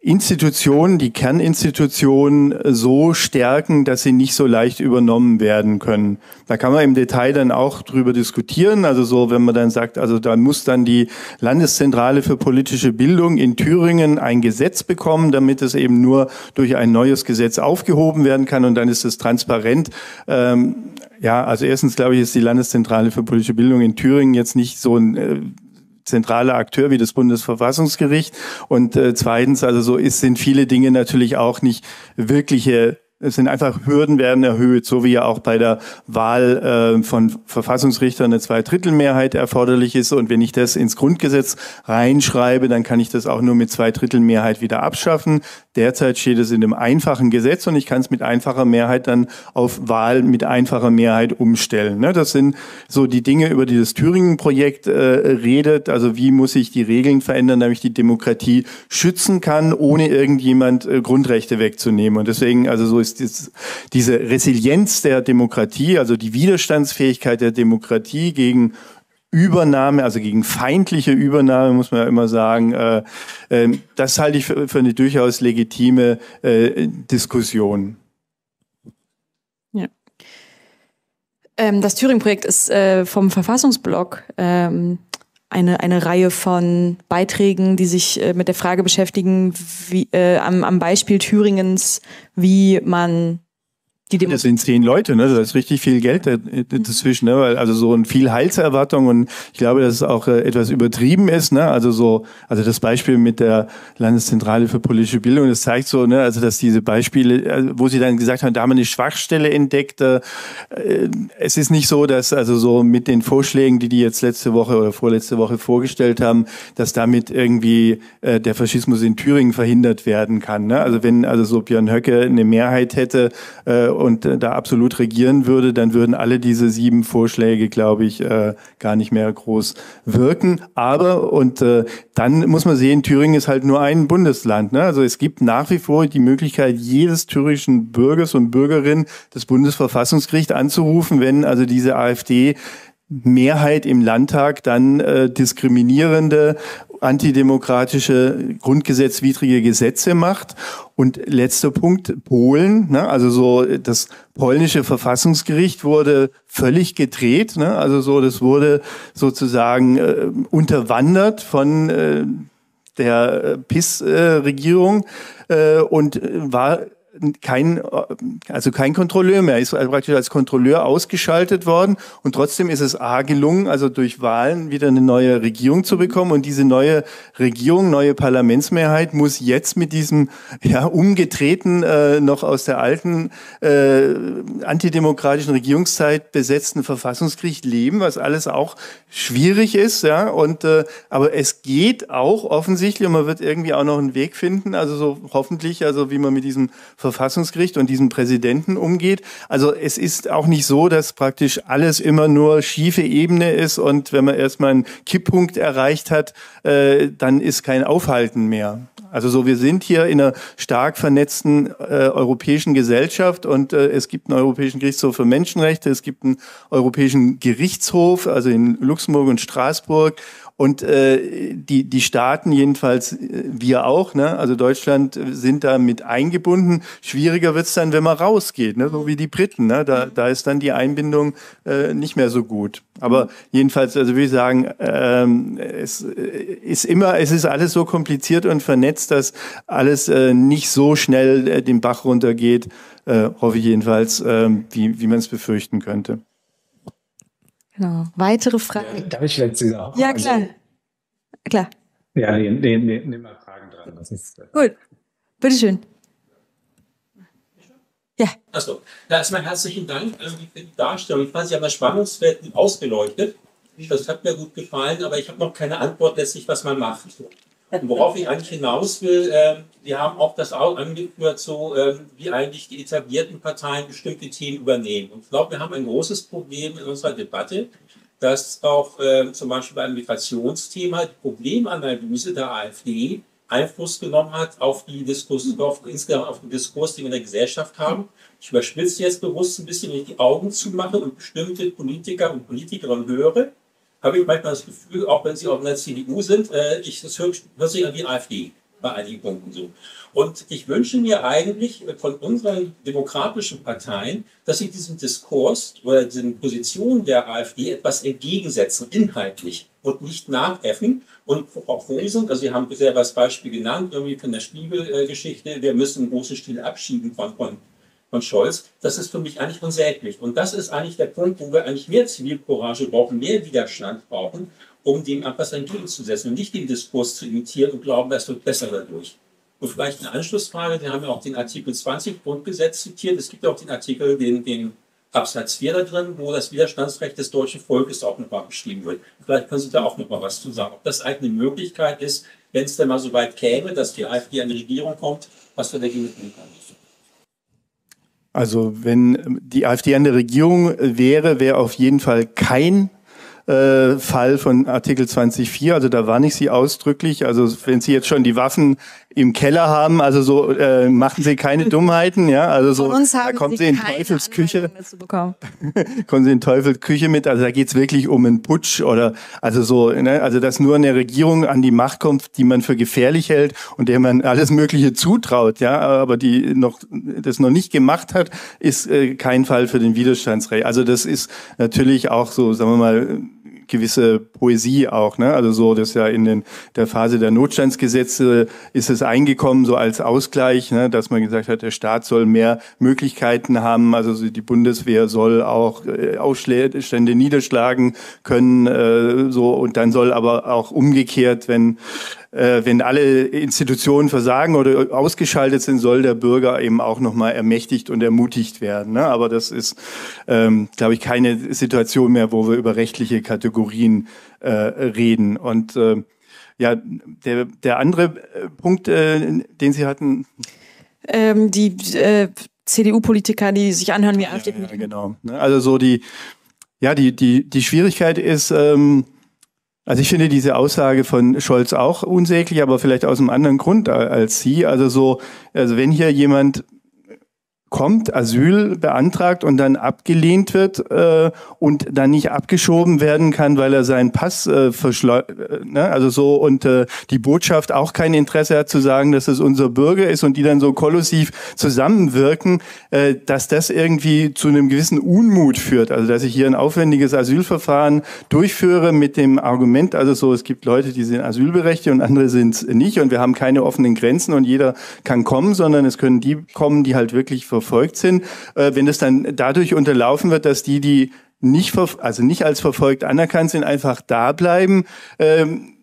Institutionen, die Kerninstitutionen so stärken, dass sie nicht so leicht übernommen werden können. Da kann man im Detail dann auch drüber diskutieren. Also so, wenn man dann sagt, also da muss dann die Landeszentrale für politische Bildung in Thüringen ein Gesetz bekommen, damit es eben nur durch ein neues Gesetz aufgehoben werden kann und dann ist es transparent. Ähm, ja, also erstens glaube ich, ist die Landeszentrale für politische Bildung in Thüringen jetzt nicht so ein äh, zentraler Akteur wie das Bundesverfassungsgericht. Und äh, zweitens, also so ist, sind viele Dinge natürlich auch nicht wirkliche es sind einfach Hürden werden erhöht, so wie ja auch bei der Wahl äh, von Verfassungsrichtern eine Zweidrittelmehrheit erforderlich ist. Und wenn ich das ins Grundgesetz reinschreibe, dann kann ich das auch nur mit Zweidrittelmehrheit wieder abschaffen. Derzeit steht es in einem einfachen Gesetz und ich kann es mit einfacher Mehrheit dann auf Wahl mit einfacher Mehrheit umstellen. Ne? Das sind so die Dinge, über die das Thüringen-Projekt äh, redet. Also wie muss ich die Regeln verändern, damit ich die Demokratie schützen kann, ohne irgendjemand äh, Grundrechte wegzunehmen. Und deswegen, also so ist das, diese Resilienz der Demokratie, also die Widerstandsfähigkeit der Demokratie gegen Übernahme, also gegen feindliche Übernahme, muss man ja immer sagen, äh, äh, das halte ich für, für eine durchaus legitime äh, Diskussion. Ja. Ähm, das Thüringen-Projekt ist äh, vom Verfassungsblock ähm, eine, eine Reihe von Beiträgen, die sich äh, mit der Frage beschäftigen, wie, äh, am, am Beispiel Thüringens, wie man die das sind zehn Leute, ne? Da ist richtig viel Geld dazwischen, ne? Weil also so ein viel Heilserwartung und ich glaube, dass es auch äh, etwas übertrieben ist, ne? Also so, also das Beispiel mit der Landeszentrale für politische Bildung, das zeigt so, ne? Also dass diese Beispiele, also wo sie dann gesagt haben, da haben wir eine Schwachstelle entdeckt. Äh, es ist nicht so, dass also so mit den Vorschlägen, die die jetzt letzte Woche oder vorletzte Woche vorgestellt haben, dass damit irgendwie äh, der Faschismus in Thüringen verhindert werden kann. Ne? Also wenn also so Björn Höcke eine Mehrheit hätte äh, und äh, da absolut regieren würde, dann würden alle diese sieben Vorschläge, glaube ich, äh, gar nicht mehr groß wirken. Aber, und äh, dann muss man sehen, Thüringen ist halt nur ein Bundesland. Ne? Also es gibt nach wie vor die Möglichkeit, jedes thüringischen Bürgers und Bürgerin das Bundesverfassungsgericht anzurufen, wenn also diese AfD Mehrheit im Landtag dann äh, diskriminierende, antidemokratische, grundgesetzwidrige Gesetze macht. Und letzter Punkt, Polen, ne, also so das polnische Verfassungsgericht wurde völlig gedreht, ne, also so das wurde sozusagen äh, unterwandert von äh, der PIS-Regierung äh, und war kein, also kein Kontrolleur mehr, ist also praktisch als Kontrolleur ausgeschaltet worden und trotzdem ist es A gelungen, also durch Wahlen wieder eine neue Regierung zu bekommen. Und diese neue Regierung, neue Parlamentsmehrheit muss jetzt mit diesem ja umgedrehten, äh, noch aus der alten äh, antidemokratischen Regierungszeit besetzten Verfassungsgericht leben, was alles auch schwierig ist, ja, und äh, aber es geht auch offensichtlich und man wird irgendwie auch noch einen Weg finden, also so hoffentlich, also wie man mit diesem Verfassungsgericht und diesem Präsidenten umgeht. Also es ist auch nicht so, dass praktisch alles immer nur schiefe Ebene ist und wenn man erstmal einen Kipppunkt erreicht hat, äh, dann ist kein Aufhalten mehr. Also so, wir sind hier in einer stark vernetzten äh, europäischen Gesellschaft und äh, es gibt einen Europäischen Gerichtshof für Menschenrechte, es gibt einen Europäischen Gerichtshof, also in Luxemburg und Straßburg und äh, die, die Staaten, jedenfalls äh, wir auch, ne? also Deutschland äh, sind da mit eingebunden. Schwieriger wird's dann, wenn man rausgeht, ne? so wie die Briten. Ne? Da, da ist dann die Einbindung äh, nicht mehr so gut. Aber jedenfalls, also würde ich sagen, ähm, es äh, ist immer, es ist alles so kompliziert und vernetzt, dass alles äh, nicht so schnell äh, den Bach runtergeht, äh, hoffe ich jedenfalls, äh, wie, wie man es befürchten könnte. Genau. Weitere Fragen? Ja, darf ich jetzt auch? Ja, klar. Also, klar. Ja, nee, nee, nee, nimm mal Fragen dran. Das ist, äh, Gut. Bitteschön. Ja. Achso, da erstmal herzlichen Dank für die Darstellung. Ich fand, Sie haben das Spannungsfeld ausgeleuchtet. Das hat mir gut gefallen, aber ich habe noch keine Antwort letztlich, was man macht. Worauf ich eigentlich hinaus will, äh, wir haben auch das angeführt, so äh, wie eigentlich die etablierten Parteien bestimmte Themen übernehmen. Und ich glaube, wir haben ein großes Problem in unserer Debatte, dass auch äh, zum Beispiel beim Migrationsthema die Problemanalyse der AfD Einfluss genommen hat auf die Diskurs, auf, insgesamt auf den Diskurs, den wir in der Gesellschaft haben. Ich überspitze jetzt bewusst ein bisschen, wenn ich die Augen zumache und bestimmte Politiker und Politikerinnen höre, habe ich manchmal das Gefühl, auch wenn sie auch in der CDU sind, äh, ich, das hört, hört sich an die AfD bei einigen Punkten so. Und ich wünsche mir eigentlich von unseren demokratischen Parteien, dass sie diesem Diskurs oder diesen Positionen der AfD etwas entgegensetzen, inhaltlich und nicht nachäffen und auch sind. Also Sie haben bisher das Beispiel genannt, irgendwie von der Spiegelgeschichte, wir müssen einen großen Stil abschieben von, von von Scholz, das ist für mich eigentlich unsäglich. Und das ist eigentlich der Punkt, wo wir eigentlich mehr Zivilcourage brauchen, mehr Widerstand brauchen, um dem etwas entgegenzusetzen und nicht den Diskurs zu imitieren und glauben, es wird besser dadurch. Und vielleicht eine Anschlussfrage, wir haben ja auch den Artikel 20 Grundgesetz zitiert, es gibt ja auch den Artikel, den, den Absatz 4 da drin, wo das Widerstandsrecht des deutschen Volkes auch nochmal beschrieben wird. Vielleicht können Sie da auch nochmal was zu sagen. Ob das eigentlich eine Möglichkeit ist, wenn es denn mal so weit käme, dass die AfD an die Regierung kommt, was wir dagegen tun können. Also wenn die AfD an der Regierung wäre, wäre auf jeden Fall kein äh, Fall von Artikel 20.4. Also da warne ich Sie ausdrücklich. Also wenn Sie jetzt schon die Waffen im Keller haben, also so äh, machen Sie keine Dummheiten, ja. Also so da kommen Sie, in Teufelsküche. kommen Sie in Teufelsküche mit. Also da geht's wirklich um einen Putsch oder also so, ne? also dass nur eine Regierung an die Macht kommt, die man für gefährlich hält und der man alles Mögliche zutraut, ja, aber die noch das noch nicht gemacht hat, ist äh, kein Fall für den Widerstandsrecht. Also das ist natürlich auch so, sagen wir mal gewisse Poesie auch. Ne? Also so, das ja in den, der Phase der Notstandsgesetze ist es eingekommen, so als Ausgleich, ne? dass man gesagt hat, der Staat soll mehr Möglichkeiten haben. Also die Bundeswehr soll auch äh, Ausstände niederschlagen können. Äh, so und dann soll aber auch umgekehrt, wenn wenn alle Institutionen versagen oder ausgeschaltet sind, soll der Bürger eben auch nochmal ermächtigt und ermutigt werden. Ne? Aber das ist, ähm, glaube ich, keine Situation mehr, wo wir über rechtliche Kategorien äh, reden. Und äh, ja, der, der andere äh, Punkt, äh, den Sie hatten. Ähm, die äh, CDU-Politiker, die sich anhören wie AfD. Ja, ja, genau. Ne? Also so die, ja, die, die, die Schwierigkeit ist, ähm, also ich finde diese Aussage von Scholz auch unsäglich, aber vielleicht aus einem anderen Grund als Sie. Also so, also wenn hier jemand kommt, Asyl beantragt und dann abgelehnt wird äh, und dann nicht abgeschoben werden kann, weil er seinen Pass äh, verschleudert, äh, ne? also so und äh, die Botschaft auch kein Interesse hat zu sagen, dass es unser Bürger ist und die dann so kolossiv zusammenwirken, äh, dass das irgendwie zu einem gewissen Unmut führt. Also dass ich hier ein aufwendiges Asylverfahren durchführe mit dem Argument, also so, es gibt Leute, die sind asylberechtigt und andere sind es nicht und wir haben keine offenen Grenzen und jeder kann kommen, sondern es können die kommen, die halt wirklich verfolgt sind. Äh, wenn es dann dadurch unterlaufen wird, dass die, die nicht, also nicht als verfolgt anerkannt sind, einfach da bleiben, ähm,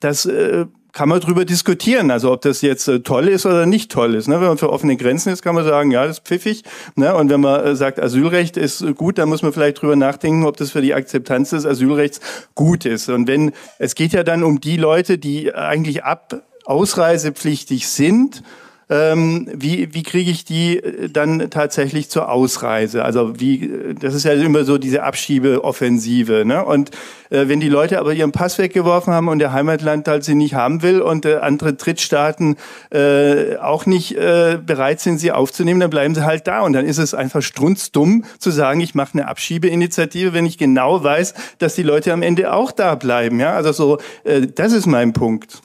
das äh, kann man drüber diskutieren, also ob das jetzt äh, toll ist oder nicht toll ist. Ne? Wenn man für offene Grenzen ist, kann man sagen, ja, das ist pfiffig. Ne? Und wenn man sagt, Asylrecht ist gut, dann muss man vielleicht drüber nachdenken, ob das für die Akzeptanz des Asylrechts gut ist. Und wenn, es geht ja dann um die Leute, die eigentlich ab ausreisepflichtig sind ähm, wie, wie kriege ich die äh, dann tatsächlich zur Ausreise? Also wie, das ist ja immer so diese Abschiebeoffensive. Ne? Und äh, wenn die Leute aber ihren Pass weggeworfen haben und der Heimatland halt sie nicht haben will und äh, andere Drittstaaten äh, auch nicht äh, bereit sind, sie aufzunehmen, dann bleiben sie halt da. Und dann ist es einfach strunzdumm zu sagen, ich mache eine Abschiebeinitiative, wenn ich genau weiß, dass die Leute am Ende auch da bleiben. Ja, also so, äh, das ist mein Punkt.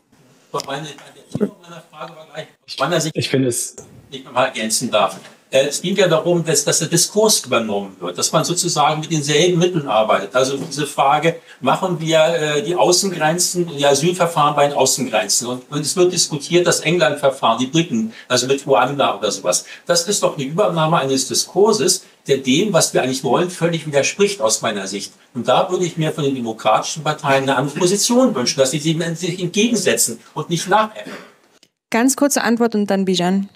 Meine, meine Frage war gleich meiner Sicht, ich finde es nicht nochmal ergänzen darf. Äh, es ging ja darum, dass, dass der Diskurs übernommen wird, dass man sozusagen mit denselben Mitteln arbeitet. Also diese Frage, machen wir äh, die Außengrenzen, die Asylverfahren bei den Außengrenzen? Und, und es wird diskutiert, das England-Verfahren, die Briten, also mit Ruanda oder sowas. Das ist doch eine Übernahme eines Diskurses, der dem, was wir eigentlich wollen, völlig widerspricht aus meiner Sicht. Und da würde ich mir von den demokratischen Parteien eine andere Position wünschen, dass sie sich entgegensetzen und nicht nachäffen. Ganz kurze Antwort und dann Bijan.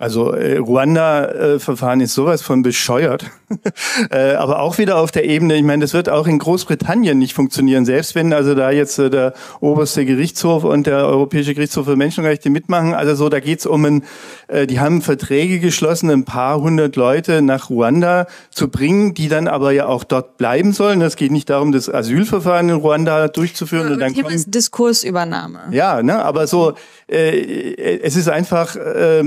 Also äh, Ruanda-Verfahren äh, ist sowas von bescheuert, äh, aber auch wieder auf der Ebene. Ich meine, das wird auch in Großbritannien nicht funktionieren, selbst wenn also da jetzt äh, der oberste Gerichtshof und der Europäische Gerichtshof für Menschenrechte mitmachen. Also so, da geht's um ein, äh, die haben Verträge geschlossen, ein paar hundert Leute nach Ruanda zu bringen, die dann aber ja auch dort bleiben sollen. Es geht nicht darum, das Asylverfahren in Ruanda durchzuführen. Ja, und dann Thema ist Diskursübernahme. Ja, ne, aber so, äh, es ist einfach äh,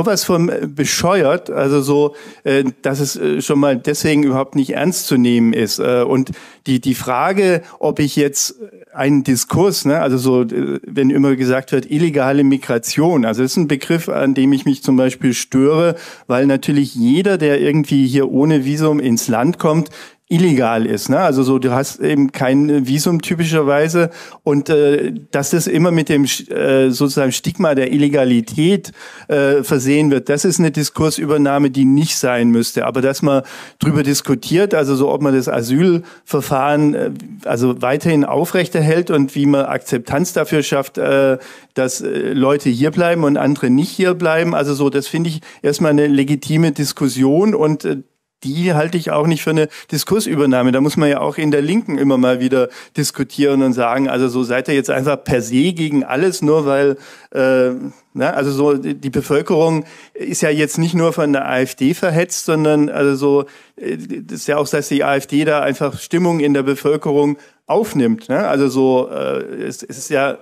sowas von bescheuert, also so, äh, dass es äh, schon mal deswegen überhaupt nicht ernst zu nehmen ist. Äh, und die, die Frage, ob ich jetzt einen Diskurs, ne, also so, äh, wenn immer gesagt wird, illegale Migration, also das ist ein Begriff, an dem ich mich zum Beispiel störe, weil natürlich jeder, der irgendwie hier ohne Visum ins Land kommt, illegal ist. Ne? Also so, du hast eben kein Visum typischerweise und äh, dass das immer mit dem äh, sozusagen Stigma der Illegalität äh, versehen wird, das ist eine Diskursübernahme, die nicht sein müsste. Aber dass man drüber diskutiert, also so, ob man das Asylverfahren äh, also weiterhin aufrechterhält und wie man Akzeptanz dafür schafft, äh, dass äh, Leute hier bleiben und andere nicht hier bleiben. Also so, das finde ich erstmal eine legitime Diskussion und äh, die halte ich auch nicht für eine Diskursübernahme. Da muss man ja auch in der Linken immer mal wieder diskutieren und sagen, also so seid ihr jetzt einfach per se gegen alles, nur weil, äh, na, also so die Bevölkerung ist ja jetzt nicht nur von der AfD verhetzt, sondern also so, äh, das ist ja auch, dass die AfD da einfach Stimmung in der Bevölkerung aufnimmt. Ne? Also so, äh, es, es ist ja...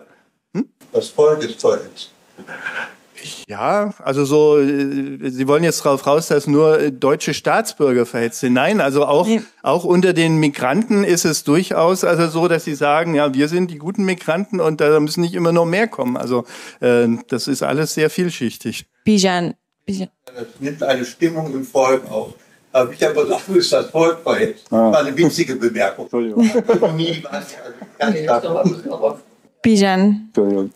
Hm? Das Volk ist verhetzt. Ja, also so, äh, Sie wollen jetzt darauf raus, dass nur äh, deutsche Staatsbürger verhetzt sind. Nein, also auch, nee. auch unter den Migranten ist es durchaus also so, dass sie sagen, ja, wir sind die guten Migranten und da müssen nicht immer noch mehr kommen. Also äh, das ist alles sehr vielschichtig. Bijan. Bijan. Das nimmt eine Stimmung im Volk auf. Aber ich habe gesagt, ist das Volk verhetzt. Das ah. war eine winzige Bemerkung. Entschuldigung. Bijan. Entschuldigung.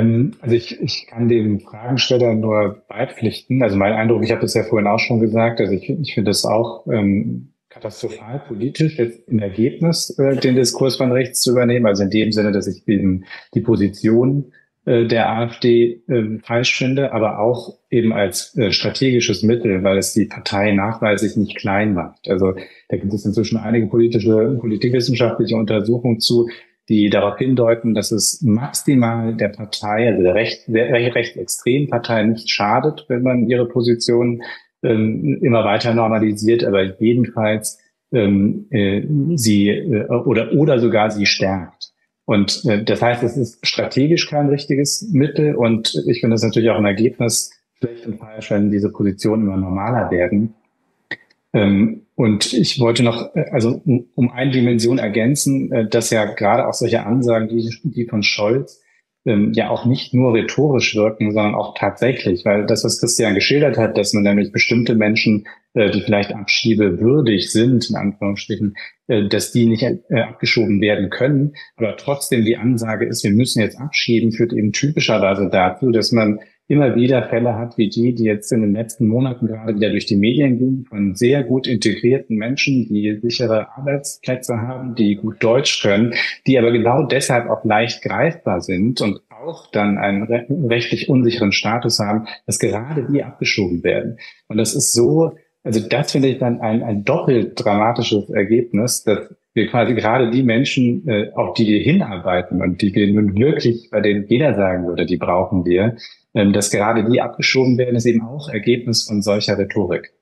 Ähm, also ich, ich kann dem Fragensteller nur beipflichten. Also mein Eindruck, ich habe das ja vorhin auch schon gesagt, also ich, ich finde das auch ähm, katastrophal politisch, jetzt im Ergebnis äh, den Diskurs von rechts zu übernehmen. Also in dem Sinne, dass ich eben die Position äh, der AfD äh, falsch finde, aber auch eben als äh, strategisches Mittel, weil es die Partei nachweislich nicht klein macht. Also da gibt es inzwischen einige politische, politikwissenschaftliche Untersuchungen zu, die darauf hindeuten, dass es maximal der Partei, also der, recht, der rechtsextremen Partei nicht schadet, wenn man ihre Position ähm, immer weiter normalisiert, aber jedenfalls ähm, äh, sie äh, oder oder sogar sie stärkt. Und äh, das heißt, es ist strategisch kein richtiges Mittel und ich finde es natürlich auch ein Ergebnis schlecht und falsch, wenn diese Positionen immer normaler werden. Ähm, und ich wollte noch, äh, also um eine Dimension ergänzen, äh, dass ja gerade auch solche Ansagen, die, die von Scholz, ähm, ja auch nicht nur rhetorisch wirken, sondern auch tatsächlich, weil das, was Christian geschildert hat, dass man nämlich bestimmte Menschen, äh, die vielleicht abschiebewürdig sind, in Anführungsstrichen, äh, dass die nicht äh, abgeschoben werden können, aber trotzdem die Ansage ist, wir müssen jetzt abschieben, führt eben typischerweise dazu, dass man immer wieder Fälle hat wie die, die jetzt in den letzten Monaten gerade wieder durch die Medien gehen, von sehr gut integrierten Menschen, die sichere Arbeitsplätze haben, die gut Deutsch können, die aber genau deshalb auch leicht greifbar sind und auch dann einen rechtlich unsicheren Status haben, dass gerade die abgeschoben werden. Und das ist so, also das finde ich dann ein, ein doppelt dramatisches Ergebnis, dass wir quasi gerade die Menschen, äh, auf die wir hinarbeiten und die wir nun wirklich, bei denen jeder sagen würde, die brauchen wir, ähm, dass gerade die abgeschoben werden, ist eben auch Ergebnis von solcher Rhetorik.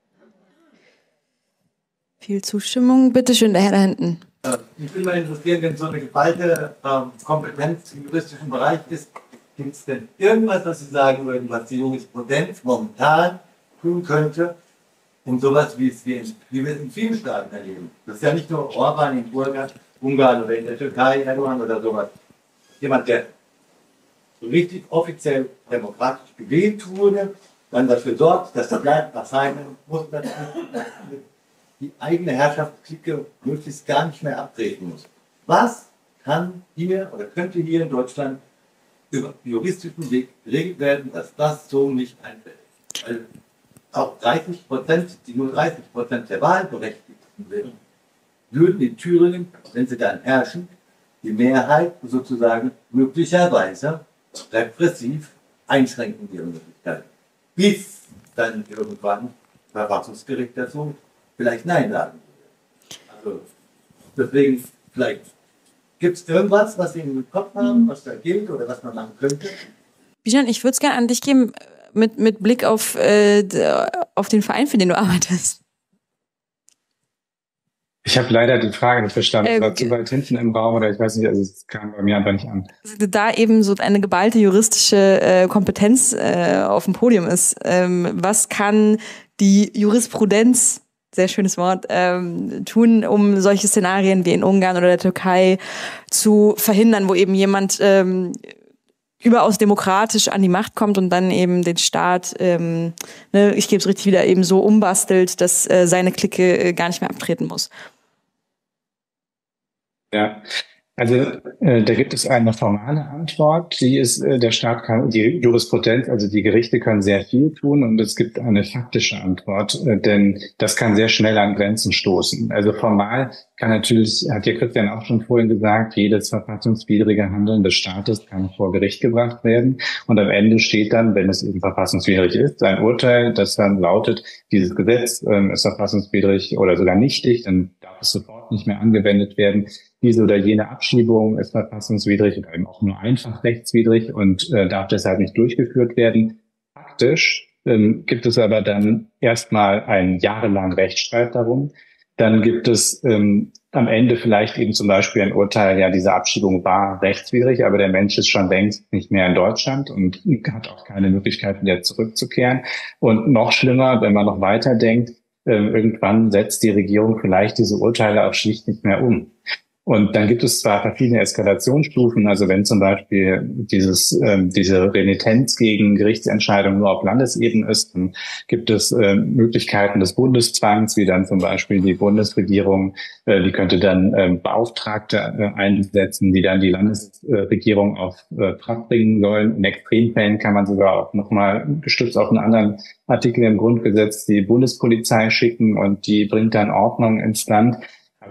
Viel Zustimmung. Bitte schön, der Herr da hinten. Äh, ich bin mal interessiert, wenn so eine geballte ähm, Kompetenz im juristischen Bereich ist, gibt es denn irgendwas, was Sie sagen würden, was die Jurisprudenz momentan tun könnte, um sowas, wie, es wir, in, wie wir es in vielen Staaten erleben? Das ist ja nicht nur Orban in Ungarn oder in der Türkei, Erdogan oder sowas. Jemand, der richtig offiziell demokratisch gewählt wurde, dann dafür sorgt, dass das Land nach seinem Muster die eigene Herrschaftsklicke möglichst gar nicht mehr abtreten muss. Was kann hier oder könnte hier in Deutschland über juristischen Weg geregelt werden, dass das so nicht einfällt? Weil auch 30 Prozent, die nur 30 Prozent der Wahlberechtigten sind, würden in Thüringen, wenn sie dann herrschen, die Mehrheit sozusagen möglicherweise repressiv einschränken ihre Möglichkeiten. Bis dann irgendwann Verfassungsgericht dazu vielleicht Nein sagen würde. Also deswegen vielleicht gibt es irgendwas, was Sie im Kopf haben, was da gilt oder was man machen könnte? Bijan, ich würde es gerne an dich geben mit, mit Blick auf, äh, auf den Verein, für den du arbeitest. Ich habe leider die Frage nicht verstanden. Äh, war zu weit hinten im Raum oder ich weiß nicht, also es kam bei mir einfach nicht an. Da eben so eine geballte juristische äh, Kompetenz äh, auf dem Podium ist, ähm, was kann die Jurisprudenz, sehr schönes Wort, ähm, tun, um solche Szenarien wie in Ungarn oder der Türkei zu verhindern, wo eben jemand ähm, überaus demokratisch an die Macht kommt und dann eben den Staat, ähm, ne, ich gebe es richtig wieder, eben so umbastelt, dass äh, seine Clique äh, gar nicht mehr abtreten muss. Ja, also äh, da gibt es eine formale Antwort, die ist, äh, der Staat kann, die Jurisprudenz, also die Gerichte können sehr viel tun und es gibt eine faktische Antwort, äh, denn das kann sehr schnell an Grenzen stoßen. Also formal kann natürlich, hat ja Christian auch schon vorhin gesagt, jedes verfassungswidrige Handeln des Staates kann vor Gericht gebracht werden und am Ende steht dann, wenn es eben verfassungswidrig ist, ein Urteil, das dann lautet, dieses Gesetz äh, ist verfassungswidrig oder sogar nichtig, dann sofort nicht mehr angewendet werden diese oder jene Abschiebung ist verfassungswidrig oder eben auch nur einfach rechtswidrig und äh, darf deshalb nicht durchgeführt werden. Faktisch ähm, gibt es aber dann erstmal einen jahrelangen Rechtsstreit darum. Dann gibt es ähm, am Ende vielleicht eben zum Beispiel ein Urteil, ja, diese Abschiebung war rechtswidrig, aber der Mensch ist schon längst nicht mehr in Deutschland und hat auch keine Möglichkeit, wieder zurückzukehren. Und noch schlimmer, wenn man noch weiter denkt, äh, irgendwann setzt die Regierung vielleicht diese Urteile auch schlicht nicht mehr um. Und dann gibt es zwar verschiedene Eskalationsstufen, also wenn zum Beispiel dieses, ähm, diese Renitenz gegen Gerichtsentscheidungen nur auf Landesebene ist, dann gibt es äh, Möglichkeiten des Bundeszwangs, wie dann zum Beispiel die Bundesregierung, äh, die könnte dann äh, Beauftragte äh, einsetzen, die dann die Landesregierung auf äh, Trab bringen sollen. In Extremfällen kann man sogar auch nochmal gestützt auf einen anderen Artikel im Grundgesetz die Bundespolizei schicken und die bringt dann Ordnung ins Land.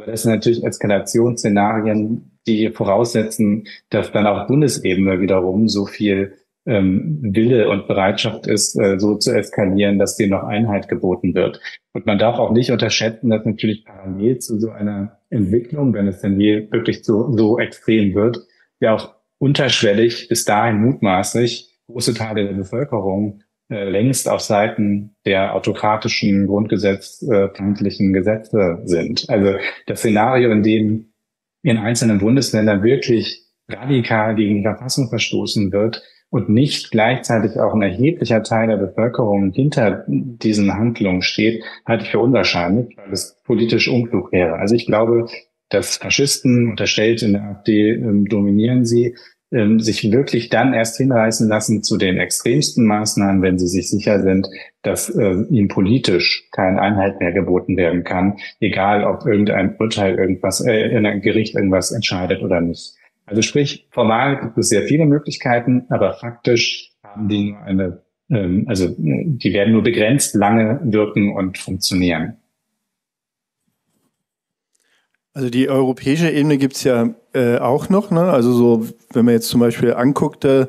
Das sind natürlich Eskalationsszenarien, die voraussetzen, dass dann auf Bundesebene wiederum so viel ähm, Wille und Bereitschaft ist, äh, so zu eskalieren, dass dem noch Einheit geboten wird. Und man darf auch nicht unterschätzen, dass natürlich parallel zu so einer Entwicklung, wenn es denn je wirklich so, so extrem wird, ja auch unterschwellig bis dahin mutmaßlich große Teile der Bevölkerung längst auf Seiten der autokratischen, grundgesetzfeindlichen Gesetze sind. Also das Szenario, in dem in einzelnen Bundesländern wirklich radikal gegen die Verfassung verstoßen wird und nicht gleichzeitig auch ein erheblicher Teil der Bevölkerung hinter diesen Handlungen steht, halte ich für unwahrscheinlich, weil es politisch unklug wäre. Also ich glaube, dass Faschisten unterstellt in der AfD ähm, dominieren sie, ähm, sich wirklich dann erst hinreißen lassen zu den extremsten Maßnahmen, wenn sie sich sicher sind, dass äh, ihnen politisch kein Einhalt mehr geboten werden kann, egal ob irgendein Urteil irgendwas, äh, in einem Gericht irgendwas entscheidet oder nicht. Also sprich, formal gibt es sehr viele Möglichkeiten, aber faktisch haben die nur eine, ähm, also die werden nur begrenzt lange wirken und funktionieren. Also die europäische Ebene gibt's ja äh, auch noch. Ne? Also so, wenn man jetzt zum Beispiel anguckt, äh,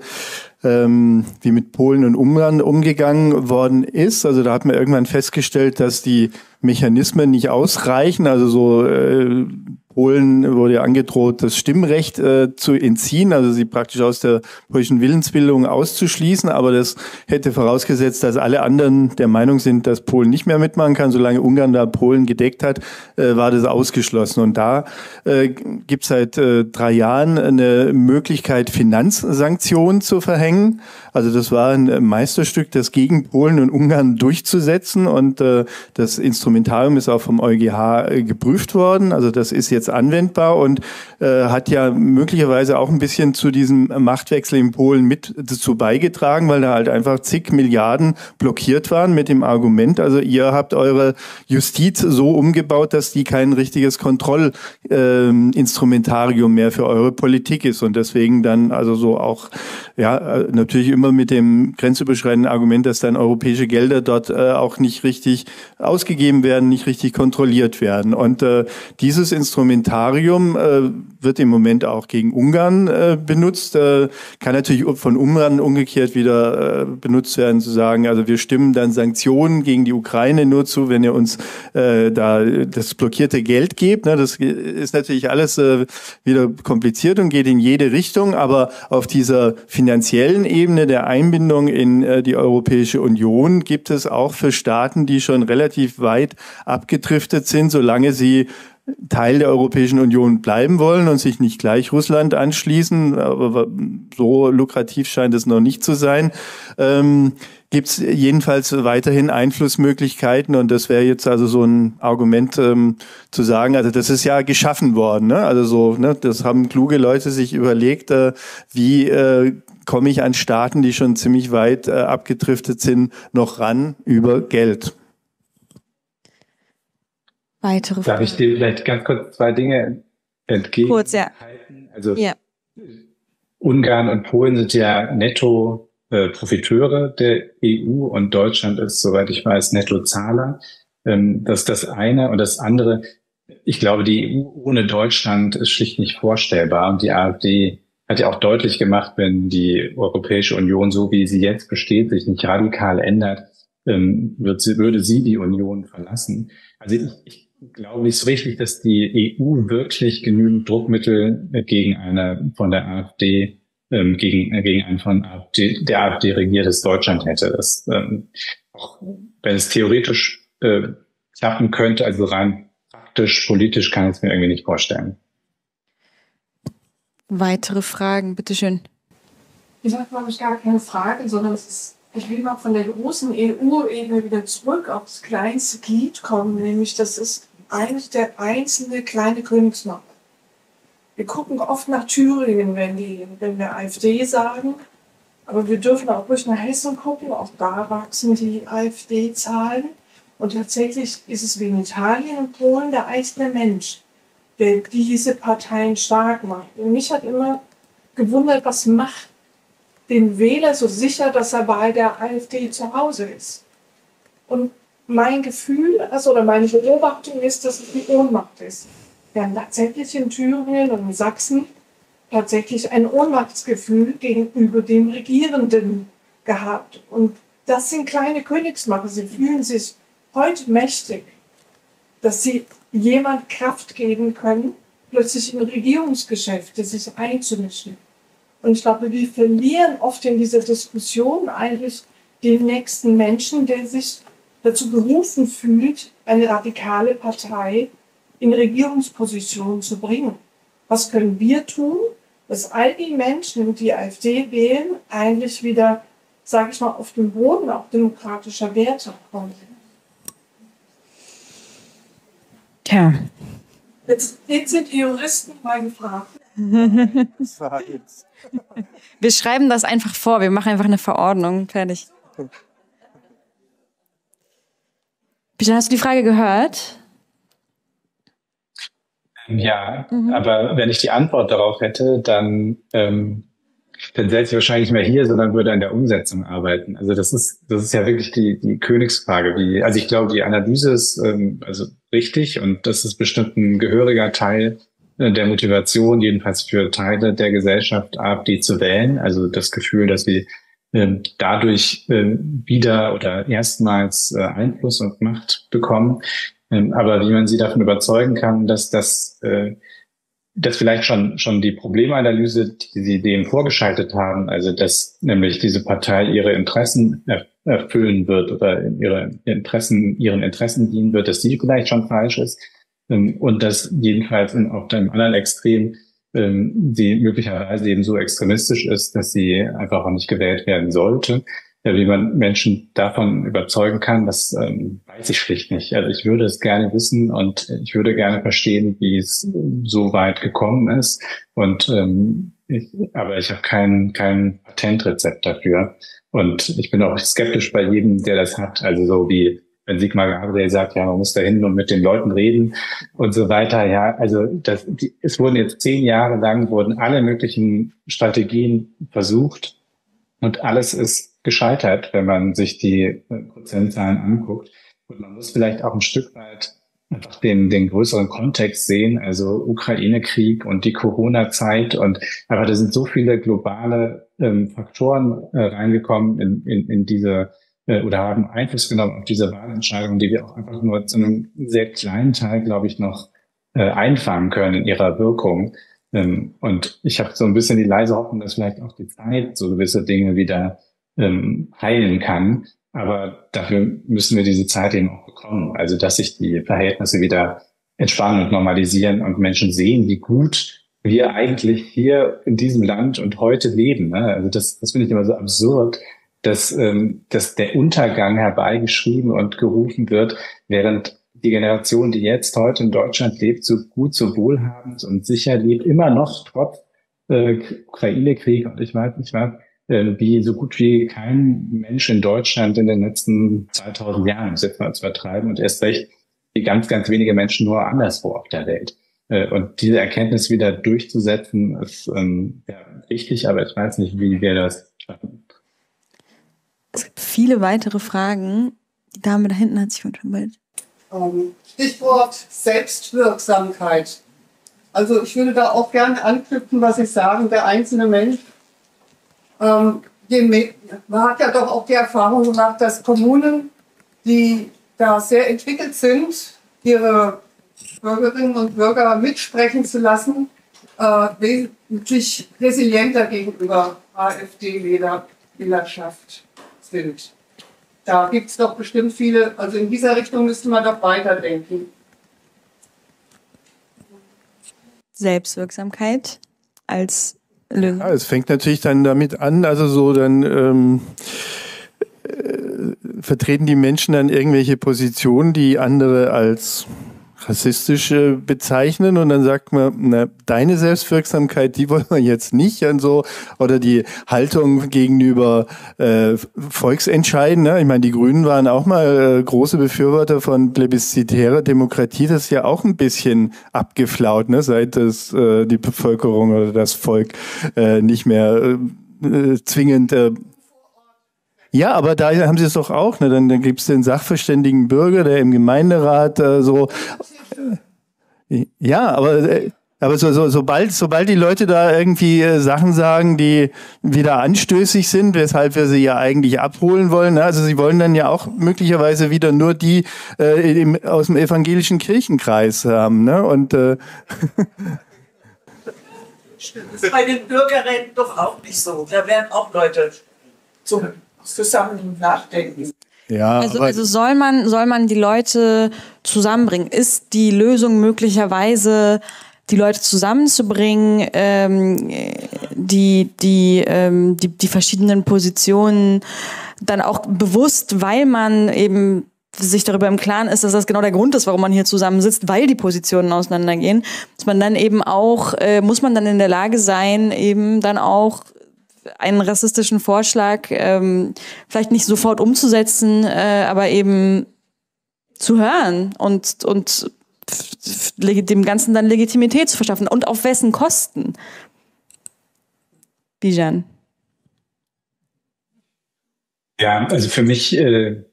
ähm, wie mit Polen und Ungarn umgegangen worden ist. Also da hat man irgendwann festgestellt, dass die Mechanismen nicht ausreichen. Also so äh, Polen wurde ja angedroht, das Stimmrecht äh, zu entziehen, also sie praktisch aus der polnischen Willensbildung auszuschließen. Aber das hätte vorausgesetzt, dass alle anderen der Meinung sind, dass Polen nicht mehr mitmachen kann. Solange Ungarn da Polen gedeckt hat, äh, war das ausgeschlossen. Und da äh, gibt es seit äh, drei Jahren eine Möglichkeit, Finanzsanktionen zu verhängen. Also das war ein Meisterstück, das gegen Polen und Ungarn durchzusetzen. Und äh, das Instrumentarium ist auch vom EuGH äh, geprüft worden. Also das ist jetzt anwendbar und äh, hat ja möglicherweise auch ein bisschen zu diesem Machtwechsel in Polen mit dazu beigetragen, weil da halt einfach zig Milliarden blockiert waren mit dem Argument, also ihr habt eure Justiz so umgebaut, dass die kein richtiges Kontrollinstrumentarium äh, mehr für eure Politik ist und deswegen dann also so auch ja natürlich immer mit dem grenzüberschreitenden Argument, dass dann europäische Gelder dort äh, auch nicht richtig ausgegeben werden, nicht richtig kontrolliert werden. Und äh, dieses Instrument Instrumentarium äh, wird im Moment auch gegen Ungarn äh, benutzt. Äh, kann natürlich von Ungarn umgekehrt wieder äh, benutzt werden, zu sagen, also wir stimmen dann Sanktionen gegen die Ukraine nur zu, wenn ihr uns äh, da das blockierte Geld gebt. Ne? Das ist natürlich alles äh, wieder kompliziert und geht in jede Richtung, aber auf dieser finanziellen Ebene der Einbindung in die Europäische Union gibt es auch für Staaten, die schon relativ weit abgedriftet sind, solange sie Teil der Europäischen Union bleiben wollen und sich nicht gleich Russland anschließen, aber so lukrativ scheint es noch nicht zu sein, ähm, gibt es jedenfalls weiterhin Einflussmöglichkeiten und das wäre jetzt also so ein Argument ähm, zu sagen, also das ist ja geschaffen worden, ne? also so, ne? das haben kluge Leute sich überlegt, äh, wie äh, komme ich an Staaten, die schon ziemlich weit äh, abgedriftet sind, noch ran über Geld. Weitere Darf ich dir vielleicht ganz kurz zwei Dinge entgegenhalten? Kurz, ja. Also ja. Ungarn und Polen sind ja netto äh, Profiteure der EU und Deutschland ist, soweit ich weiß, Nettozahler. Ähm, das ist das eine. Und das andere, ich glaube, die EU ohne Deutschland ist schlicht nicht vorstellbar. Und die AfD hat ja auch deutlich gemacht, wenn die Europäische Union, so wie sie jetzt besteht, sich nicht radikal ändert, ähm, wird sie, würde sie die Union verlassen. Also ich glaube ich, so richtig, dass die EU wirklich genügend Druckmittel gegen eine von der AfD, ähm, gegen, äh, gegen ein von AfD, der AfD regiertes Deutschland hätte. Das, ähm, auch wenn es theoretisch äh, klappen könnte, also rein praktisch, politisch kann ich es mir irgendwie nicht vorstellen. Weitere Fragen, bitteschön. Ich habe, glaube ich, gar keine Frage, sondern es ist ich will mal von der großen EU-Ebene wieder zurück auf das kleinste Glied kommen, nämlich das ist eigentlich der einzelne kleine Königsmacher. Wir gucken oft nach Thüringen, wenn, die, wenn wir AfD sagen, aber wir dürfen auch ruhig nach Hessen gucken, auch da wachsen die AfD-Zahlen. Und tatsächlich ist es wie in Italien und Polen der einzelne Mensch, der diese Parteien stark macht. Und mich hat immer gewundert, was macht den Wähler so sicher, dass er bei der AfD zu Hause ist. Und mein Gefühl, also oder meine Beobachtung ist, dass es die Ohnmacht ist. Wir haben tatsächlich in Thüringen und in Sachsen tatsächlich ein Ohnmachtsgefühl gegenüber dem Regierenden gehabt. Und das sind kleine Königsmacher. Sie fühlen sich heute mächtig, dass sie jemand Kraft geben können, plötzlich in Regierungsgeschäfte sich einzumischen. Und ich glaube, wir verlieren oft in dieser Diskussion eigentlich den nächsten Menschen, der sich dazu berufen fühlt, eine radikale Partei in Regierungsposition zu bringen. Was können wir tun? dass all die Menschen, die AfD wählen, eigentlich wieder, sage ich mal, auf den Boden auch demokratischer Werte kommen. Tja. Jetzt, jetzt sind die Juristen mal gefragt. Wir schreiben das einfach vor. Wir machen einfach eine Verordnung. Fertig. Bitte, hast du die Frage gehört? Ja, mhm. aber wenn ich die Antwort darauf hätte, dann, ähm, dann säße ich wahrscheinlich nicht mehr hier, sondern würde an der Umsetzung arbeiten. Also das ist, das ist ja wirklich die, die Königsfrage. Wie, also ich glaube, die Analyse ist ähm, also richtig und das ist bestimmt ein gehöriger Teil äh, der Motivation, jedenfalls für Teile der Gesellschaft, AfD zu wählen. Also das Gefühl, dass sie dadurch äh, wieder oder erstmals äh, Einfluss und Macht bekommen. Ähm, aber wie man sie davon überzeugen kann, dass das äh, dass vielleicht schon schon die Problemanalyse, die sie dem vorgeschaltet haben, also dass nämlich diese Partei ihre Interessen erfüllen wird oder ihre Interessen ihren Interessen dienen wird, dass die vielleicht schon falsch ist ähm, und dass jedenfalls auf dem anderen Extrem ähm, sie möglicherweise eben so extremistisch ist, dass sie einfach auch nicht gewählt werden sollte wie man Menschen davon überzeugen kann, das ähm, weiß ich schlicht nicht. Also ich würde es gerne wissen und ich würde gerne verstehen, wie es so weit gekommen ist. Und ähm, ich, aber ich habe kein, kein Patentrezept dafür. Und ich bin auch skeptisch bei jedem, der das hat. Also so wie wenn Sigmar Gabriel sagt, ja, man muss da hin und mit den Leuten reden und so weiter. Ja, also das, die, es wurden jetzt zehn Jahre lang wurden alle möglichen Strategien versucht und alles ist gescheitert, wenn man sich die äh, Prozentzahlen anguckt. Und man muss vielleicht auch ein Stück weit einfach den, den größeren Kontext sehen, also Ukraine-Krieg und die Corona-Zeit und aber da sind so viele globale ähm, Faktoren äh, reingekommen in, in, in diese äh, oder haben Einfluss genommen auf diese Wahlentscheidungen, die wir auch einfach nur zu einem sehr kleinen Teil, glaube ich, noch äh, einfangen können in ihrer Wirkung. Ähm, und ich habe so ein bisschen die leise Hoffnung, dass vielleicht auch die Zeit so gewisse Dinge wieder ähm, heilen kann. Aber dafür müssen wir diese Zeit eben auch bekommen. Also, dass sich die Verhältnisse wieder entspannen und normalisieren und Menschen sehen, wie gut wir eigentlich hier in diesem Land und heute leben. Ne? Also das, das finde ich immer so absurd, dass, ähm, dass der Untergang herbeigeschrieben und gerufen wird, während die Generation, die jetzt heute in Deutschland lebt, so gut, so wohlhabend und sicher lebt, immer noch trotz äh, Ukraine-Krieg und ich weiß nicht was, äh, wie so gut wie kein Mensch in Deutschland in den letzten 2000 Jahren, um es jetzt mal zu übertreiben, und erst recht wie ganz, ganz wenige Menschen nur anderswo auf der Welt. Äh, und diese Erkenntnis wieder durchzusetzen, ist ähm, ja, wichtig, aber ich weiß nicht, wie wir das schaffen. Es gibt viele weitere Fragen. Die Dame da hinten hat sich untermeldet. Ähm, Stichwort Selbstwirksamkeit. Also ich würde da auch gerne anknüpfen, was Sie sagen, der einzelne Mensch. Ähm, man hat ja doch auch die Erfahrung gemacht, dass Kommunen, die da sehr entwickelt sind, ihre Bürgerinnen und Bürger mitsprechen zu lassen, äh, wesentlich resilienter gegenüber AfD-Wählerschaft sind. Da gibt es doch bestimmt viele, also in dieser Richtung müsste man doch weiterdenken. Selbstwirksamkeit als Lösung. Ja, es fängt natürlich dann damit an, also so dann ähm, äh, vertreten die Menschen dann irgendwelche Positionen, die andere als rassistisch äh, bezeichnen und dann sagt man, na, deine Selbstwirksamkeit, die wollen wir jetzt nicht und so oder die Haltung gegenüber äh, Volksentscheiden. Ne? Ich meine, die Grünen waren auch mal äh, große Befürworter von plebiszitärer Demokratie. Das ist ja auch ein bisschen abgeflaut, ne? seit das äh, die Bevölkerung oder das Volk äh, nicht mehr äh, zwingend äh, ja, aber da haben sie es doch auch. Ne? Dann, dann gibt es den sachverständigen Bürger, der im Gemeinderat äh, so. Ja, aber. Äh, aber so, so, sobald, sobald die Leute da irgendwie äh, Sachen sagen, die wieder anstößig sind, weshalb wir sie ja eigentlich abholen wollen, ne? also sie wollen dann ja auch möglicherweise wieder nur die äh, im, aus dem evangelischen Kirchenkreis haben. Ne? Und äh, das ist bei den Bürgerräten doch auch nicht so. Da werden auch Leute zum zusammen nachdenken. Ja, also, also soll man soll man die Leute zusammenbringen? Ist die Lösung möglicherweise die Leute zusammenzubringen, ähm, die, die, ähm, die, die verschiedenen Positionen dann auch bewusst, weil man eben sich darüber im Klaren ist, dass das genau der Grund ist, warum man hier zusammensitzt, weil die Positionen auseinandergehen, dass man dann eben auch, äh, muss man dann in der Lage sein, eben dann auch einen rassistischen Vorschlag ähm, vielleicht nicht sofort umzusetzen, äh, aber eben zu hören und, und dem Ganzen dann Legitimität zu verschaffen. Und auf wessen Kosten? Bijan. Ja, also für mich, äh,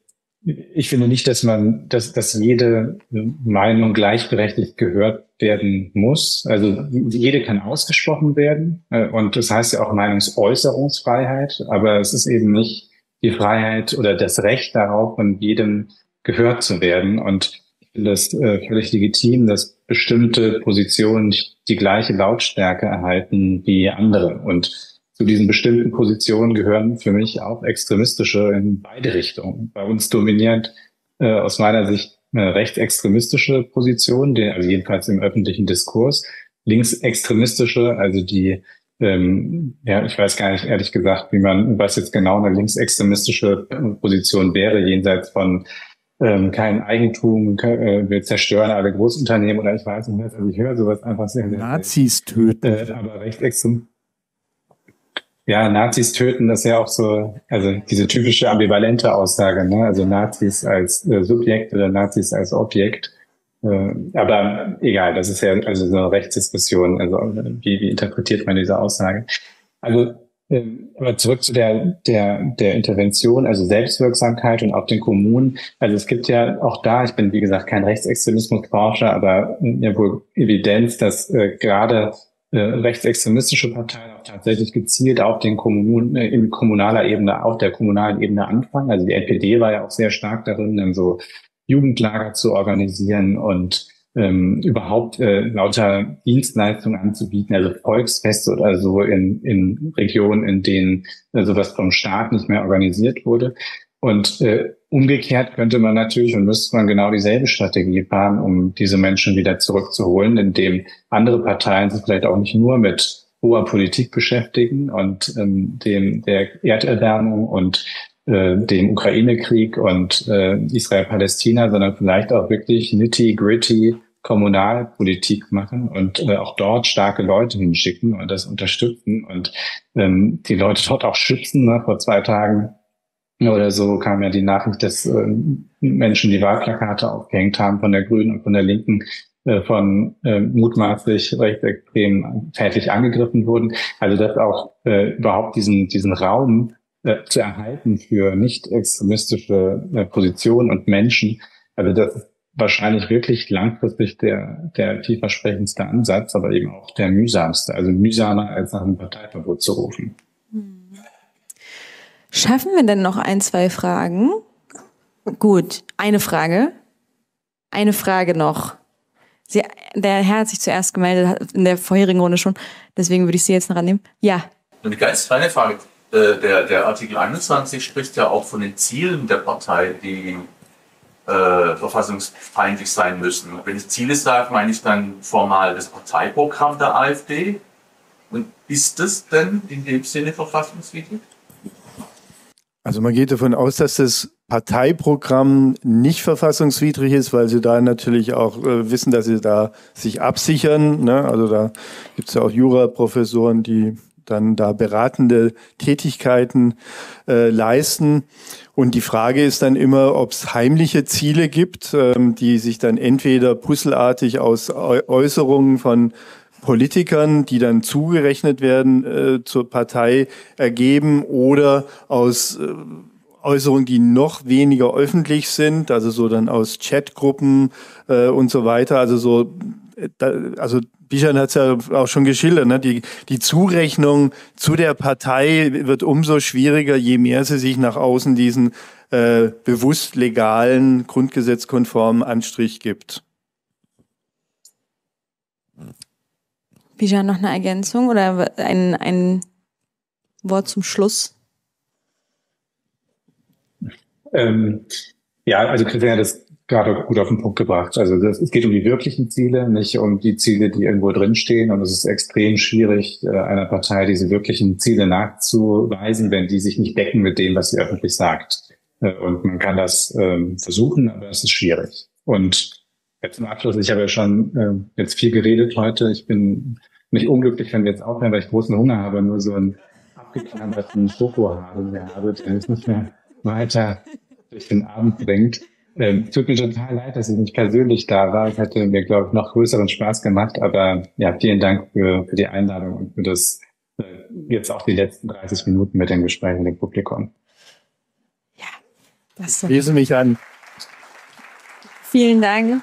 ich finde nicht, dass man, dass, dass jede Meinung gleichberechtigt gehört werden muss. Also jede kann ausgesprochen werden äh, und das heißt ja auch Meinungsäußerungsfreiheit, aber es ist eben nicht die Freiheit oder das Recht darauf, von jedem gehört zu werden. Und ich finde es äh, völlig legitim, dass bestimmte Positionen die gleiche Lautstärke erhalten wie andere. Und zu diesen bestimmten Positionen gehören für mich auch extremistische in beide Richtungen. Bei uns dominiert äh, aus meiner Sicht eine rechtsextremistische Position, die, also jedenfalls im öffentlichen Diskurs, linksextremistische, also die ähm, ja, ich weiß gar nicht ehrlich gesagt, wie man, was jetzt genau eine linksextremistische Position wäre, jenseits von ähm, kein Eigentum, äh, wir zerstören alle Großunternehmen oder ich weiß nicht mehr. Also ich höre sowas einfach sehr, sehr Nazis töten. Äh, aber rechtsextrem ja, Nazis töten, das ist ja auch so, also diese typische ambivalente Aussage, ne? Also Nazis als äh, Subjekt oder Nazis als Objekt. Äh, aber egal, das ist ja also so eine Rechtsdiskussion. Also wie, wie interpretiert man diese Aussage? Also äh, aber zurück zu der, der, der Intervention, also Selbstwirksamkeit und auch den Kommunen. Also es gibt ja auch da, ich bin wie gesagt kein Rechtsextremismusforscher, aber ja wohl Evidenz, dass äh, gerade äh, rechtsextremistische Parteien auch tatsächlich gezielt auf den Kommunen, äh, in kommunaler Ebene, auf der kommunalen Ebene anfangen. Also die NPD war ja auch sehr stark darin, dann so Jugendlager zu organisieren und ähm, überhaupt äh, lauter Dienstleistungen anzubieten, also Volksfeste oder so in, in Regionen, in denen äh, sowas vom Staat nicht mehr organisiert wurde. Und äh, umgekehrt könnte man natürlich und müsste man genau dieselbe Strategie fahren, um diese Menschen wieder zurückzuholen, indem andere Parteien sich vielleicht auch nicht nur mit hoher Politik beschäftigen und ähm, dem der Erderwärmung und äh, dem Ukraine-Krieg und äh, Israel-Palästina, sondern vielleicht auch wirklich nitty-gritty Kommunalpolitik machen und äh, auch dort starke Leute hinschicken und das unterstützen und ähm, die Leute dort auch schützen. Ne? Vor zwei Tagen oder so kam ja die Nachricht, dass äh, Menschen die Wahlplakate aufgehängt haben von der Grünen und von der Linken äh, von äh, mutmaßlich rechtsextrem tätlich angegriffen wurden. Also dass auch äh, überhaupt diesen, diesen Raum äh, zu erhalten für nicht extremistische äh, Positionen und Menschen. Also das ist wahrscheinlich wirklich langfristig der, der vielversprechendste Ansatz, aber eben auch der mühsamste. Also mühsamer als nach einem Parteiverbot zu rufen. Schaffen wir denn noch ein, zwei Fragen? Gut, eine Frage. Eine Frage noch. Sie, der Herr hat sich zuerst gemeldet, in der vorherigen Runde schon. Deswegen würde ich Sie jetzt noch annehmen. Ja. Eine ganz kleine Frage. Äh, der, der Artikel 21 spricht ja auch von den Zielen der Partei, die äh, verfassungsfeindlich sein müssen. Wenn ich Ziele sage, meine ich dann formal das Parteiprogramm der AfD. Und ist das denn in dem Sinne verfassungswidrig? Also man geht davon aus, dass das Parteiprogramm nicht verfassungswidrig ist, weil sie da natürlich auch äh, wissen, dass sie da sich absichern. Ne? Also da gibt es ja auch Juraprofessoren, die dann da beratende Tätigkeiten äh, leisten. Und die Frage ist dann immer, ob es heimliche Ziele gibt, ähm, die sich dann entweder puzzelartig aus Äußerungen von Politikern, die dann zugerechnet werden äh, zur Partei, ergeben oder aus äh, Äußerungen, die noch weniger öffentlich sind, also so dann aus Chatgruppen äh, und so weiter. Also so, äh, da, also Bichan hat es ja auch schon geschildert, ne? die, die Zurechnung zu der Partei wird umso schwieriger, je mehr sie sich nach außen diesen äh, bewusst legalen, grundgesetzkonformen Anstrich gibt. Bijan, noch eine Ergänzung oder ein, ein Wort zum Schluss? Ähm, ja, also Christian hat das gerade gut auf den Punkt gebracht. Also das, es geht um die wirklichen Ziele, nicht um die Ziele, die irgendwo drinstehen. Und es ist extrem schwierig, äh, einer Partei diese wirklichen Ziele nachzuweisen, wenn die sich nicht decken mit dem, was sie öffentlich sagt. Äh, und man kann das ähm, versuchen, aber es ist schwierig. Und jetzt zum Abschluss, ich habe ja schon äh, jetzt viel geredet heute. Ich bin nicht unglücklich, wenn wir jetzt aufhören, weil ich großen Hunger habe, nur so einen abgeknabberten Schokohaare habe, der es nicht mehr weiter durch den Abend bringt. Ähm, tut mir total leid, dass ich nicht persönlich da war. Es hätte mir, glaube ich, noch größeren Spaß gemacht. Aber ja, vielen Dank für, für die Einladung und für das äh, jetzt auch die letzten 30 Minuten mit dem Gespräch mit dem Publikum. Ja, das Lese mich an. Vielen Dank.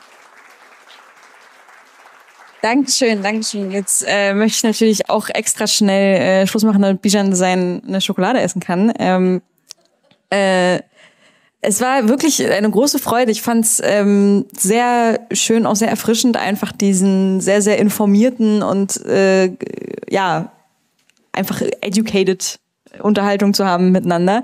Dankeschön, Dankeschön. Jetzt äh, möchte ich natürlich auch extra schnell äh, Schluss machen, damit Bijan seine Schokolade essen kann. Ähm, äh, es war wirklich eine große Freude. Ich fand es ähm, sehr schön, auch sehr erfrischend, einfach diesen sehr, sehr informierten und äh, ja, einfach educated Unterhaltung zu haben miteinander.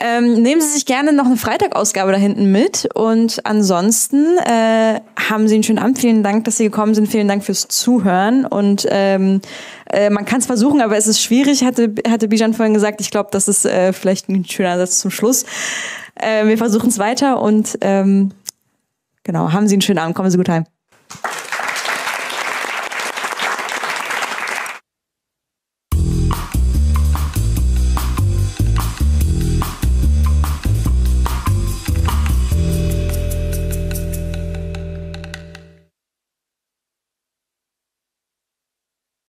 Ähm, nehmen Sie sich gerne noch eine Freitagausgabe da hinten mit. Und ansonsten äh, haben Sie einen schönen Abend. Vielen Dank, dass Sie gekommen sind. Vielen Dank fürs Zuhören. Und ähm, äh, man kann es versuchen, aber es ist schwierig, hatte, hatte Bijan vorhin gesagt. Ich glaube, das ist äh, vielleicht ein schöner Satz zum Schluss. Äh, wir versuchen es weiter und ähm, genau, haben Sie einen schönen Abend. Kommen Sie gut heim.